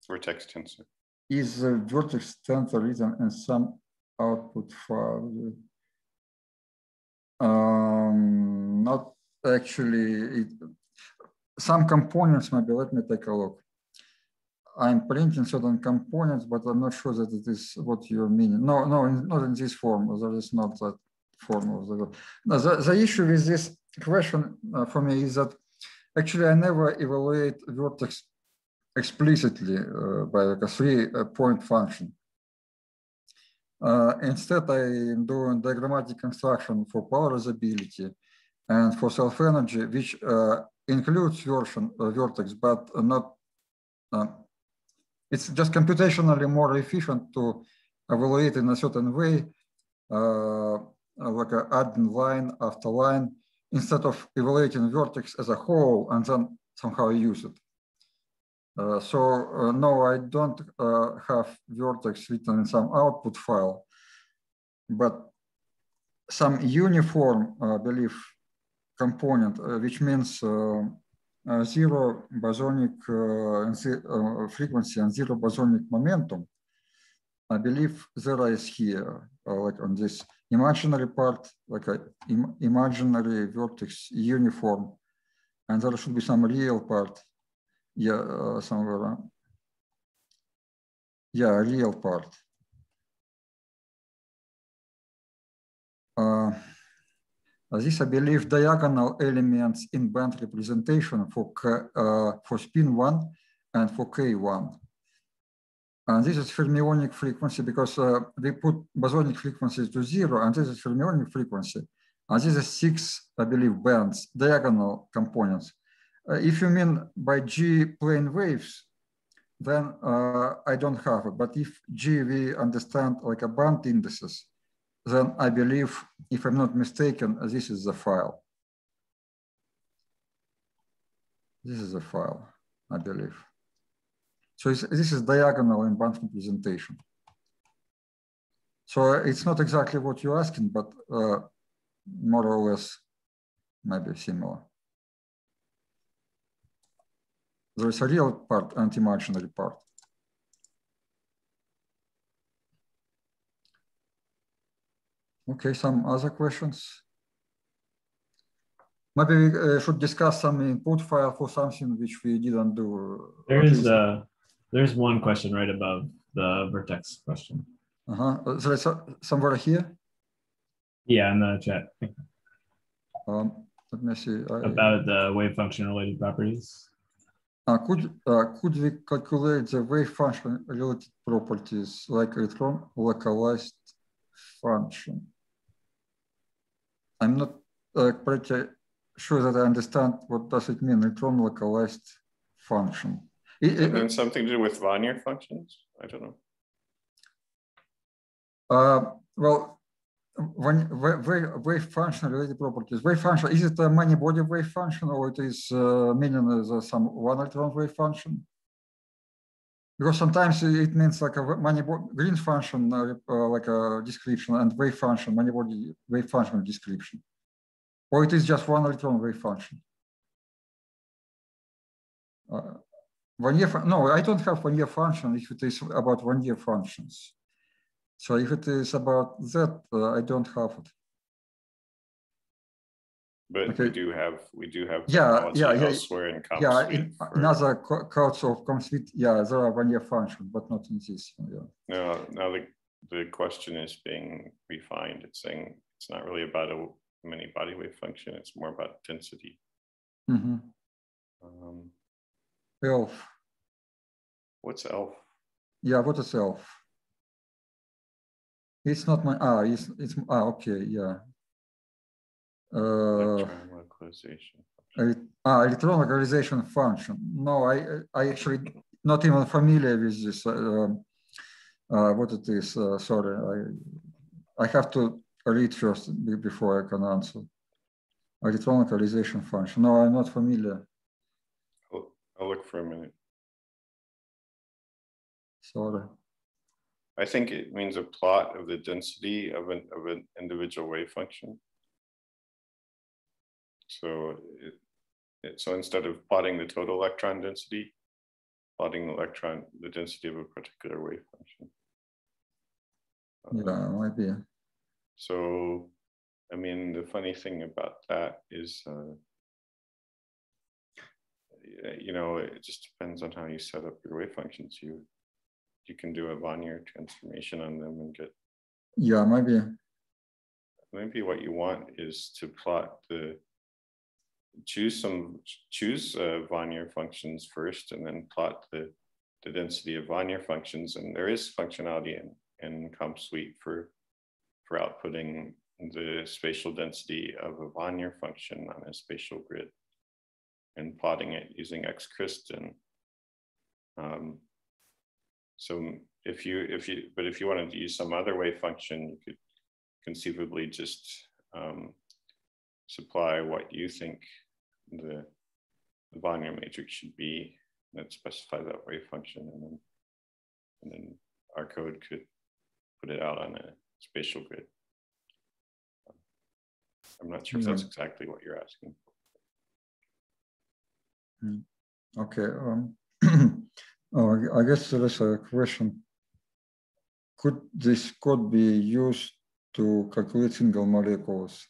Vertex tensor. Is the vertex tensor written in some output file? Um, not actually, it, some components, maybe let me take a look. I'm printing certain components, but I'm not sure that it is what you're meaning. No, no, in- not in this form. There is not that form of the. The, the issue with this question uh, for me is that actually I never evaluate vertex explicitly uh, by like a three uh, point function. Uh, instead, I am doing diagrammatic construction for polarizability and for self energy, which uh, includes version uh, vertex, but not. Uh, it's just computationally more efficient to evaluate in a certain way, like a adding line after line, instead of evaluating vertex as a whole and then somehow use it. Uh, so uh, no, I don't uh, have vertex written in some output file, but some uniform, I believe, component, uh, which means uh, uh, zero bosonic uh, uh, frequency and zero bosonic momentum. I believe there is here, uh, like on this imaginary part, like a im- imaginary vertex uniform, and there should be some real part yeah, uh, somewhere. uh, Yeah, real part. Uh, this, I believe, diagonal elements in band representation for K, uh, for spin one and for K1. And this is fermionic frequency because uh, we put bosonic frequency to zero, and this is fermionic frequency. And this is six, I believe, bands, diagonal components. Uh, if you mean by G plane waves, then uh, I don't have it. But if G we understand like a band indices, then I believe, if I'm not mistaken, this is the file. This is the file, I believe. So this is diagonal in band representation. So it's not exactly what you're asking, but uh, more or less maybe similar. There is a real part and imaginary part. Okay, some other questions? Maybe we uh, should discuss some input file for something which we didn't do. There at is least. There's one question right above the vertex question. Uh-huh. Uh, is uh, somewhere here. Yeah, in the chat Um, let me see. I- about the wave function related properties. Uh, could uh, could we calculate the wave function related properties like electron localized function? I'm not uh, pretty sure that I understand what does it mean electron localized function. I- And something to do with Wannier functions? I don't know. Uh, well, when wave, wave function related properties, wave function, is it a many body wave function or it is uh, meaning as some one electron wave function? Because sometimes it means like a many green function, uh, uh, like a description and wave function, many body wave function description. Or it is just one electron wave function. Uh, one year, no, I don't have Wannier function if it is about Wannier functions. So if it is about that, uh, I don't have it. But we do have, we do have. Yeah, yeah, yeah, Elsewhere in Yeah, in for- another codes of Comsuite, yeah, there are Wannier function, but not in this. one, Yeah. No, now the, the question is being refined. It's saying it's not really about a many body wave function. It's more about density. Mhm. Um, Elf. What's elf? Yeah, what is elf? It's not my, ah, it's, it's, ah, okay, yeah. Uh, Electron localization. ah, electron localization function. No, I, I actually not even familiar with this. Uh, uh, what it is, uh, sorry. I, I have to read first before I can answer. Electron localization function. No, I'm not familiar. I'll, look for a minute. Sorry. I think it means a plot of the density of an, of an individual wave function. So it, it, so instead of plotting the total electron density, plotting the electron, the density of a particular wave function. Yeah, might be. So, I mean, the funny thing about that is, uh, you know, it just depends on how you set up your wave functions. You you can do a Wannier transformation on them and get Yeah, maybe. maybe what you want is to plot the choose some choose uh, Wannier functions first and then plot the the density of Wannier functions and there is functionality in in Comsuite for for outputting the spatial density of a Wannier function on a spatial grid and plotting it using XCrySDen. Um, so if you if you but if you wanted to use some other wave function, you could conceivably just um, supply what you think the, the Wannier matrix should be that specify that wave function and then and then our code could put it out on a spatial grid. I'm not sure if that's exactly what you're asking. Okay. Um, oh, I I guess there is a question. Could this code be used to calculate single molecules?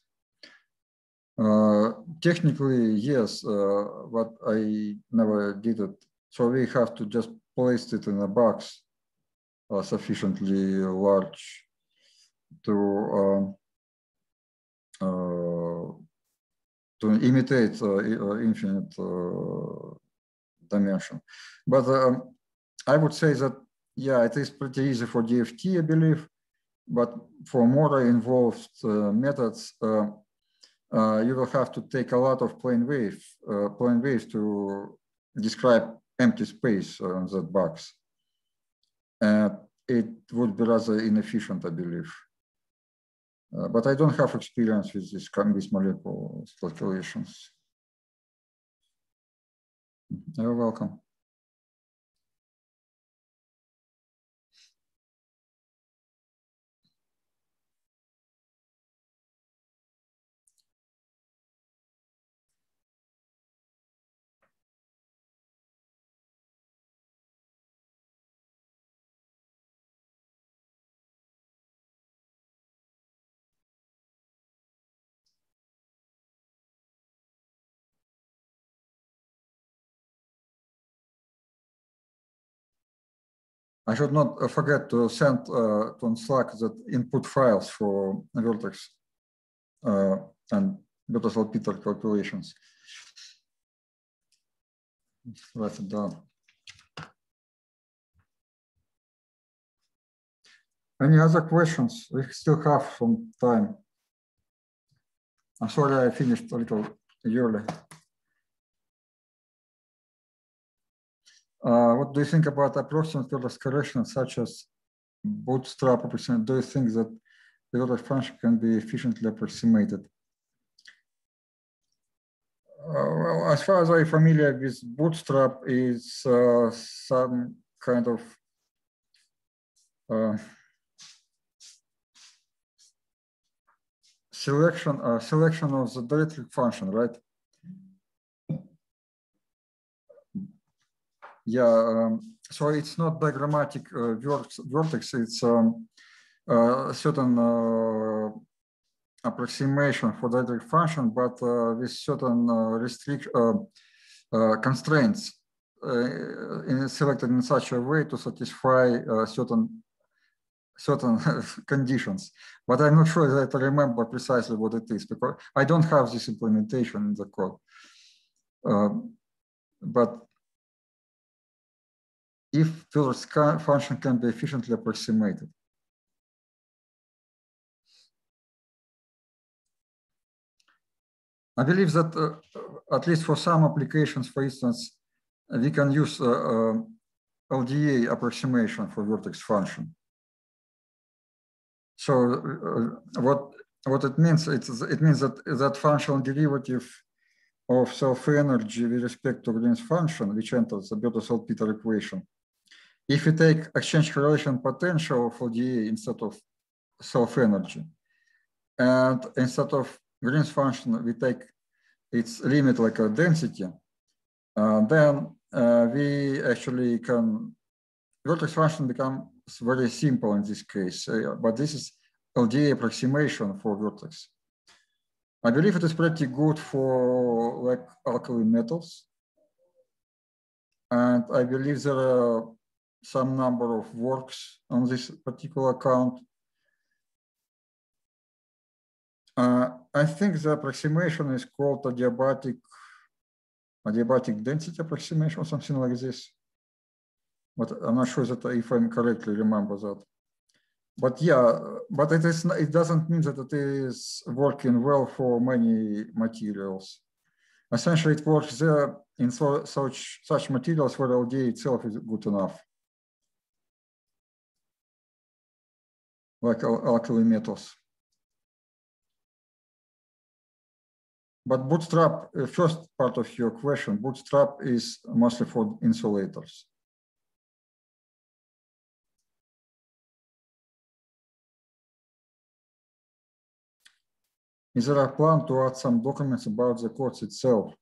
Uh, technically, yes, uh, but I never did it. So we have to just place it in a box uh, sufficiently large to um, uh, to imitate uh, uh, infinite uh, dimension. But um, I would say that, yeah, it is pretty easy for DFT, I believe. But for more involved uh, methods, uh, uh, you will have to take a lot of plane wave, uh, plane waves to describe empty space on that box. And it would be rather inefficient, I believe. Uh, but I don't have experience with this with molecule calculations. You're welcome. I should not uh, forget to send uh, to Slack that input files for Vertex uh, and Bethe-Salpeter calculations. Write it down. Any other questions? We still have some time. I'm sorry I finished a little early. What do you think about approximate Euler's correction such as bootstrap approximation? Do you think that the Euler function can be efficiently approximated? Well, as far as I'm familiar with bootstrap, is uh, some kind of uh, selection uh, selection of the dielectric function, right? Yeah, um, so it's not diagrammatic vertex, vertex, it's um, uh, certain uh, approximation for the dielectric function, but with certain restrict constraints in, selected in such a way to satisfy certain certain conditions. But I'm not sure that I remember precisely what it is because I don't have this implementation in the code. Um, but if the function can be efficiently approximated. I believe that uh, at least for some applications, for instance, we can use uh, uh, LDA approximation for vertex function. So uh, what what it means, it's, it means that that functional derivative of self-energy with respect to Green's function, which enters the Bethe-Salpeter equation. If we take exchange correlation potential for LDA instead of self-energy, and instead of Green's function, we take its limit like a density, uh, then uh, we actually can, vertex function becomes very simple in this case, uh, but this is LDA approximation for vertex. I believe it is pretty good for like alkali metals. And I believe there are some number of works on this particular account. Uh, I think the approximation is called adiabatic, adiabatic density approximation or something like this. But I'm not sure that if I correctly remember that. But yeah, but it is it doesn't mean that it is working well for many materials. Essentially, it works there in so, such such materials where LDA itself is good enough. Like alkali metals. But bootstrap, uh, first part of your question, bootstrap is mostly for insulators. Is there a plan to add some documents about the course itself?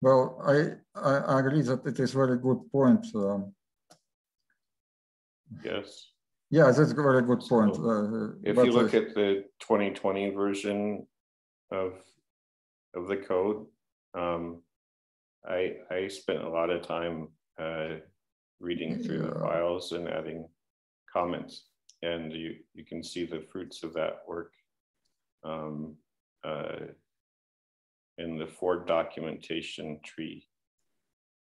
Well, I, I agree that it is very good point. Um, yes. Yeah, that's a very good point. Uh, If but, you look uh, at the 2020 version of of the code, um, I I spent a lot of time uh, reading through the files and adding comments, and you you can see the fruits of that work um, uh, in the Ford documentation tree.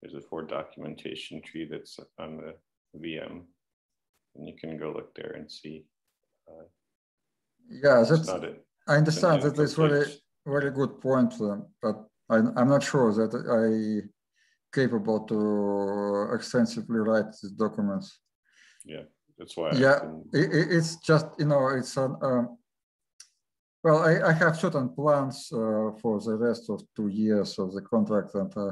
There's a Ford documentation tree that's on the VM, and you can go look there and see. Uh, yeah, that's, I understand that it's very, incomplete. very good point, uh, but I, I'm not sure that I capable to extensively write these documents. Yeah, that's why. Yeah, can- i i- it's just, you know, it's an, um, well, I, I have certain plans uh, for the rest of two years of the contract and uh,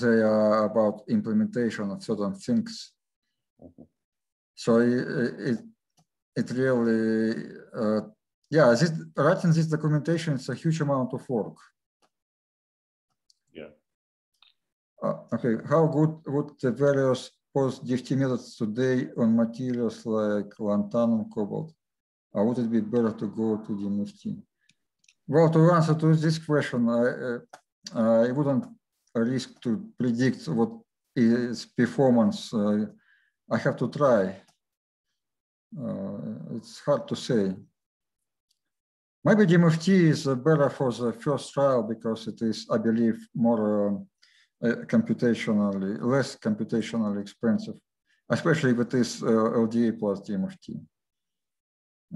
they are about implementation of certain things. Mhm. So it, it, really, uh, yeah, this, writing this documentation is a huge amount of work. Yeah. Uh, okay, how good would the various post-DFT methods today on materials like lanthanum, cobalt? Or would it be better to go to the DMFT? Well, to answer to this question, I, uh, I wouldn't risk to predict what is performance. Uh, I have to try. Uh, it's hard to say. Maybe DMFT is uh, better for the first trial because it is, I believe, more um, uh, computationally, less computationally expensive, especially if it is uh, LDA plus DMFT.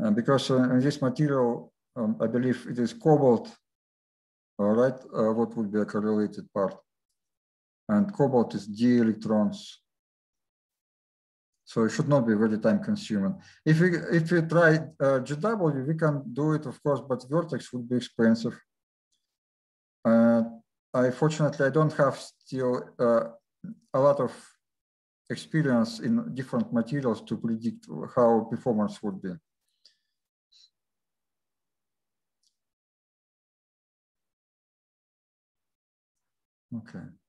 Uh, because uh, in this material, um, I believe it is cobalt, right, uh, what would be a correlated part? And cobalt is d electrons. So it should not be very time consuming. If we if we try uh, GW, we can do it, of course, but vertex would be expensive. Uh, I fortunately I don't have still uh, a lot of experience in different materials to predict how performance would be. Okay.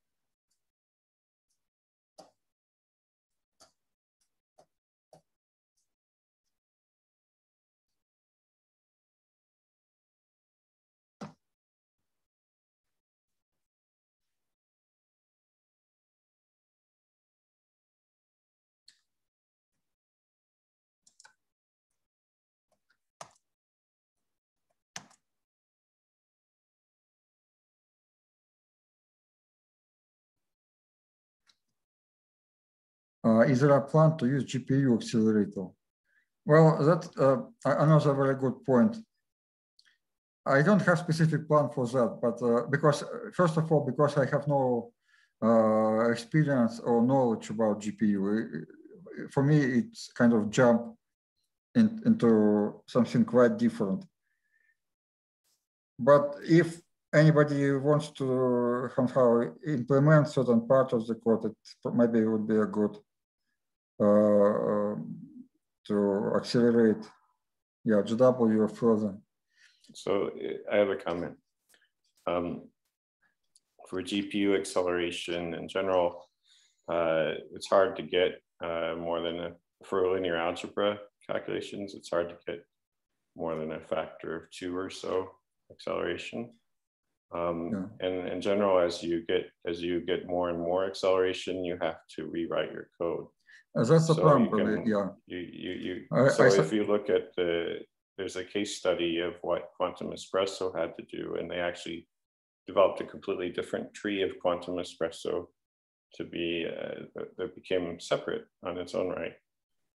Is there a plan to use GPU accelerator? Well, that's uh, another very good point. I don't have specific plan for that, but uh, because first of all, because I have no uh, experience or knowledge about GPU, for me, it's kind of jump in, into something quite different. But if anybody wants to somehow implement certain part of the code, it maybe would be a good uh, to accelerate yeah, GW further. So I have a comment. Um, for GPU acceleration in general, uh, it's hard to get uh, more than a, for linear algebra calculations, it's hard to get more than a factor of two or so acceleration. Um, yeah. And in general, as you get as you get more and more acceleration, you have to rewrite your code. That's the so problem. Can, yeah. You you you. I, so I, if you look at the there's a case study of what Quantum Espresso had to do, and they actually developed a completely different tree of Quantum Espresso to be uh, that became separate on its own right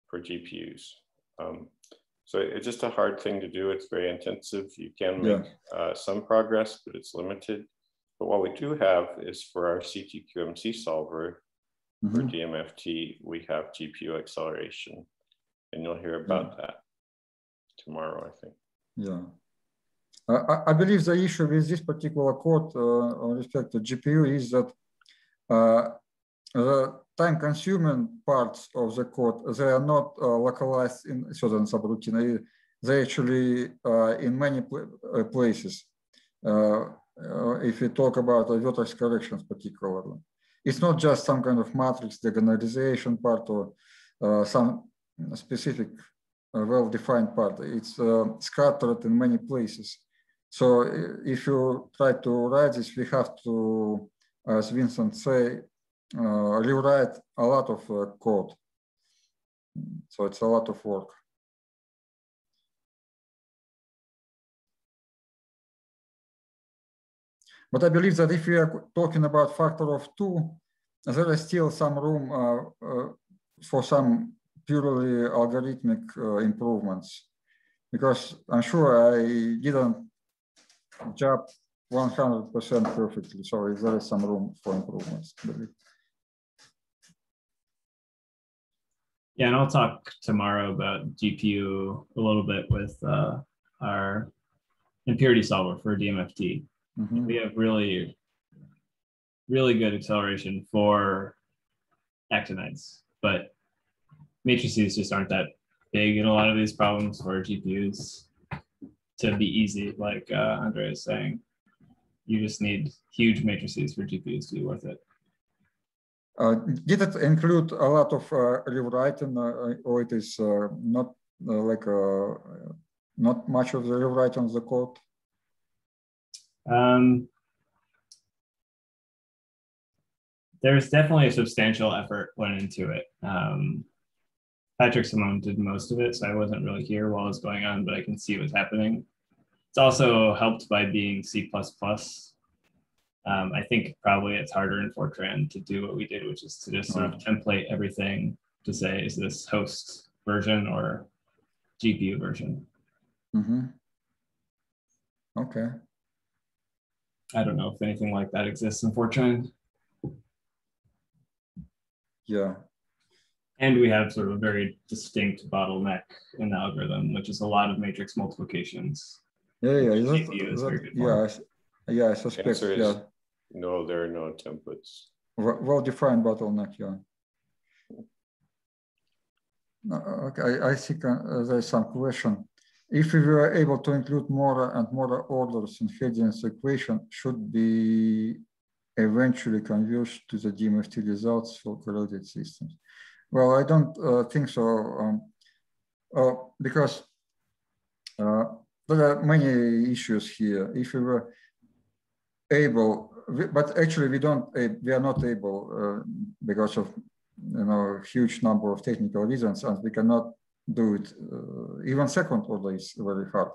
for GPUs. Um, so it's just a hard thing to do. It's very intensive. You can make yeah. uh, some progress, but it's limited. But what we do have is for our CTQMC solver mm-hmm. for DMFT, we have GPU acceleration, and you'll hear about yeah. that tomorrow, I think. Yeah. I, I, believe the issue with this particular code uh, respect to GPU is that uh, the time-consuming parts of the code, they are not uh, localized in certain subroutine. They actually uh, in many pl uh, places. Uh, if we talk about vertex corrections particularly. It's not just some kind of matrix diagonalization part or some specific well-defined part. It's scattered in many places. So if you try to write this, we have to, as Vincent say, uh, rewrite a lot of uh, code. So it's a lot of work. But I believe that if we are talking about factor of two, there is still some room uh, uh, for some purely algorithmic uh, improvements. Because I'm sure I didn't job 100% perfectly. So there is some room for improvements. Yeah, and I'll talk tomorrow about GPU a little bit with uh, our impurity solver for DMFT. Mm-hmm. We have really, really good acceleration for actinides, but matrices just aren't that big in a lot of these problems for GPUs to be easy, like uh, Andrey is saying. You just need huge matrices for GPUs to be worth it. Uh, did it include a lot of uh, rewriting, uh, or it is uh, not uh, like uh, not much of the rewriting of the code? Um, there's definitely a substantial effort went into it. Um, Patrick Semon did most of it, so I wasn't really here while it was going on, but I can see what's happening. It's also helped by being C++. Um, I think probably it's harder in Fortran to do what we did, which is to just sort of template everything to say, is this host version or GPU version? Mm-hmm. Okay. I don't know if anything like that exists in Fortran. Yeah. And we have sort of a very distinct bottleneck in the algorithm, which is a lot of matrix multiplications. Yeah, yeah, that, that, yeah, yeah, I suspect. Yeah, no, there are no templates. Well-defined bottleneck, yeah. Okay, I think uh, there's some question. If we were able to include more and more orders in Hedin's equation, should be eventually converged to the DMFT results for correlated systems. Well, I don't uh, think so, um, uh, because uh, there are many issues here. If we were able but actually we don't eh, we are not able uh, because of you know huge number of technical reasons and we cannot do it uh, even second order is very hard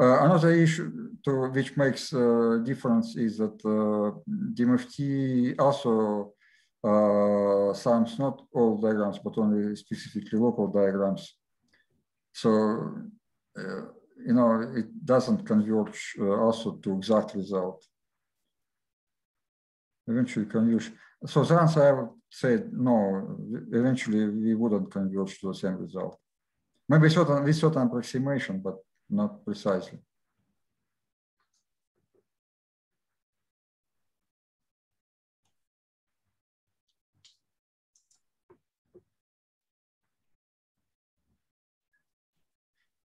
uh, another issue to which makes a difference is that uh, DMFT also uh, uh, sums not all diagrams, but only specifically local diagrams. So, uh, you know, it doesn't converge uh, also to exact result. Eventually converge. So the answer I would say no, eventually we wouldn't converge to the same result. Maybe certain, with certain approximation, but not precisely.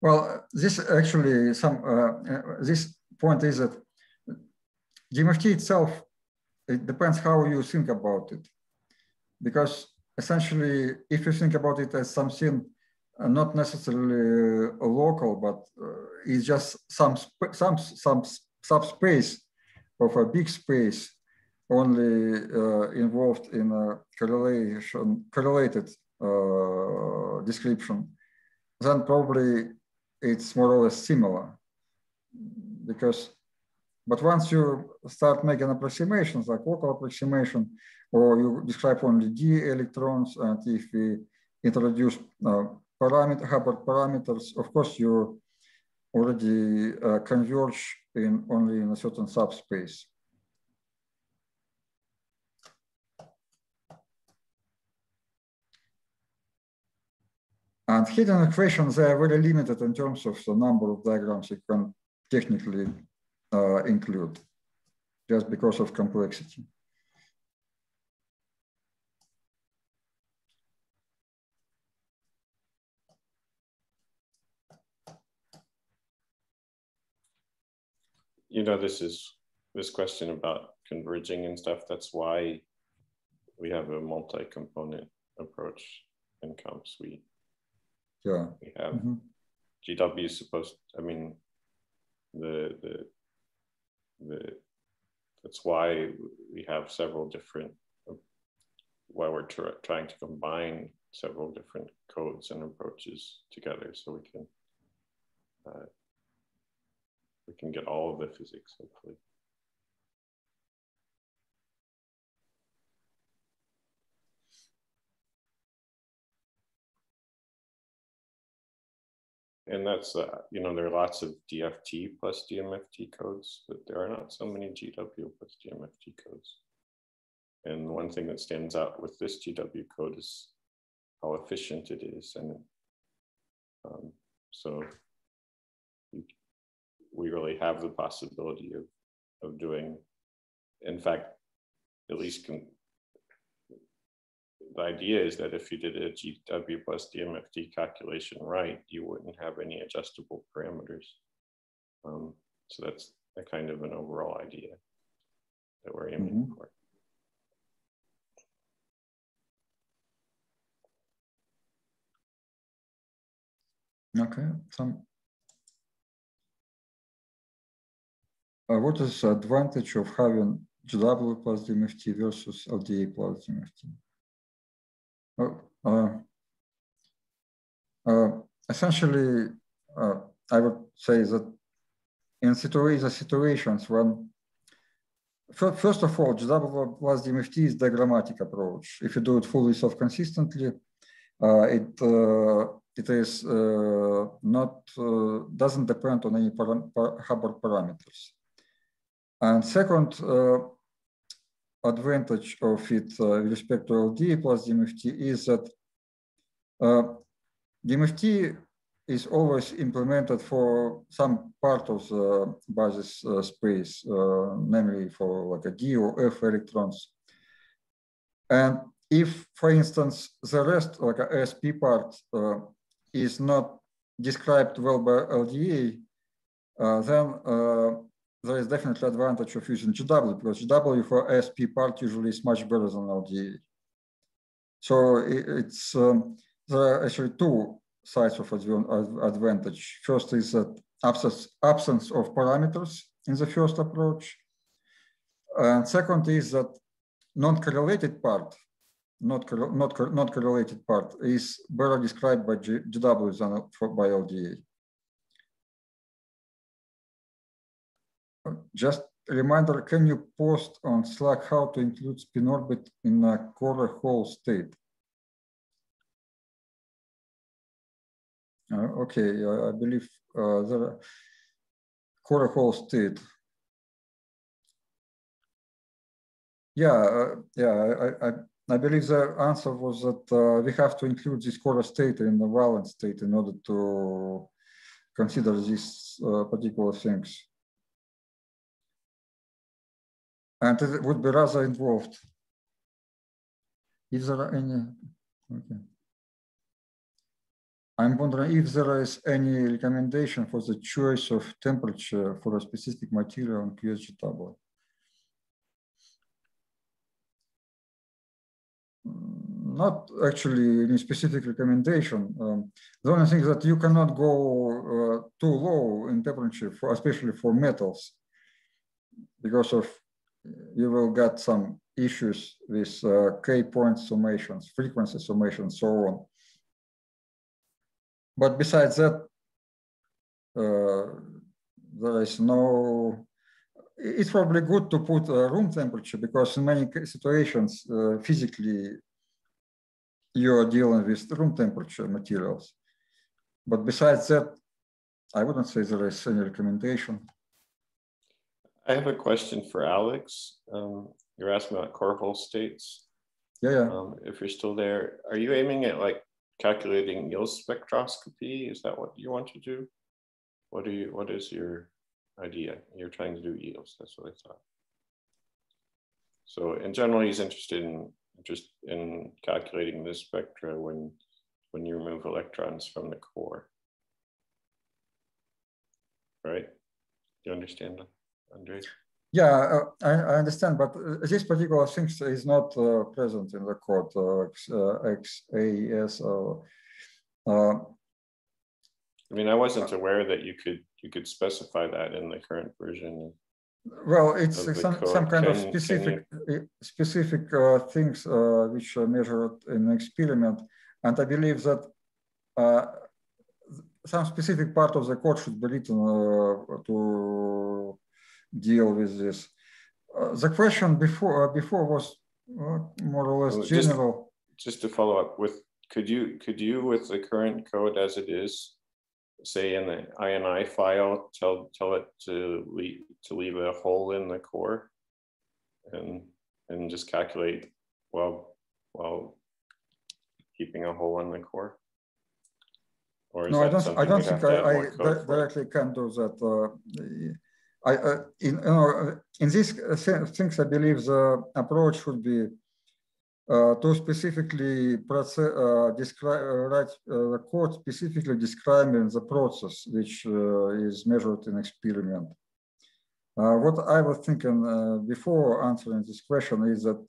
Well, this actually some uh, uh this point is that DMFT itself it depends how you think about it, because essentially, if you think about it as something uh, not necessarily uh, local, but uh, it's just some some some subspace of a big space only uh, involved in a correlation correlated uh, description, then probably it's more or less similar. Because but once you start making approximations like local approximation or you describe only d electrons and if we introduce uh, parameter Hubbard parameters of course you already uh, converge in only in a certain subspace. And Hedin equations, they are very limited in terms of the number of diagrams you can technically uh, include, just because of complexity. You know, this is this question about converging and stuff. That's why we have a multi-component approach in Comsuite yeah. We have mm-hmm. GW is supposed. I mean, the the the. That's why we have several different. Why we're tr- trying to combine several different codes and approaches together, so we can. Uh, we can get all of the physics, hopefully. And that's uh, you know there are lots of DFT plus DMFT codes, but there are not so many GW plus DMFT codes. And one thing that stands out with this GW code is how efficient it is, and um, so we, really have the possibility of of doing, in fact, at least can the idea is that if you did a GW plus DMFT calculation right, you wouldn't have any adjustable parameters. Um, so that's a kind of an overall idea that we're aiming mm -hmm. for. Okay, some. Uh, what is the advantage of having GW plus DMFT versus LDA plus DMFT? Uh, uh, essentially, uh, I would say that in situa the situations when, first of all, GW plus DMFT is diagrammatic approach. If you do it fully self-consistently, uh, it uh, it is uh, not doesn't depend on any par Hubbard parameters. And second, advantage of it uh, with respect to LD plus DMFT is that uh, DMFT is always implemented for some part of the basis uh, space, uh, namely for like a D or F electrons. And if, for instance, the rest, like a SP part, uh, is not described well by LDA, uh, then there is definitely advantage of using GW because GW for SP part usually is much better than LDA. So it's um, there are actually two sides of advantage. First is that absence, absence of parameters in the first approach. And second is that non-correlated part, not, not, not correlated part is better described by GW than by LDA. Just a reminder, can you post on Slack how to include spin orbit in a core hole state? Uh, okay, I believe uh, the core hole state. Yeah, uh, yeah, I, I, I, believe the answer was that uh, we have to include this core state in the valence state in order to consider these uh, particular things. And it would be rather involved. Is there any, okay. I'm wondering if there is any recommendation for the choice of temperature for a specific material on QSG tablet. Mm, not actually any specific recommendation. Um, the only thing that you cannot go uh, too low in temperature, for, especially for metals, because of you will get some issues with uh, K point summations, frequency summations, so on. But besides that, uh, there is no, it's probably good to put room temperature because in many situations, uh, physically, you're dealing with room temperature materials. But besides that, I wouldn't say there is any recommendation. I have a question for Alex. Um, you're asking about core hole states. Yeah, yeah. Um, if you're still there, are you aiming at like calculating yield spectroscopy? Is that what you want to do? What do you? What is your idea? You're trying to do yields. That's what I thought. So in general, he's interested in just in calculating this spectra when when you remove electrons from the core. Right? Do you understand, Andrey? Yeah, uh, I, I, understand, but uh, this particular thing is not uh, present in the code uh, XAES. Uh, uh, I mean, I wasn't aware that you could you could specify that in the current version. Well, it's some, some kind can, of specific you... specific things which are measured in an experiment, and I believe that some specific part of the code should be written to deal with this. Uh, the question before uh, before was uh, more or less general. Just, just to follow up with, could you could you with the current code as it is, say in the INI file, tell tell it to leave to leave a hole in the core, and and just calculate well while keeping a hole in the core. no, I don't. I don't think I, I directly can do that. Uh, I, uh, in, know, in these things, I believe the approach should be uh, to specifically uh, describe, uh, write uh, the code specifically describing the process which uh, is measured in experiment. what I was thinking before answering this question is that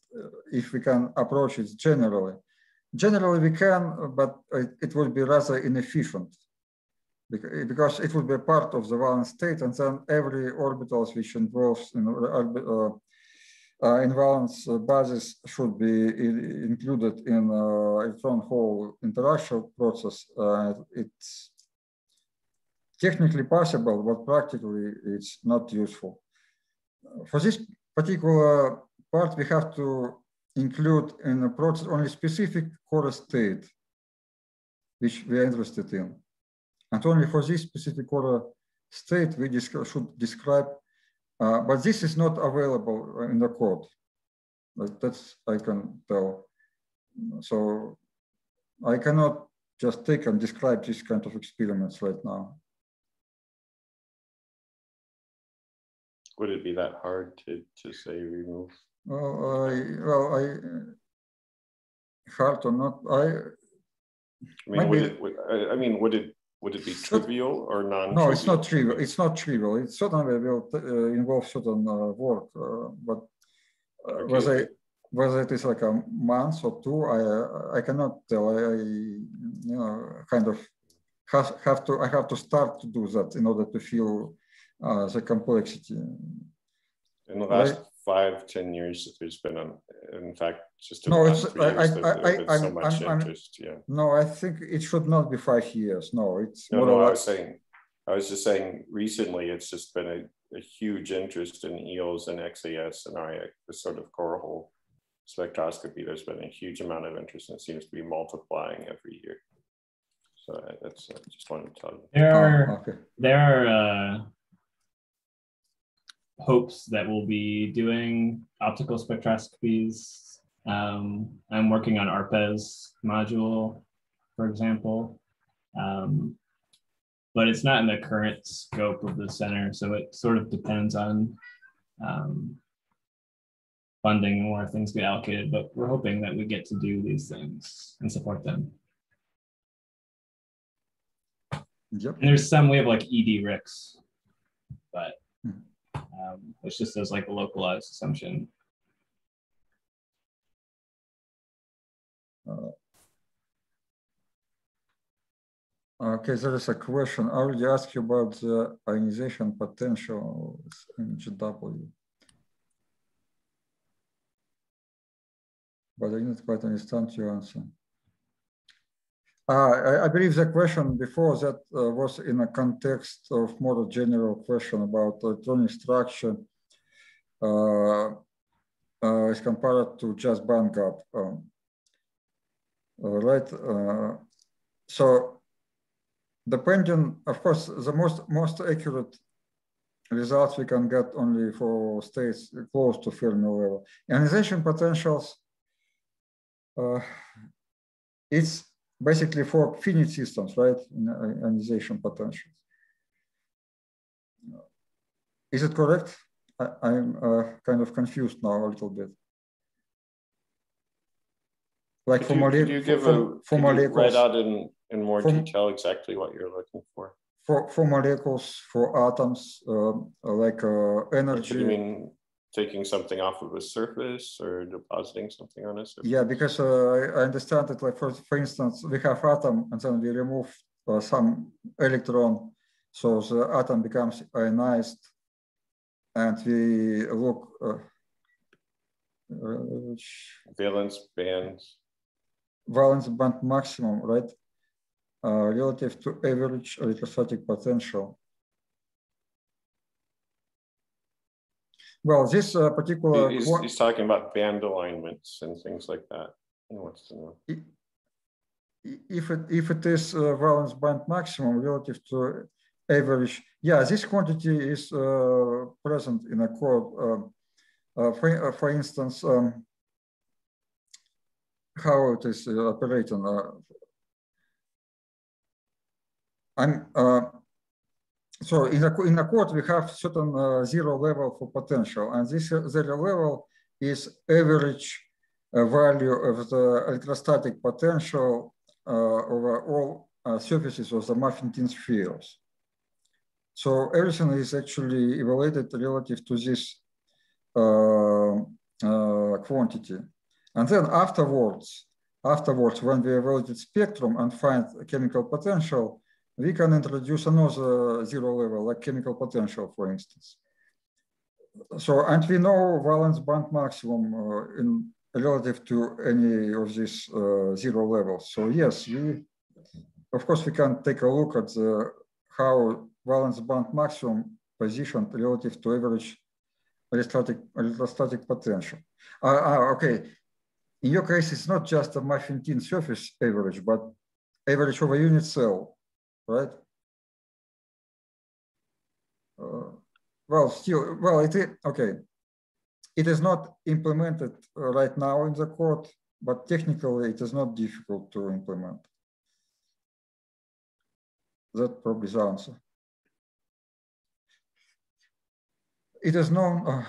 if we can approach it generally, generally we can, but it, it would be rather inefficient because it would be part of the valence state, and then every orbitals which involves in, uh, uh, valence basis should be included in uh, electron hole interaction process. Uh, it's technically possible, but practically it's not useful. For this particular part, we have to include in the process only specific core state, which we are interested in. And only for this specific order state, we should describe, uh, but this is not available in the code. That's I can tell. So I cannot just take and describe this kind of experiments right now. Would it be that hard to, to say remove? Well, I, well, I, hard or not, I, I mean, would it, would, I mean, would it would it be trivial or non? Trivial? No, it's not trivial. It's not trivial. It certainly will uh, involve certain uh, work, uh, but uh, okay. whether whether it is like a month or two, I I cannot tell. I, you know kind of have, have to I have to start to do that in order to feel uh, the complexity. In the last? Five, ten years, there's been, a, in fact, just no, it's, I, I, I, so much I'm, interest. yeah. No, I think it should not be five years. No, it's no, no. I was saying, I was just saying recently it's just been a, a huge interest in eels and XAS and I the sort of core hole spectroscopy. There's been a huge amount of interest and it seems to be multiplying every year. So that's I just wanted to tell you. There are Oh, okay. there are uh, hopes that we'll be doing optical spectroscopies. Um, I'm working on ARPES module, for example, um, but it's not in the current scope of the center, so it sort of depends on um, funding and where things get allocated. But we're hoping that we get to do these things and support them. Yep. And there's some we have like EDRIXS, but Hmm. Um, it's just as like a localized assumption. Okay, there is a question. I already asked you about the ionization potential of GW. But I didn't quite understand your answer. Uh, I, I believe the question before that uh, was in a context of more general question about electronic structure uh, uh, as compared to just band gap. Um, right. So depending, of course, the most most accurate results we can get only for states close to Fermi level. Ionization potentials, uh, it's basically for finite systems, right? In Ionization potentials. Is it correct? I, am uh, kind of confused now a little bit. Like for, could you give for, a for molecules, write out in, in more From- detail exactly what you're looking for? for, for molecules, for atoms, um, like uh, energy. You mean taking something off of a surface or depositing something on a surface? Yeah, because uh, I understand that, like for for instance, we have atom, and then we remove uh, some electron, so the atom becomes ionized, and we look. Uh, uh, Valence bands. valence band maximum, right? Uh, relative to average electrostatic potential. Well, this uh, particular He's, he's talking about band alignments and things like that. He wants to know. if it if it is uh, valence band maximum relative to average, yeah, this quantity is uh, present in a code. Um, uh, for, uh, for instance, um, how it is uh, operating. Uh, I'm uh, so in a in a code we have certain uh, zero level for potential, and this uh, zero level is average uh, value of the electrostatic potential uh, over all uh, surfaces of the muffin-tin spheres. So everything is actually evaluated relative to this uh, uh, quantity. And then afterwards, afterwards, when we evaluate spectrum and find chemical potential, we can introduce another zero level, like chemical potential, for instance. So, and we know valence band maximum uh, in relative to any of these uh, zero levels. So yes, we, of course, we can take a look at the, how valence band maximum positioned relative to average electrostatic, electrostatic potential. Uh, uh, okay, in your case, it's not just a muffin-tin surface average, but average over a unit cell, right? Uh, well, still, well, it is, okay. It is not implemented uh, right now in the code, but technically it is not difficult to implement. That probably is the answer. It is known, uh,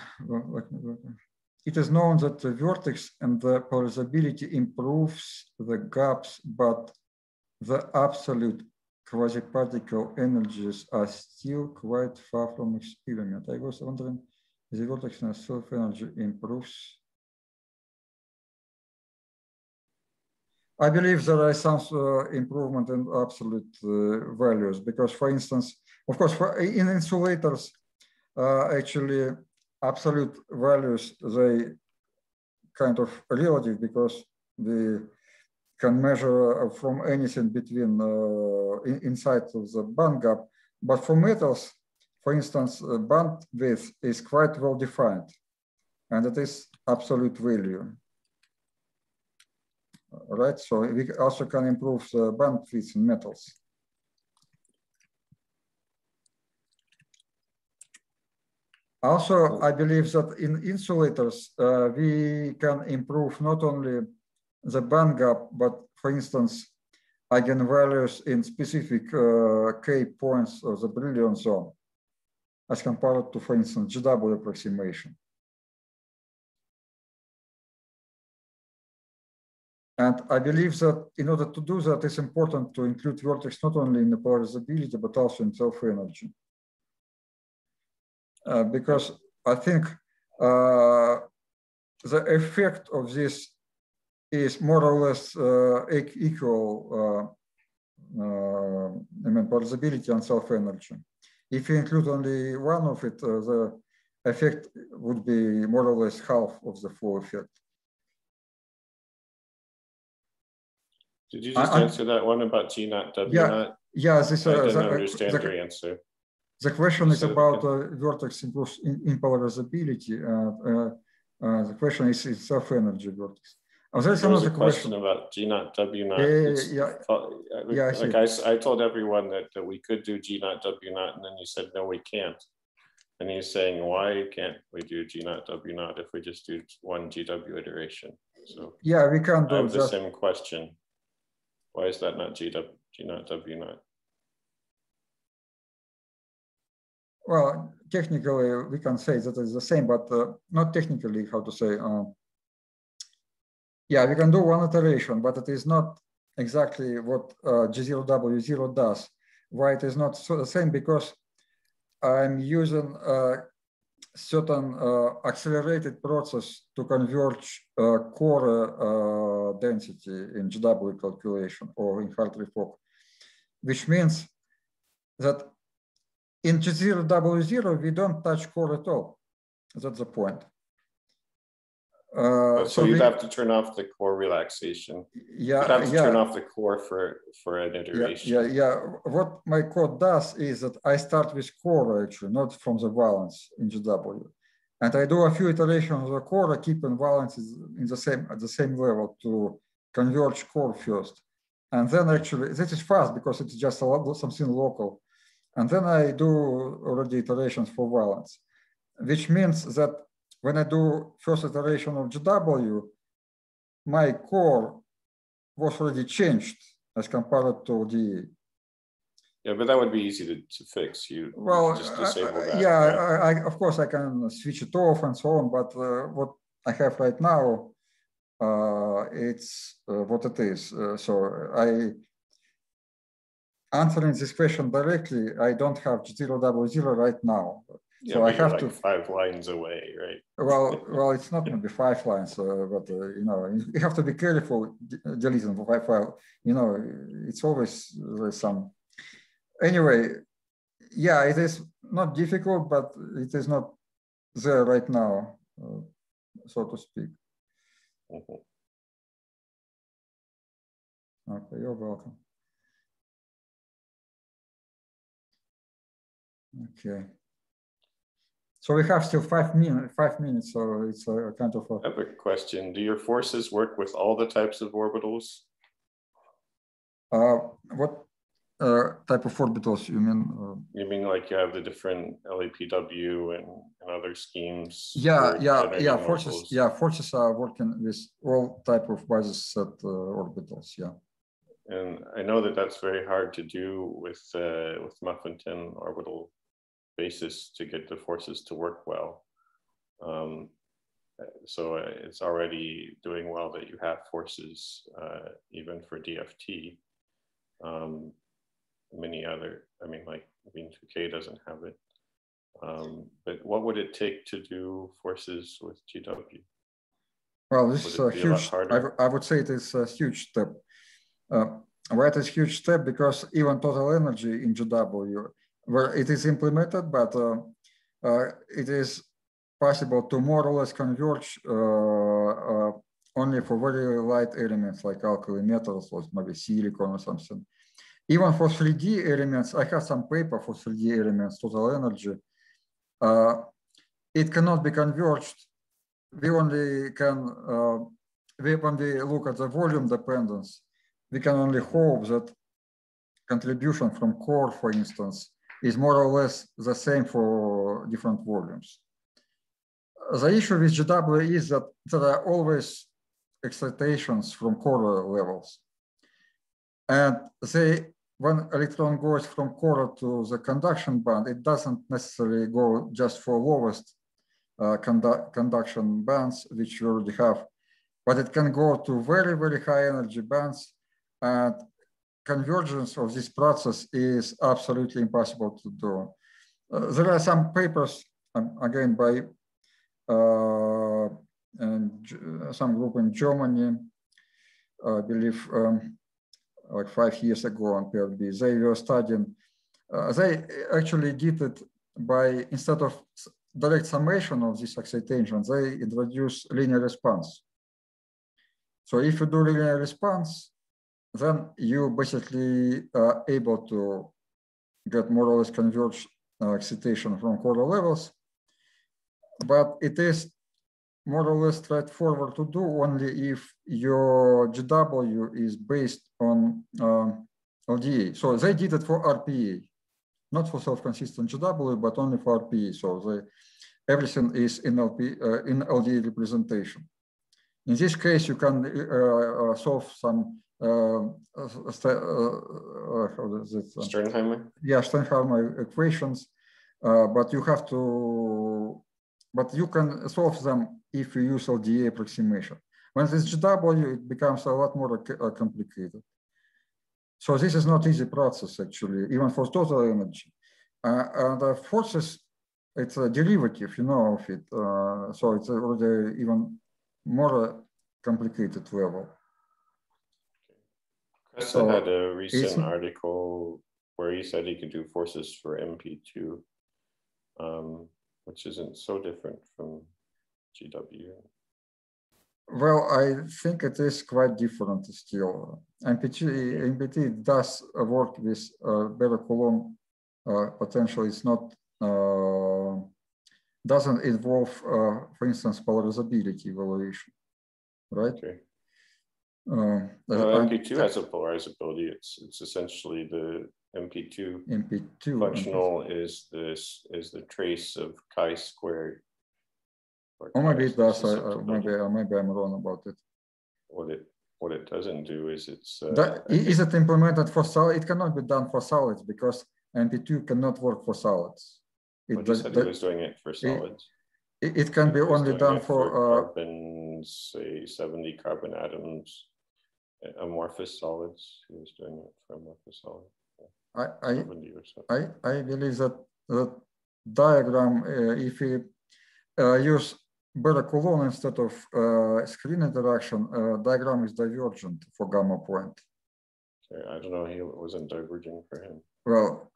it is known that the vertex and the polarizability improves the gaps, but the absolute quasi-particle energies are still quite far from experiment. I was wondering, the vertex and self-energy improves. I believe there are some uh, improvement in absolute uh, values because, for instance, of course, for, in insulators, uh, actually absolute values, they kind of relative because we can measure from anything between uh, inside of the band gap. But for metals, for instance, uh, bandwidth is quite well defined and it is absolute value. Right, so we also can improve the bandwidth in metals. Also, I believe that in insulators, uh, we can improve not only the band gap, but for instance, eigenvalues in specific uh, K points of the Brillouin zone as compared to, for instance, GW approximation. And I believe that in order to do that, it's important to include vertex not only in the polarizability, but also in self-energy. Uh, because I think uh, the effect of this is more or less uh, equal, uh, uh, I mean, polarizability and self-energy. If you include only one of it, the effect would be more or less half of the flow effect. Did you just I, answer that one about G naught W yeah? Yeah, this, uh, I didn't the, understand the, your answer. The question is about uh, vertex in, in polarizability. Uh, uh, the question is, is self-energy vertex. Oh, there's there was a question, about G naught W naught. Yeah, yeah, yeah. Like, like I, I, told everyone that, that we could do G naught W naught, and then you said no, we can't. And he's saying, why can't we do G naught W naught if we just do one GW iteration? So yeah, we can't do I have the same question. Why is that not GW, G naught W naught? Well, technically, we can say that it's the same, but uh, not technically, how to say. Uh, yeah, we can do one iteration, but it is not exactly what uh, G0W0 does. Why it is not so the same? Because I'm using a certain uh, accelerated process to converge uh, core uh, density in GW calculation or in Hartree Fock, which means that in G0W0, we don't touch core at all. That's the point. Uh, so, so you'd have to turn off the core relaxation. Yeah, you'd have to yeah. turn off the core for for an iteration. Yeah, yeah, yeah. What my code does is that I start with core actually, not from the valence in GW, and I do a few iterations of the core, keeping valences in the same at the same level to converge core first, and then actually this is fast because it's just a lot something local, and then I do already iterations for valence, which means that when I do first iteration of GW, my core was already changed as compared to the. Yeah, but that would be easy to, to fix. You well, just disable that. Yeah, right? I, I, of course I can switch it off and so on, but uh, what I have right now, uh, it's uh, what it is. Uh, so I answering this question directly, I don't have G0W0 right now. Yeah, so I have like to five lines away, right? Well, well, it's not going to be five lines, uh, but uh, you know, you have to be careful deleting the file. You know, it's always there's some. Anyway, yeah, it is not difficult, but it is not there right now, uh, so to speak. Mm -hmm. Okay, you're welcome. Okay. So we have still five minutes. Five minutes, so it's a kind of. A... I have a question. Do your forces work with all the types of orbitals? Uh, what uh, type of orbitals you mean? Uh, you mean like you have the different LAPW and, and other schemes? Yeah, yeah, yeah. Forces, orbitals. yeah, forces are working with all type of basis set uh, orbitals. Yeah. And I know that that's very hard to do with uh, with muffin tin orbital basis to get the forces to work well. Um, so uh, it's already doing well that you have forces uh, even for DFT. Um, many other, I mean, like WIEN2k doesn't have it. Um, but what would it take to do forces with GW? Well, this is a huge, I, I would say it is a huge step. Uh, why it is huge step? Because even total energy in GW where it is implemented, but uh, uh, it is possible to more or less converge uh, only for very light elements like alkali metals or maybe silicon or something. even for 3D elements, I have some paper for 3D elements, total energy. Uh, it cannot be converged. We only can, uh, we, when we look at the volume dependence, we can only hope that contribution from core, for instance, is more or less the same for different volumes. The issue with GW is that there are always excitations from core levels. And they, when electron goes from core to the conduction band, it doesn't necessarily go just for lowest uh, condu conduction bands, which you already have, but it can go to very, very high energy bands. And convergence of this process is absolutely impossible to do. Uh, there are some papers, um, again, by uh, and some group in Germany, I believe um, like five years ago on PRB, they were studying, uh, they actually did it by, instead of direct summation of this excitation, they introduce linear response. So if you do linear response, then you basically are able to get more or less converged uh, excitation from core levels. But it is more or less straightforward to do only if your GW is based on uh, LDA. So they did it for RPA, not for self-consistent GW, but only for RPA. So they, everything is in, LP, uh, in LDA representation. In this case, you can uh, uh solve some uh, uh, how is it? Sternheimer? Yeah, Sternheimer equations, but you have to, but you can solve them if you use LDA approximation. When it's GW, it becomes a lot more complicated. So this is not easy process actually, even for total energy. Uh, and the forces, it's a derivative, you know, of it. Uh, so it's already even more complicated level. Kresse had a recent article where he said he could do forces for MP2, um, which isn't so different from GW. Well, I think it is quite different still. MPT, MPT does work with uh, bare-Coulomb uh, potential. It's not, uh, doesn't involve, uh, for instance, polarizability evaluation, right? Okay. Uh, MP2 has a polarizability. It's it's essentially the MP2. MP2 functional MP2. is this is the trace of chi squared. Or maybe it does. Uh, maybe maybe I'm wrong about it. What it what it doesn't do is it's. Uh, that, is it implemented for solid? It cannot be done for solids because MP2 cannot work for solids. It well, does, that, was doing it for solids. It, it can be only done for, for uh, carbon, say 70 carbon atoms amorphous solids. He was doing it for amorphous solids. I, I, I, I believe that the diagram, uh, if we uh, use bare-Coulomb instead of uh, screen interaction, uh, diagram is divergent for gamma point. Okay, I don't know, he wasn't diverging for him. Well,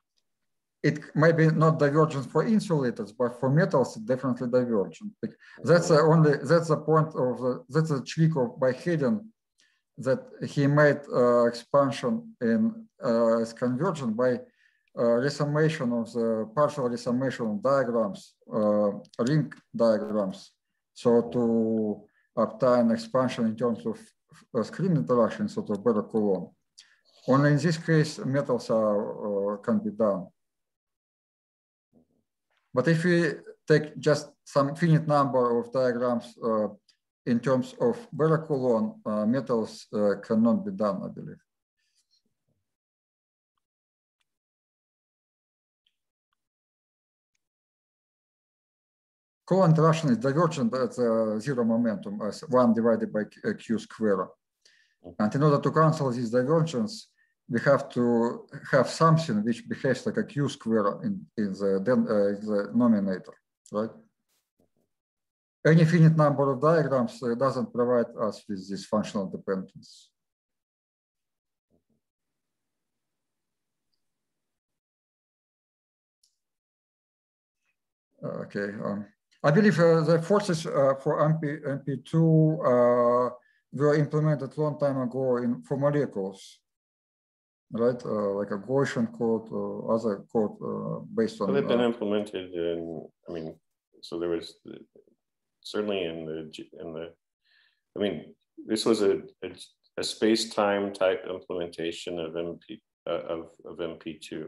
it might be not divergent for insulators, but for metals, it definitely divergent. That's the only, that's the point of the, that's a trick of by Hedin that he made uh, expansion in uh, convergent by uh, resummation of the partial resummation diagrams, uh, ring diagrams. So to obtain expansion in terms of uh, screen interaction, sort of bare-Coulomb. Only in this case, metals are, uh, can be done. But if we take just some finite number of diagrams in terms of bare-Coulomb, uh, metals uh, cannot be done, I believe. Coulomb interaction is divergent at uh, zero momentum as one divided by q square. And in order to cancel this divergence, we have to have something which behaves like a q square in, in, the, uh, in the denominator, right? Any finite number of diagrams uh, doesn't provide us with this functional dependence. Okay, um, I believe uh, the forces uh, for MP, MP2 uh, were implemented long time ago in, for molecules. right? Uh, like a Gaussian code or other code uh, based on. Well, they've been uh, implemented in, I mean, so there was certainly in the, in the, I mean, this was a, a, a space-time type implementation of MP, uh, of, of MP2.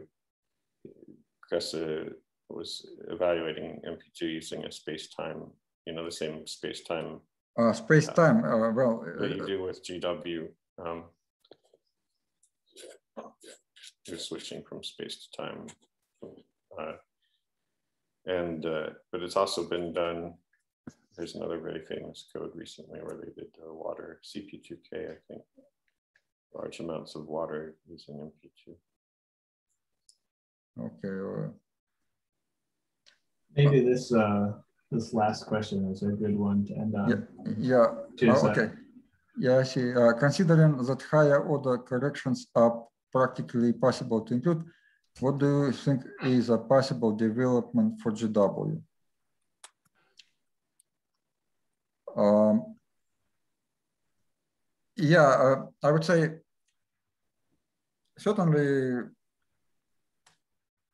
Professor was evaluating MP2 using a space-time, you know, the same space-time uh, space-time, uh, well. that you do with GW. Um, you're switching from space to time. Uh, and, uh, but it's also been done, there's another very famous code recently where they did uh, water, CP2K, I think, large amounts of water using MP2. Okay. Uh, Maybe this uh, this last question is a good one to end on. Yeah, yeah. Is, Uh, uh, okay. Yeah, I see. Uh, considering that higher order corrections are practically possible to include, what do you think is a possible development for GW? Um, yeah, uh, I would say certainly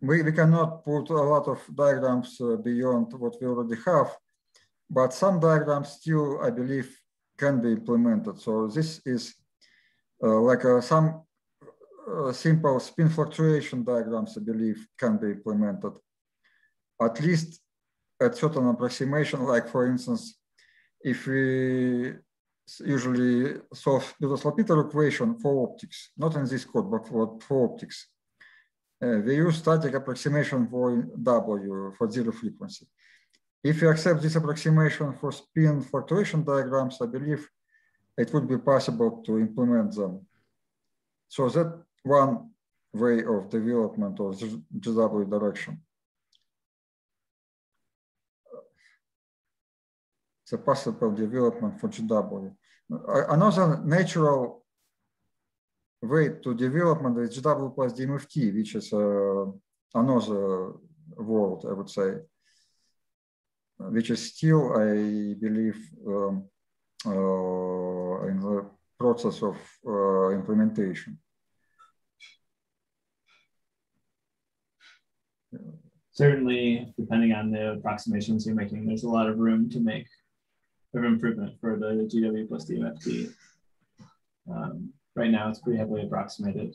we, we cannot put a lot of diagrams uh, beyond what we already have, but some diagrams still, I believe, can be implemented. So this is uh, like uh, some uh, simple spin fluctuation diagrams, I believe, can be implemented, at least at certain approximation, like for instance, if we usually solve Bethe-Salpeter equation for optics, not in this code, but for, for optics, uh, we use static approximation for W for zero frequency. If you accept this approximation for spin fluctuation diagrams, I believe it would be possible to implement them. So that one way of development of GW direction. A possible development for GW. Another natural way to development is GW plus DMFT, which is uh, another world, I would say, which is still, I believe, um, uh, in the process of uh, implementation. Certainly, depending on the approximations you're making, there's a lot of room to make of improvement for the GW plus DMFT. Um, right now, it's pretty heavily approximated.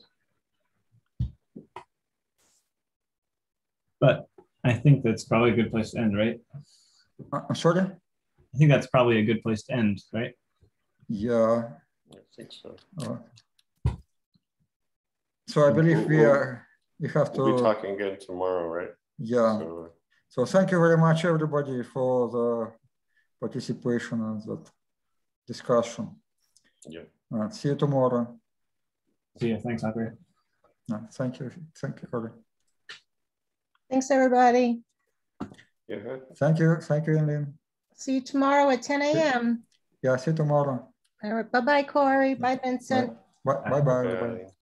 But I think that's probably a good place to end, right? Uh, I'm sorry? I think that's probably a good place to end, right? Yeah. I think so. Uh, so I believe we are, we have to. We'll be talking again tomorrow, right? Yeah. So, So thank you very much, everybody, for the participation and that discussion. yeah. Uh, see you tomorrow. See you. Thanks, Andrey. Uh, thank you. Thank you, Holly. Thanks, everybody. Yeah. Thank you. Thank you, Eileen. See you tomorrow at 10 a.m. Yeah, see you tomorrow. All right, bye-bye, Corey. Bye, Vincent. Bye bye. bye, bye. Bye.